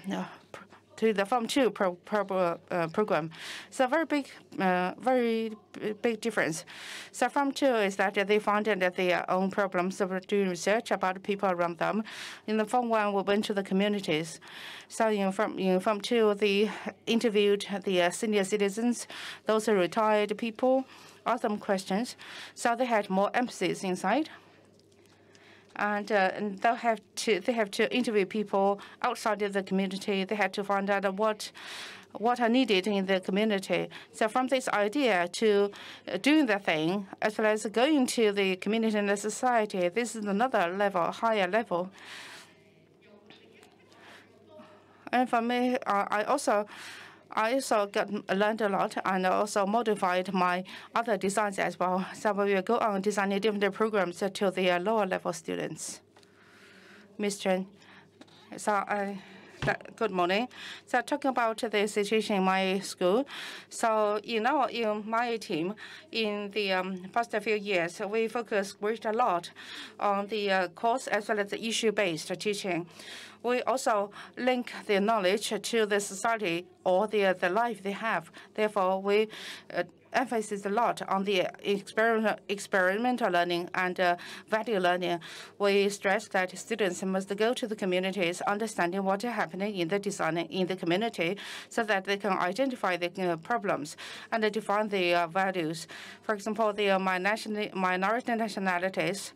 Speaker 2: to the Form 2 pro, pro, uh, program. So very big, uh, very big difference. So Form 2 is that they found their own problems of doing research about people around them. In the Form 1, we went to the communities. So in Form, in Form 2, they interviewed the uh, senior citizens, those retired people, asked them questions. So they had more emphasis inside and, uh, and they have to they have to interview people outside of the community. They have to find out what what are needed in the community. So from this idea to uh, doing the thing, as well as going to the community and the society, this is another level, higher level. And for me, uh, I also I also got learned a lot and also modified my other designs as well. So we will go on designing different programs to the lower level students. Ms. Chen, so I. Good morning. So talking about the situation in my school, so you know, in my team, in the um, past few years, we focus quite a lot on the uh, course as well as the issue-based teaching we also link the knowledge to the society or the, the life they have. Therefore, we uh, emphasis a lot on the experimental learning and uh, value learning. We stress that students must go to the communities, understanding what is happening in the design in the community, so that they can identify the uh, problems and define the uh, values. For example, the uh, minority nationalities,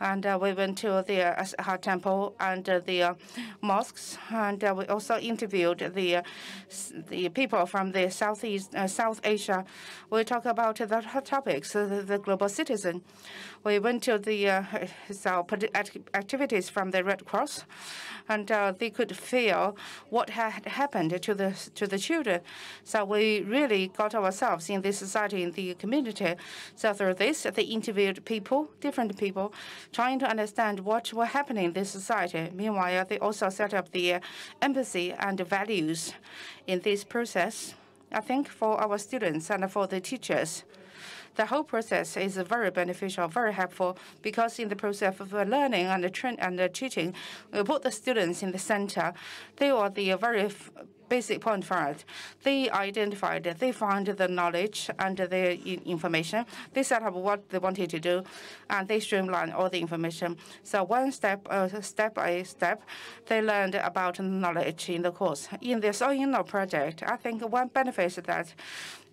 Speaker 2: and uh, we went to the uh, temple and uh, the mosques, and we also interviewed the the people from the Southeast South Asia. We talk about the topics, the, the global citizen. We went to the uh, activities from the Red Cross, and uh, they could feel what had happened to the to the children. So we really got ourselves in this society, in the community. So through this, they interviewed people, different people, trying to understand what was happening in this society. Meanwhile, they also set up the uh, empathy and values in this process. I think for our students and for the teachers, the whole process is very beneficial, very helpful, because in the process of learning and, the and the teaching, we put the students in the center. They are the very basic point for it. They identified, they found the knowledge and the information. They set up what they wanted to do, and they streamlined all the information. So one step, uh, step by step, they learned about knowledge in the course. In this all project, I think one benefit is that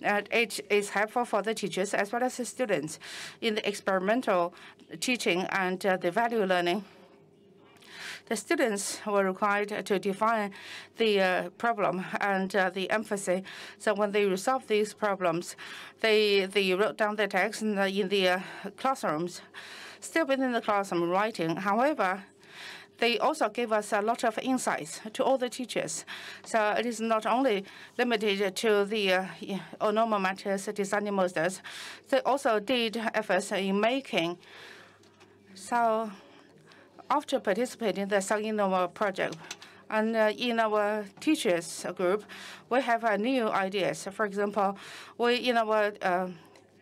Speaker 2: uh, it is helpful for the teachers as well as the students in the experimental teaching and uh, the value learning the students were required to define the uh, problem and uh, the emphasis. So when they resolve these problems, they they wrote down the text in the, in the uh, classrooms, still within the classroom writing. However, they also gave us a lot of insights to all the teachers. So it is not only limited to the uh, normal matters designing models, they also did efforts in making. So after participating in the South project, and uh, in our teachers group, we have uh, new ideas. For example, we in our uh,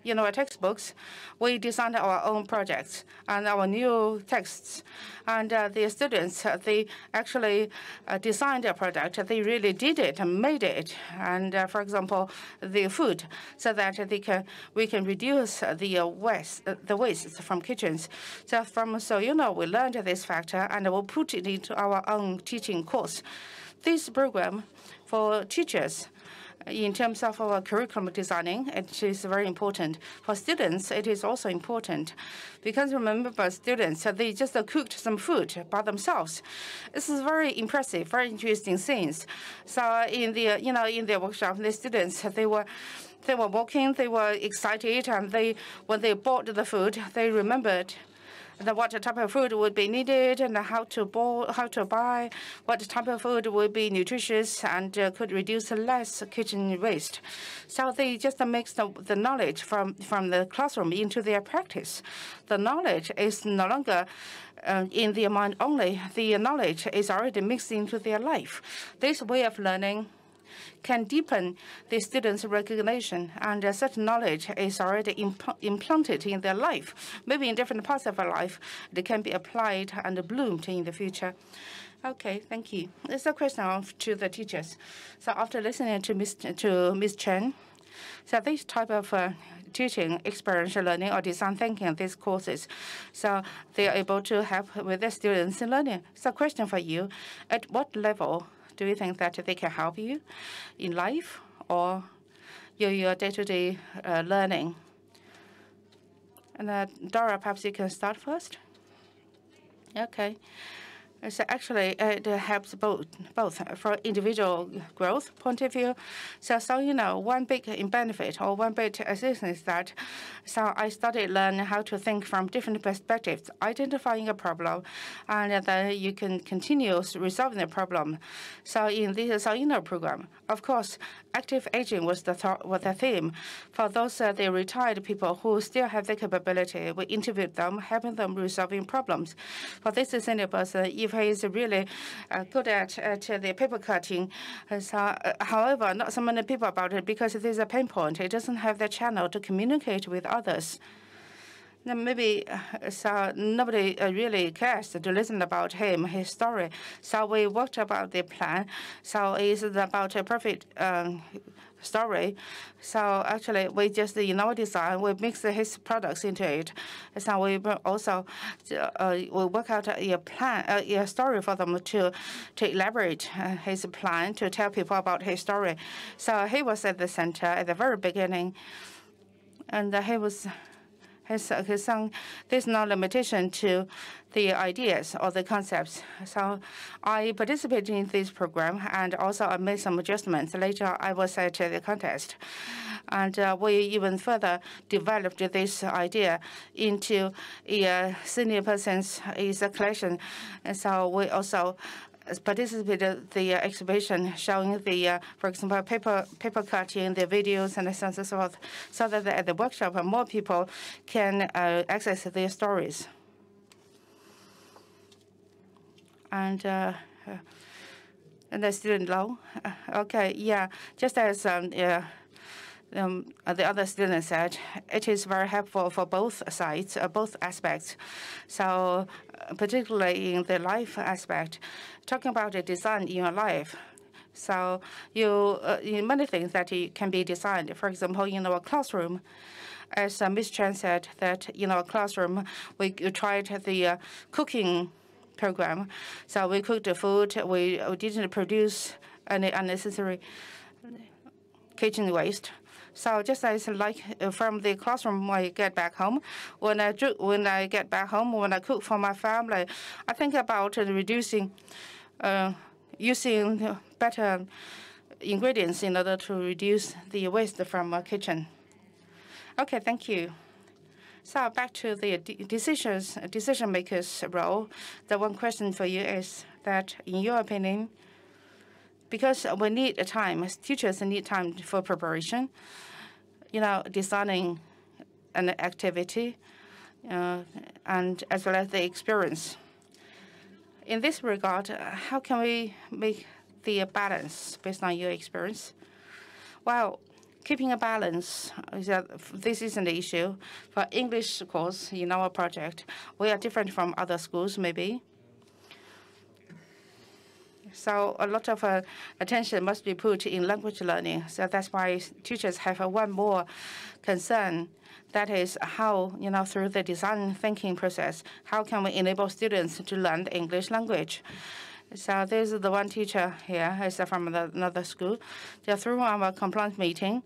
Speaker 2: in our textbooks, we designed our own projects and our new texts. And uh, the students, uh, they actually uh, designed a product. They really did it and made it. And uh, for example, the food, so that they can we can reduce the waste the waste from kitchens. So from so you know we learned this factor and we'll put it into our own teaching course. This program for teachers in terms of our curriculum designing, it is very important. For students, it is also important because remember, students they just cooked some food by themselves. This is very impressive, very interesting things. So in the you know in the workshop, the students they were they were walking, they were excited, and they when they bought the food, they remembered what type of food would be needed and how to boil, how to buy, what type of food would be nutritious and uh, could reduce less kitchen waste. So they just mix the, the knowledge from, from the classroom into their practice. The knowledge is no longer uh, in their mind only. The knowledge is already mixed into their life. This way of learning can deepen the students' recognition, and uh, such knowledge is already impl implanted in their life. Maybe in different parts of their life, they can be applied and bloomed in the future. Okay, thank you. It's a question to the teachers. So after listening to Ms. to Ms. Chen, so this type of uh, teaching, experiential learning, or design thinking, these courses, so they are able to help with the students in learning. So question for you, at what level do you think that they can help you in life or your, day-to-day uh, learning? And uh, Dora, perhaps you can start first. Okay. So actually, it helps both, both for individual growth point of view. So, so you know, one big benefit or one big assistance is that, so I started learning how to think from different perspectives, identifying a problem, and then you can continue resolving the problem. So in this SAOINO program, of course, active aging was the th was the theme. For those uh, the retired people who still have the capability, we interviewed them, helping them resolving problems. For this senior person, if he is really uh, good at, at the paper cutting, uh, so, uh, however, not so many people about it because it is a pain point. It doesn't have the channel to communicate with others. Then maybe uh, so nobody uh, really cares to listen about him, his story. So we worked about the plan. So it's about a perfect um, story. So actually, we just in our design we mix his products into it. So we also uh, we work out a plan, a story for them to to elaborate uh, his plan to tell people about his story. So he was at the center at the very beginning, and he was son, there's no limitation to the ideas or the concepts. So I participated in this program and also I made some adjustments. Later, I was at the contest. And uh, we even further developed this idea into a senior person's collection. And so we also participated the uh, exhibition showing the, uh, for example, paper paper cutting, the videos and so on and so forth, so that at the workshop more people can uh, access their stories. And and the student low. Okay, yeah, just as um, yeah, um, the other student said, it is very helpful for both sides, uh, both aspects. So uh, particularly in the life aspect, talking about the design in your life. So you, uh, many things that can be designed. For example, in our classroom, as uh, Ms. Chen said, that in our classroom, we tried the uh, cooking program. So we cooked the food. We didn't produce any unnecessary kitchen waste. So just as like from the classroom when I get back home, when I do, when I get back home, when I cook for my family, I think about reducing, uh, using better ingredients in order to reduce the waste from a kitchen. Okay, thank you. So back to the decisions, decision makers' role. The one question for you is that, in your opinion, because we need time, teachers need time for preparation you know, designing an activity uh, and as well as the experience. In this regard, uh, how can we make the balance based on your experience? Well, keeping a balance, is this is an issue. For English course in our project, we are different from other schools maybe. So a lot of uh, attention must be put in language learning. So that's why teachers have uh, one more concern. That is how, you know, through the design thinking process, how can we enable students to learn the English language? So this is the one teacher here is from the, another school. So through our compliance meeting,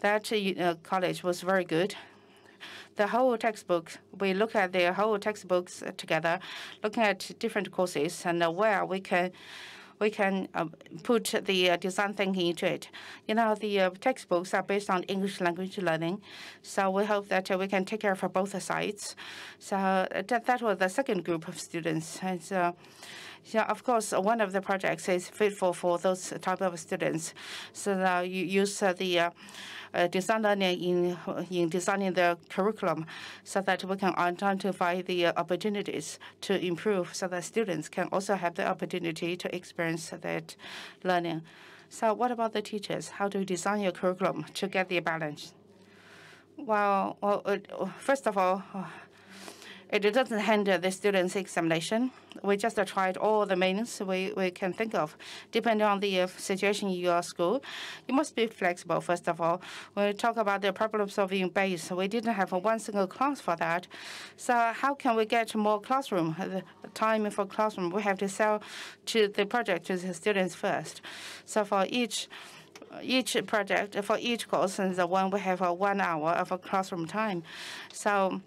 Speaker 2: that uh, college was very good the whole textbook, we look at the whole textbooks together, looking at different courses and where we can we can uh, put the uh, design thinking into it. You know, the uh, textbooks are based on English language learning, so we hope that we can take care of both sides. So that, that was the second group of students. And so, yeah, of course, one of the projects is fitful for those type of students. So uh, you use uh, the uh, design learning in, in designing the curriculum so that we can identify the uh, opportunities to improve so that students can also have the opportunity to experience that learning. So what about the teachers? How do you design your curriculum to get the balance? Well, well uh, first of all, it doesn't hinder the students' examination. We just tried all the means we, we can think of. Depending on the uh, situation in your school, you must be flexible, first of all. When we talk about the problem-solving base, we didn't have one single class for that. So how can we get more classroom, the time for classroom? We have to sell to the project to the students first. So for each each project, for each course, and the one we have a one hour of a classroom time. So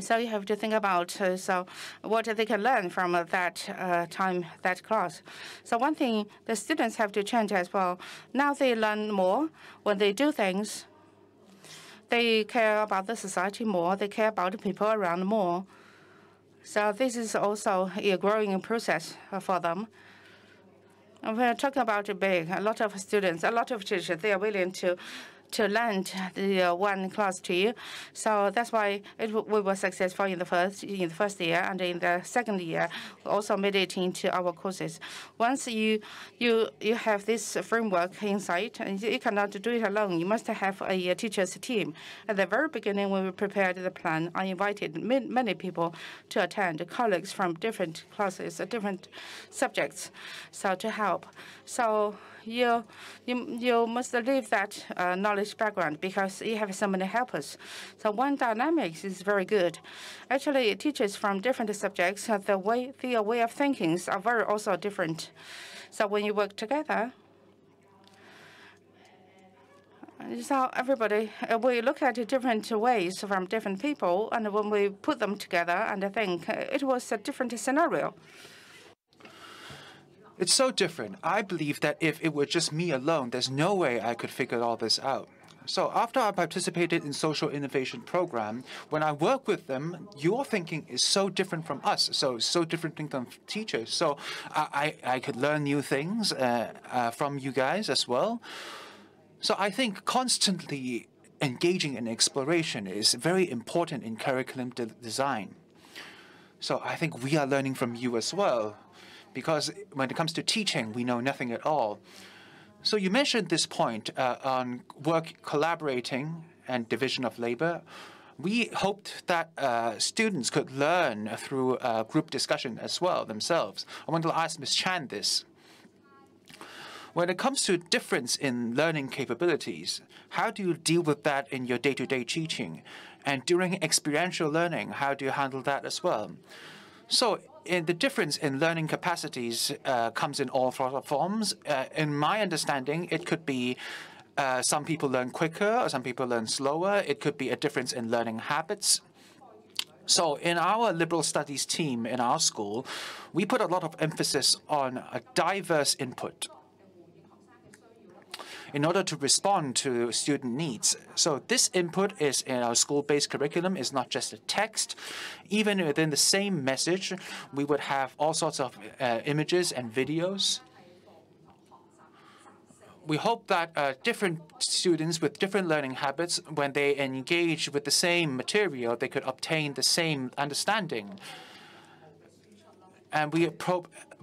Speaker 2: so you have to think about uh, so what they can learn from uh, that uh, time, that class. So one thing the students have to change as well. Now they learn more when they do things. They care about the society more. They care about the people around more. So this is also a growing process for them. And we're talking about big. A lot of students, a lot of teachers, they are willing to to lend the uh, one class to you. So that's why it, we were successful in the first in the first year, and in the second year, we also made it into our courses. Once you you you have this framework inside, and you cannot do it alone. You must have a, a teachers team. At the very beginning, when we prepared the plan, I invited many people to attend, colleagues from different classes, different subjects, so to help. So you you you must leave that uh, knowledge background because you have so many helpers. So one dynamics is very good. Actually, teachers from different subjects, uh, the way their way of thinking are very also different. So when you work together, so everybody, uh, we look at different ways from different people, and when we put them together, and I think uh, it was a different scenario.
Speaker 1: It's so different. I believe that if it were just me alone, there's no way I could figure all this out. So after I participated in social innovation program, when I work with them, your thinking is so different from us. So so different from teachers. So I I, I could learn new things uh, uh, from you guys as well. So I think constantly engaging in exploration is very important in curriculum de design. So I think we are learning from you as well because when it comes to teaching, we know nothing at all. So you mentioned this point uh, on work collaborating and division of labor. We hoped that uh, students could learn through uh, group discussion as well themselves. I want to ask Ms. Chan this. When it comes to difference in learning capabilities, how do you deal with that in your day-to-day -day teaching? And during experiential learning, how do you handle that as well? So in the difference in learning capacities uh, comes in all forms. Uh, in my understanding, it could be uh, some people learn quicker, or some people learn slower. It could be a difference in learning habits. So in our liberal studies team in our school, we put a lot of emphasis on a diverse input in order to respond to student needs. So this input is in our school-based curriculum is not just a text. Even within the same message, we would have all sorts of uh, images and videos we hope that uh, different students with different learning habits, when they engage with the same material, they could obtain the same understanding and we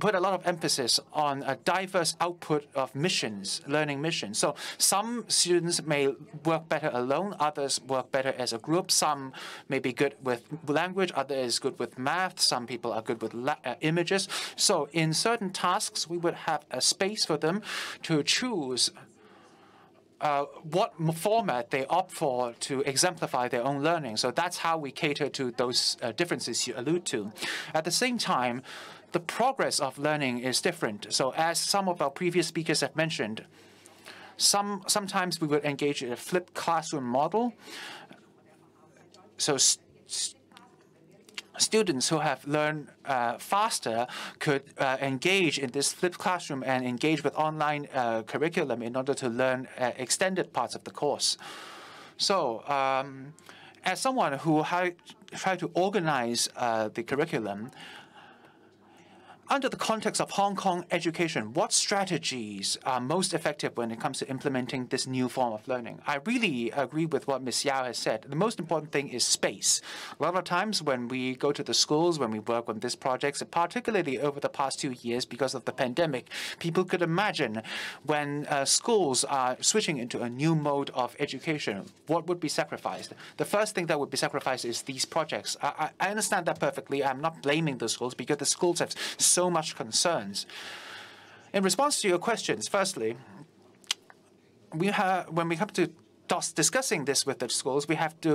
Speaker 1: put a lot of emphasis on a diverse output of missions, learning missions. So some students may work better alone, others work better as a group. Some may be good with language, others good with math. Some people are good with uh, images. So in certain tasks, we would have a space for them to choose uh, what format they opt for to exemplify their own learning. So that's how we cater to those uh, differences you allude to. At the same time, the progress of learning is different. So as some of our previous speakers have mentioned, some sometimes we would engage in a flipped classroom model. So students who have learned uh, faster could uh, engage in this flipped classroom and engage with online uh, curriculum in order to learn uh, extended parts of the course. So um, as someone who tried to organize uh, the curriculum, under the context of Hong Kong education, what strategies are most effective when it comes to implementing this new form of learning? I really agree with what Ms. Yao has said. The most important thing is space. A lot of times when we go to the schools, when we work on these projects, particularly over the past two years because of the pandemic, people could imagine when uh, schools are switching into a new mode of education, what would be sacrificed? The first thing that would be sacrificed is these projects. I, I understand that perfectly. I'm not blaming the schools because the schools have so so much concerns. In response to your questions, firstly, we have when we come to discussing this with the schools, we have to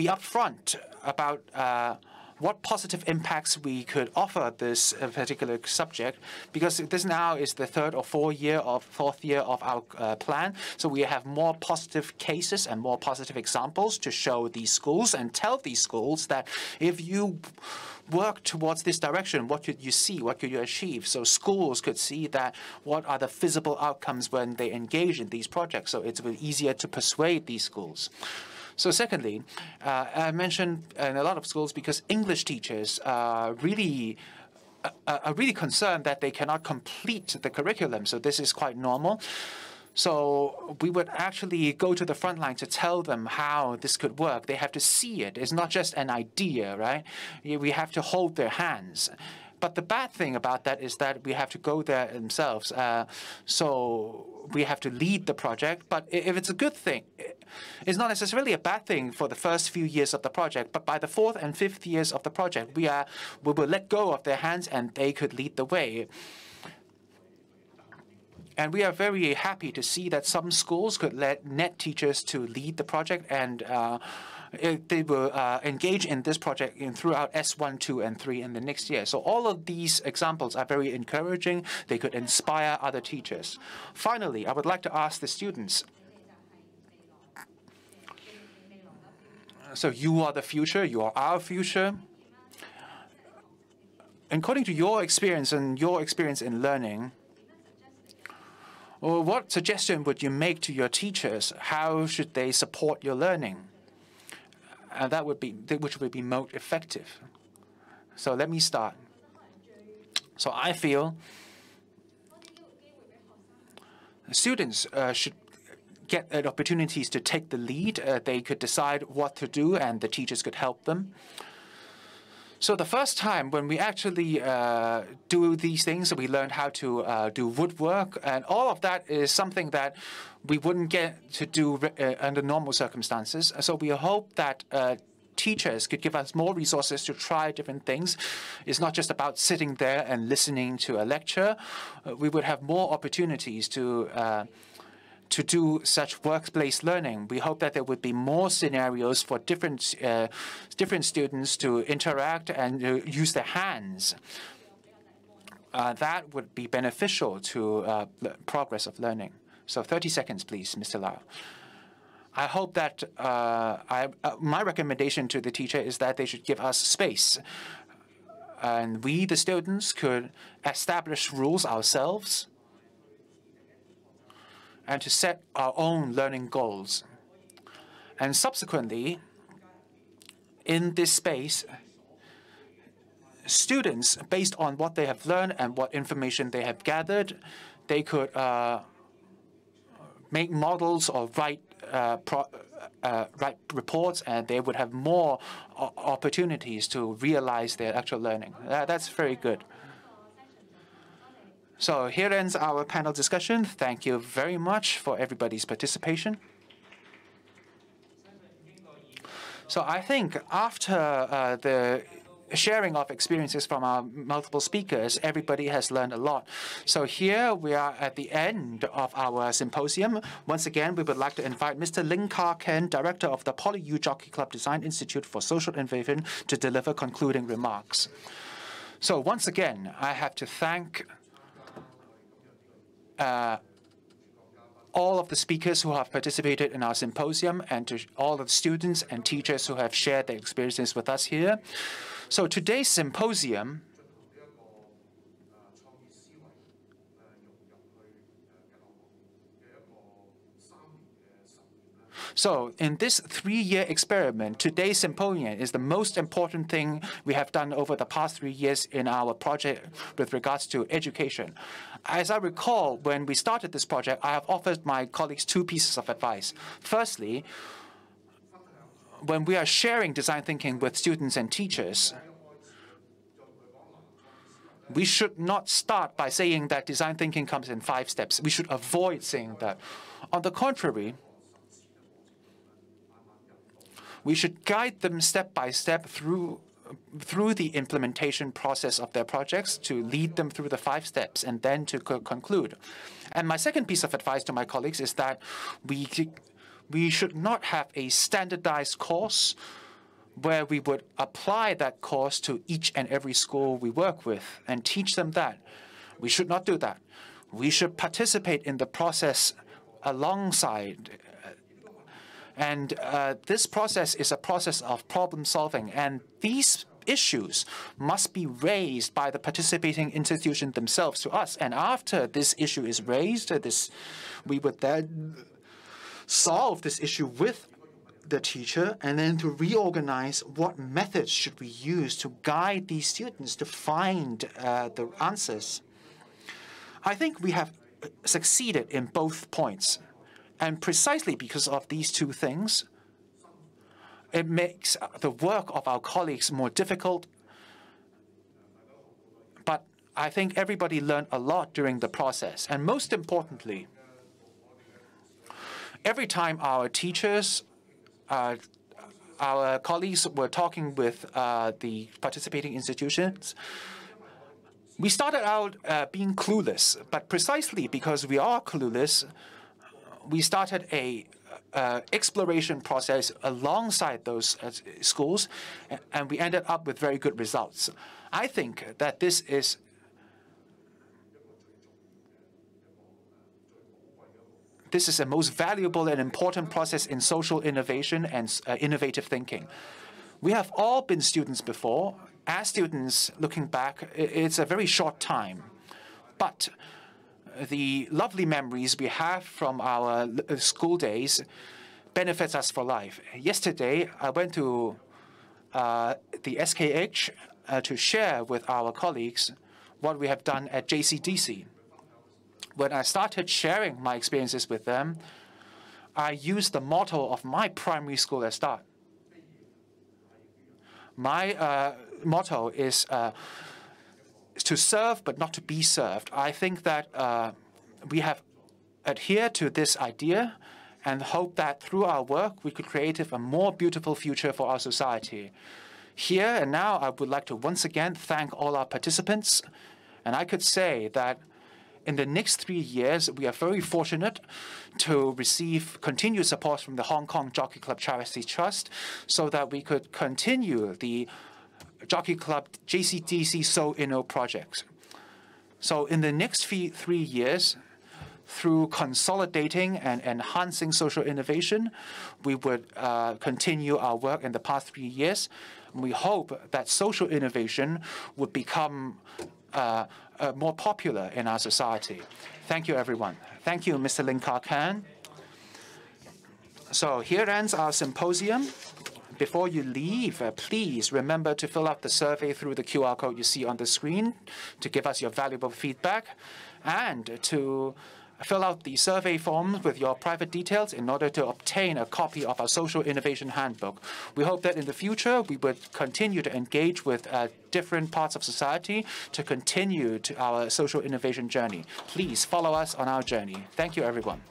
Speaker 1: be upfront about uh, what positive impacts we could offer this uh, particular subject, because this now is the third or fourth year of fourth year of our uh, plan. So we have more positive cases and more positive examples to show these schools and tell these schools that if you work towards this direction, what could you see? What could you achieve? So schools could see that what are the feasible outcomes when they engage in these projects. So it's a bit easier to persuade these schools. So secondly, uh, I mentioned in a lot of schools because English teachers are really uh, are really concerned that they cannot complete the curriculum. So this is quite normal. So we would actually go to the front line to tell them how this could work. They have to see it. It's not just an idea, right? We have to hold their hands. But the bad thing about that is that we have to go there themselves. Uh, so we have to lead the project. But if it's a good thing, it's not necessarily a bad thing for the first few years of the project. But by the fourth and fifth years of the project, we are we will let go of their hands and they could lead the way. And we are very happy to see that some schools could let NET teachers to lead the project and uh, they will uh, engage in this project in throughout S1, 2, and 3 in the next year. So all of these examples are very encouraging. They could inspire other teachers. Finally, I would like to ask the students, so you are the future, you are our future. According to your experience and your experience in learning, or what suggestion would you make to your teachers? How should they support your learning? And that would be which would be most effective. So let me start. So I feel students uh, should get uh, opportunities to take the lead. Uh, they could decide what to do, and the teachers could help them. So the first time when we actually uh, do these things, we learned how to uh, do woodwork, and all of that is something that we wouldn't get to do uh, under normal circumstances. So we hope that uh, teachers could give us more resources to try different things. It's not just about sitting there and listening to a lecture. Uh, we would have more opportunities to uh, to do such workplace learning. We hope that there would be more scenarios for different uh, different students to interact and uh, use their hands. Uh, that would be beneficial to uh, progress of learning. So 30 seconds, please, Mr. Lau. I hope that uh, I, uh, my recommendation to the teacher is that they should give us space. And we, the students, could establish rules ourselves and to set our own learning goals. And subsequently, in this space, students, based on what they have learned and what information they have gathered, they could uh, make models or write uh, pro, uh, write reports, and they would have more opportunities to realize their actual learning. that's very good. So here ends our panel discussion. Thank you very much for everybody's participation. So I think after uh, the sharing of experiences from our multiple speakers, everybody has learned a lot. So here we are at the end of our symposium. Once again, we would like to invite Mr. Ling Ka Kan, Director of the PolyU Jockey Club Design Institute for Social Innovation, to deliver concluding remarks. So once again, I have to thank uh, all of the speakers who have participated in our symposium and to all of the students and teachers who have shared their experiences with us here. So today's symposium So in this three-year experiment, today's symposium is the most important thing we have done over the past three years in our project with regards to education. As I recall, when we started this project, I have offered my colleagues two pieces of advice. Firstly, when we are sharing design thinking with students and teachers, we should not start by saying that design thinking comes in five steps. We should avoid saying that. On the contrary, we should guide them step by step through through the implementation process of their projects to lead them through the five steps and then to co conclude. And my second piece of advice to my colleagues is that we we should not have a standardized course where we would apply that course to each and every school we work with and teach them that. We should not do that. We should participate in the process alongside and uh, this process is a process of problem solving. And these issues must be raised by the participating institution themselves to us. And after this issue is raised, this we would then solve this issue with the teacher and then to reorganize what methods should we use to guide these students to find uh, the answers. I think we have succeeded in both points. And precisely because of these two things, it makes the work of our colleagues more difficult. But I think everybody learned a lot during the process. And most importantly, every time our teachers, uh, our colleagues were talking with uh, the participating institutions, we started out uh, being clueless, but precisely because we are clueless, we started a uh, exploration process alongside those uh, schools, and we ended up with very good results. I think that this is this is the most valuable and important process in social innovation and uh, innovative thinking. We have all been students before, as students, looking back, it's a very short time. But the lovely memories we have from our uh, school days benefits us for life. Yesterday, I went to uh, the SKH uh, to share with our colleagues what we have done at JCDISI. When I started sharing my experiences with them, I used the motto of my primary school at start. My uh, motto is uh, to serve but not to be served. I think that uh, we have adhered to this idea and hope that through our work we could create a more beautiful future for our society. Here and now, I would like to once again thank all our participants. And I could say that in the next three years, we are very fortunate to receive continued support from the Hong Kong Jockey Club Charity Trust so that we could continue the Jockey Club JCDISI So Inno projects. So in the next three years, through consolidating and enhancing social innovation, we would uh, continue our work in the past three years. We hope that social innovation would become uh, uh, more popular in our society. Thank you, everyone. Thank you, Mr. Ling Ka Kan. So here ends our symposium. Before you leave, uh, please remember to fill out the survey through the QR code you see on the screen to give us your valuable feedback and to fill out the survey forms with your private details in order to obtain a copy of our Social Innovation Handbook. We hope that in the future we would continue to engage with uh, different parts of society to continue to our social innovation journey. Please follow us on our journey. Thank you, everyone.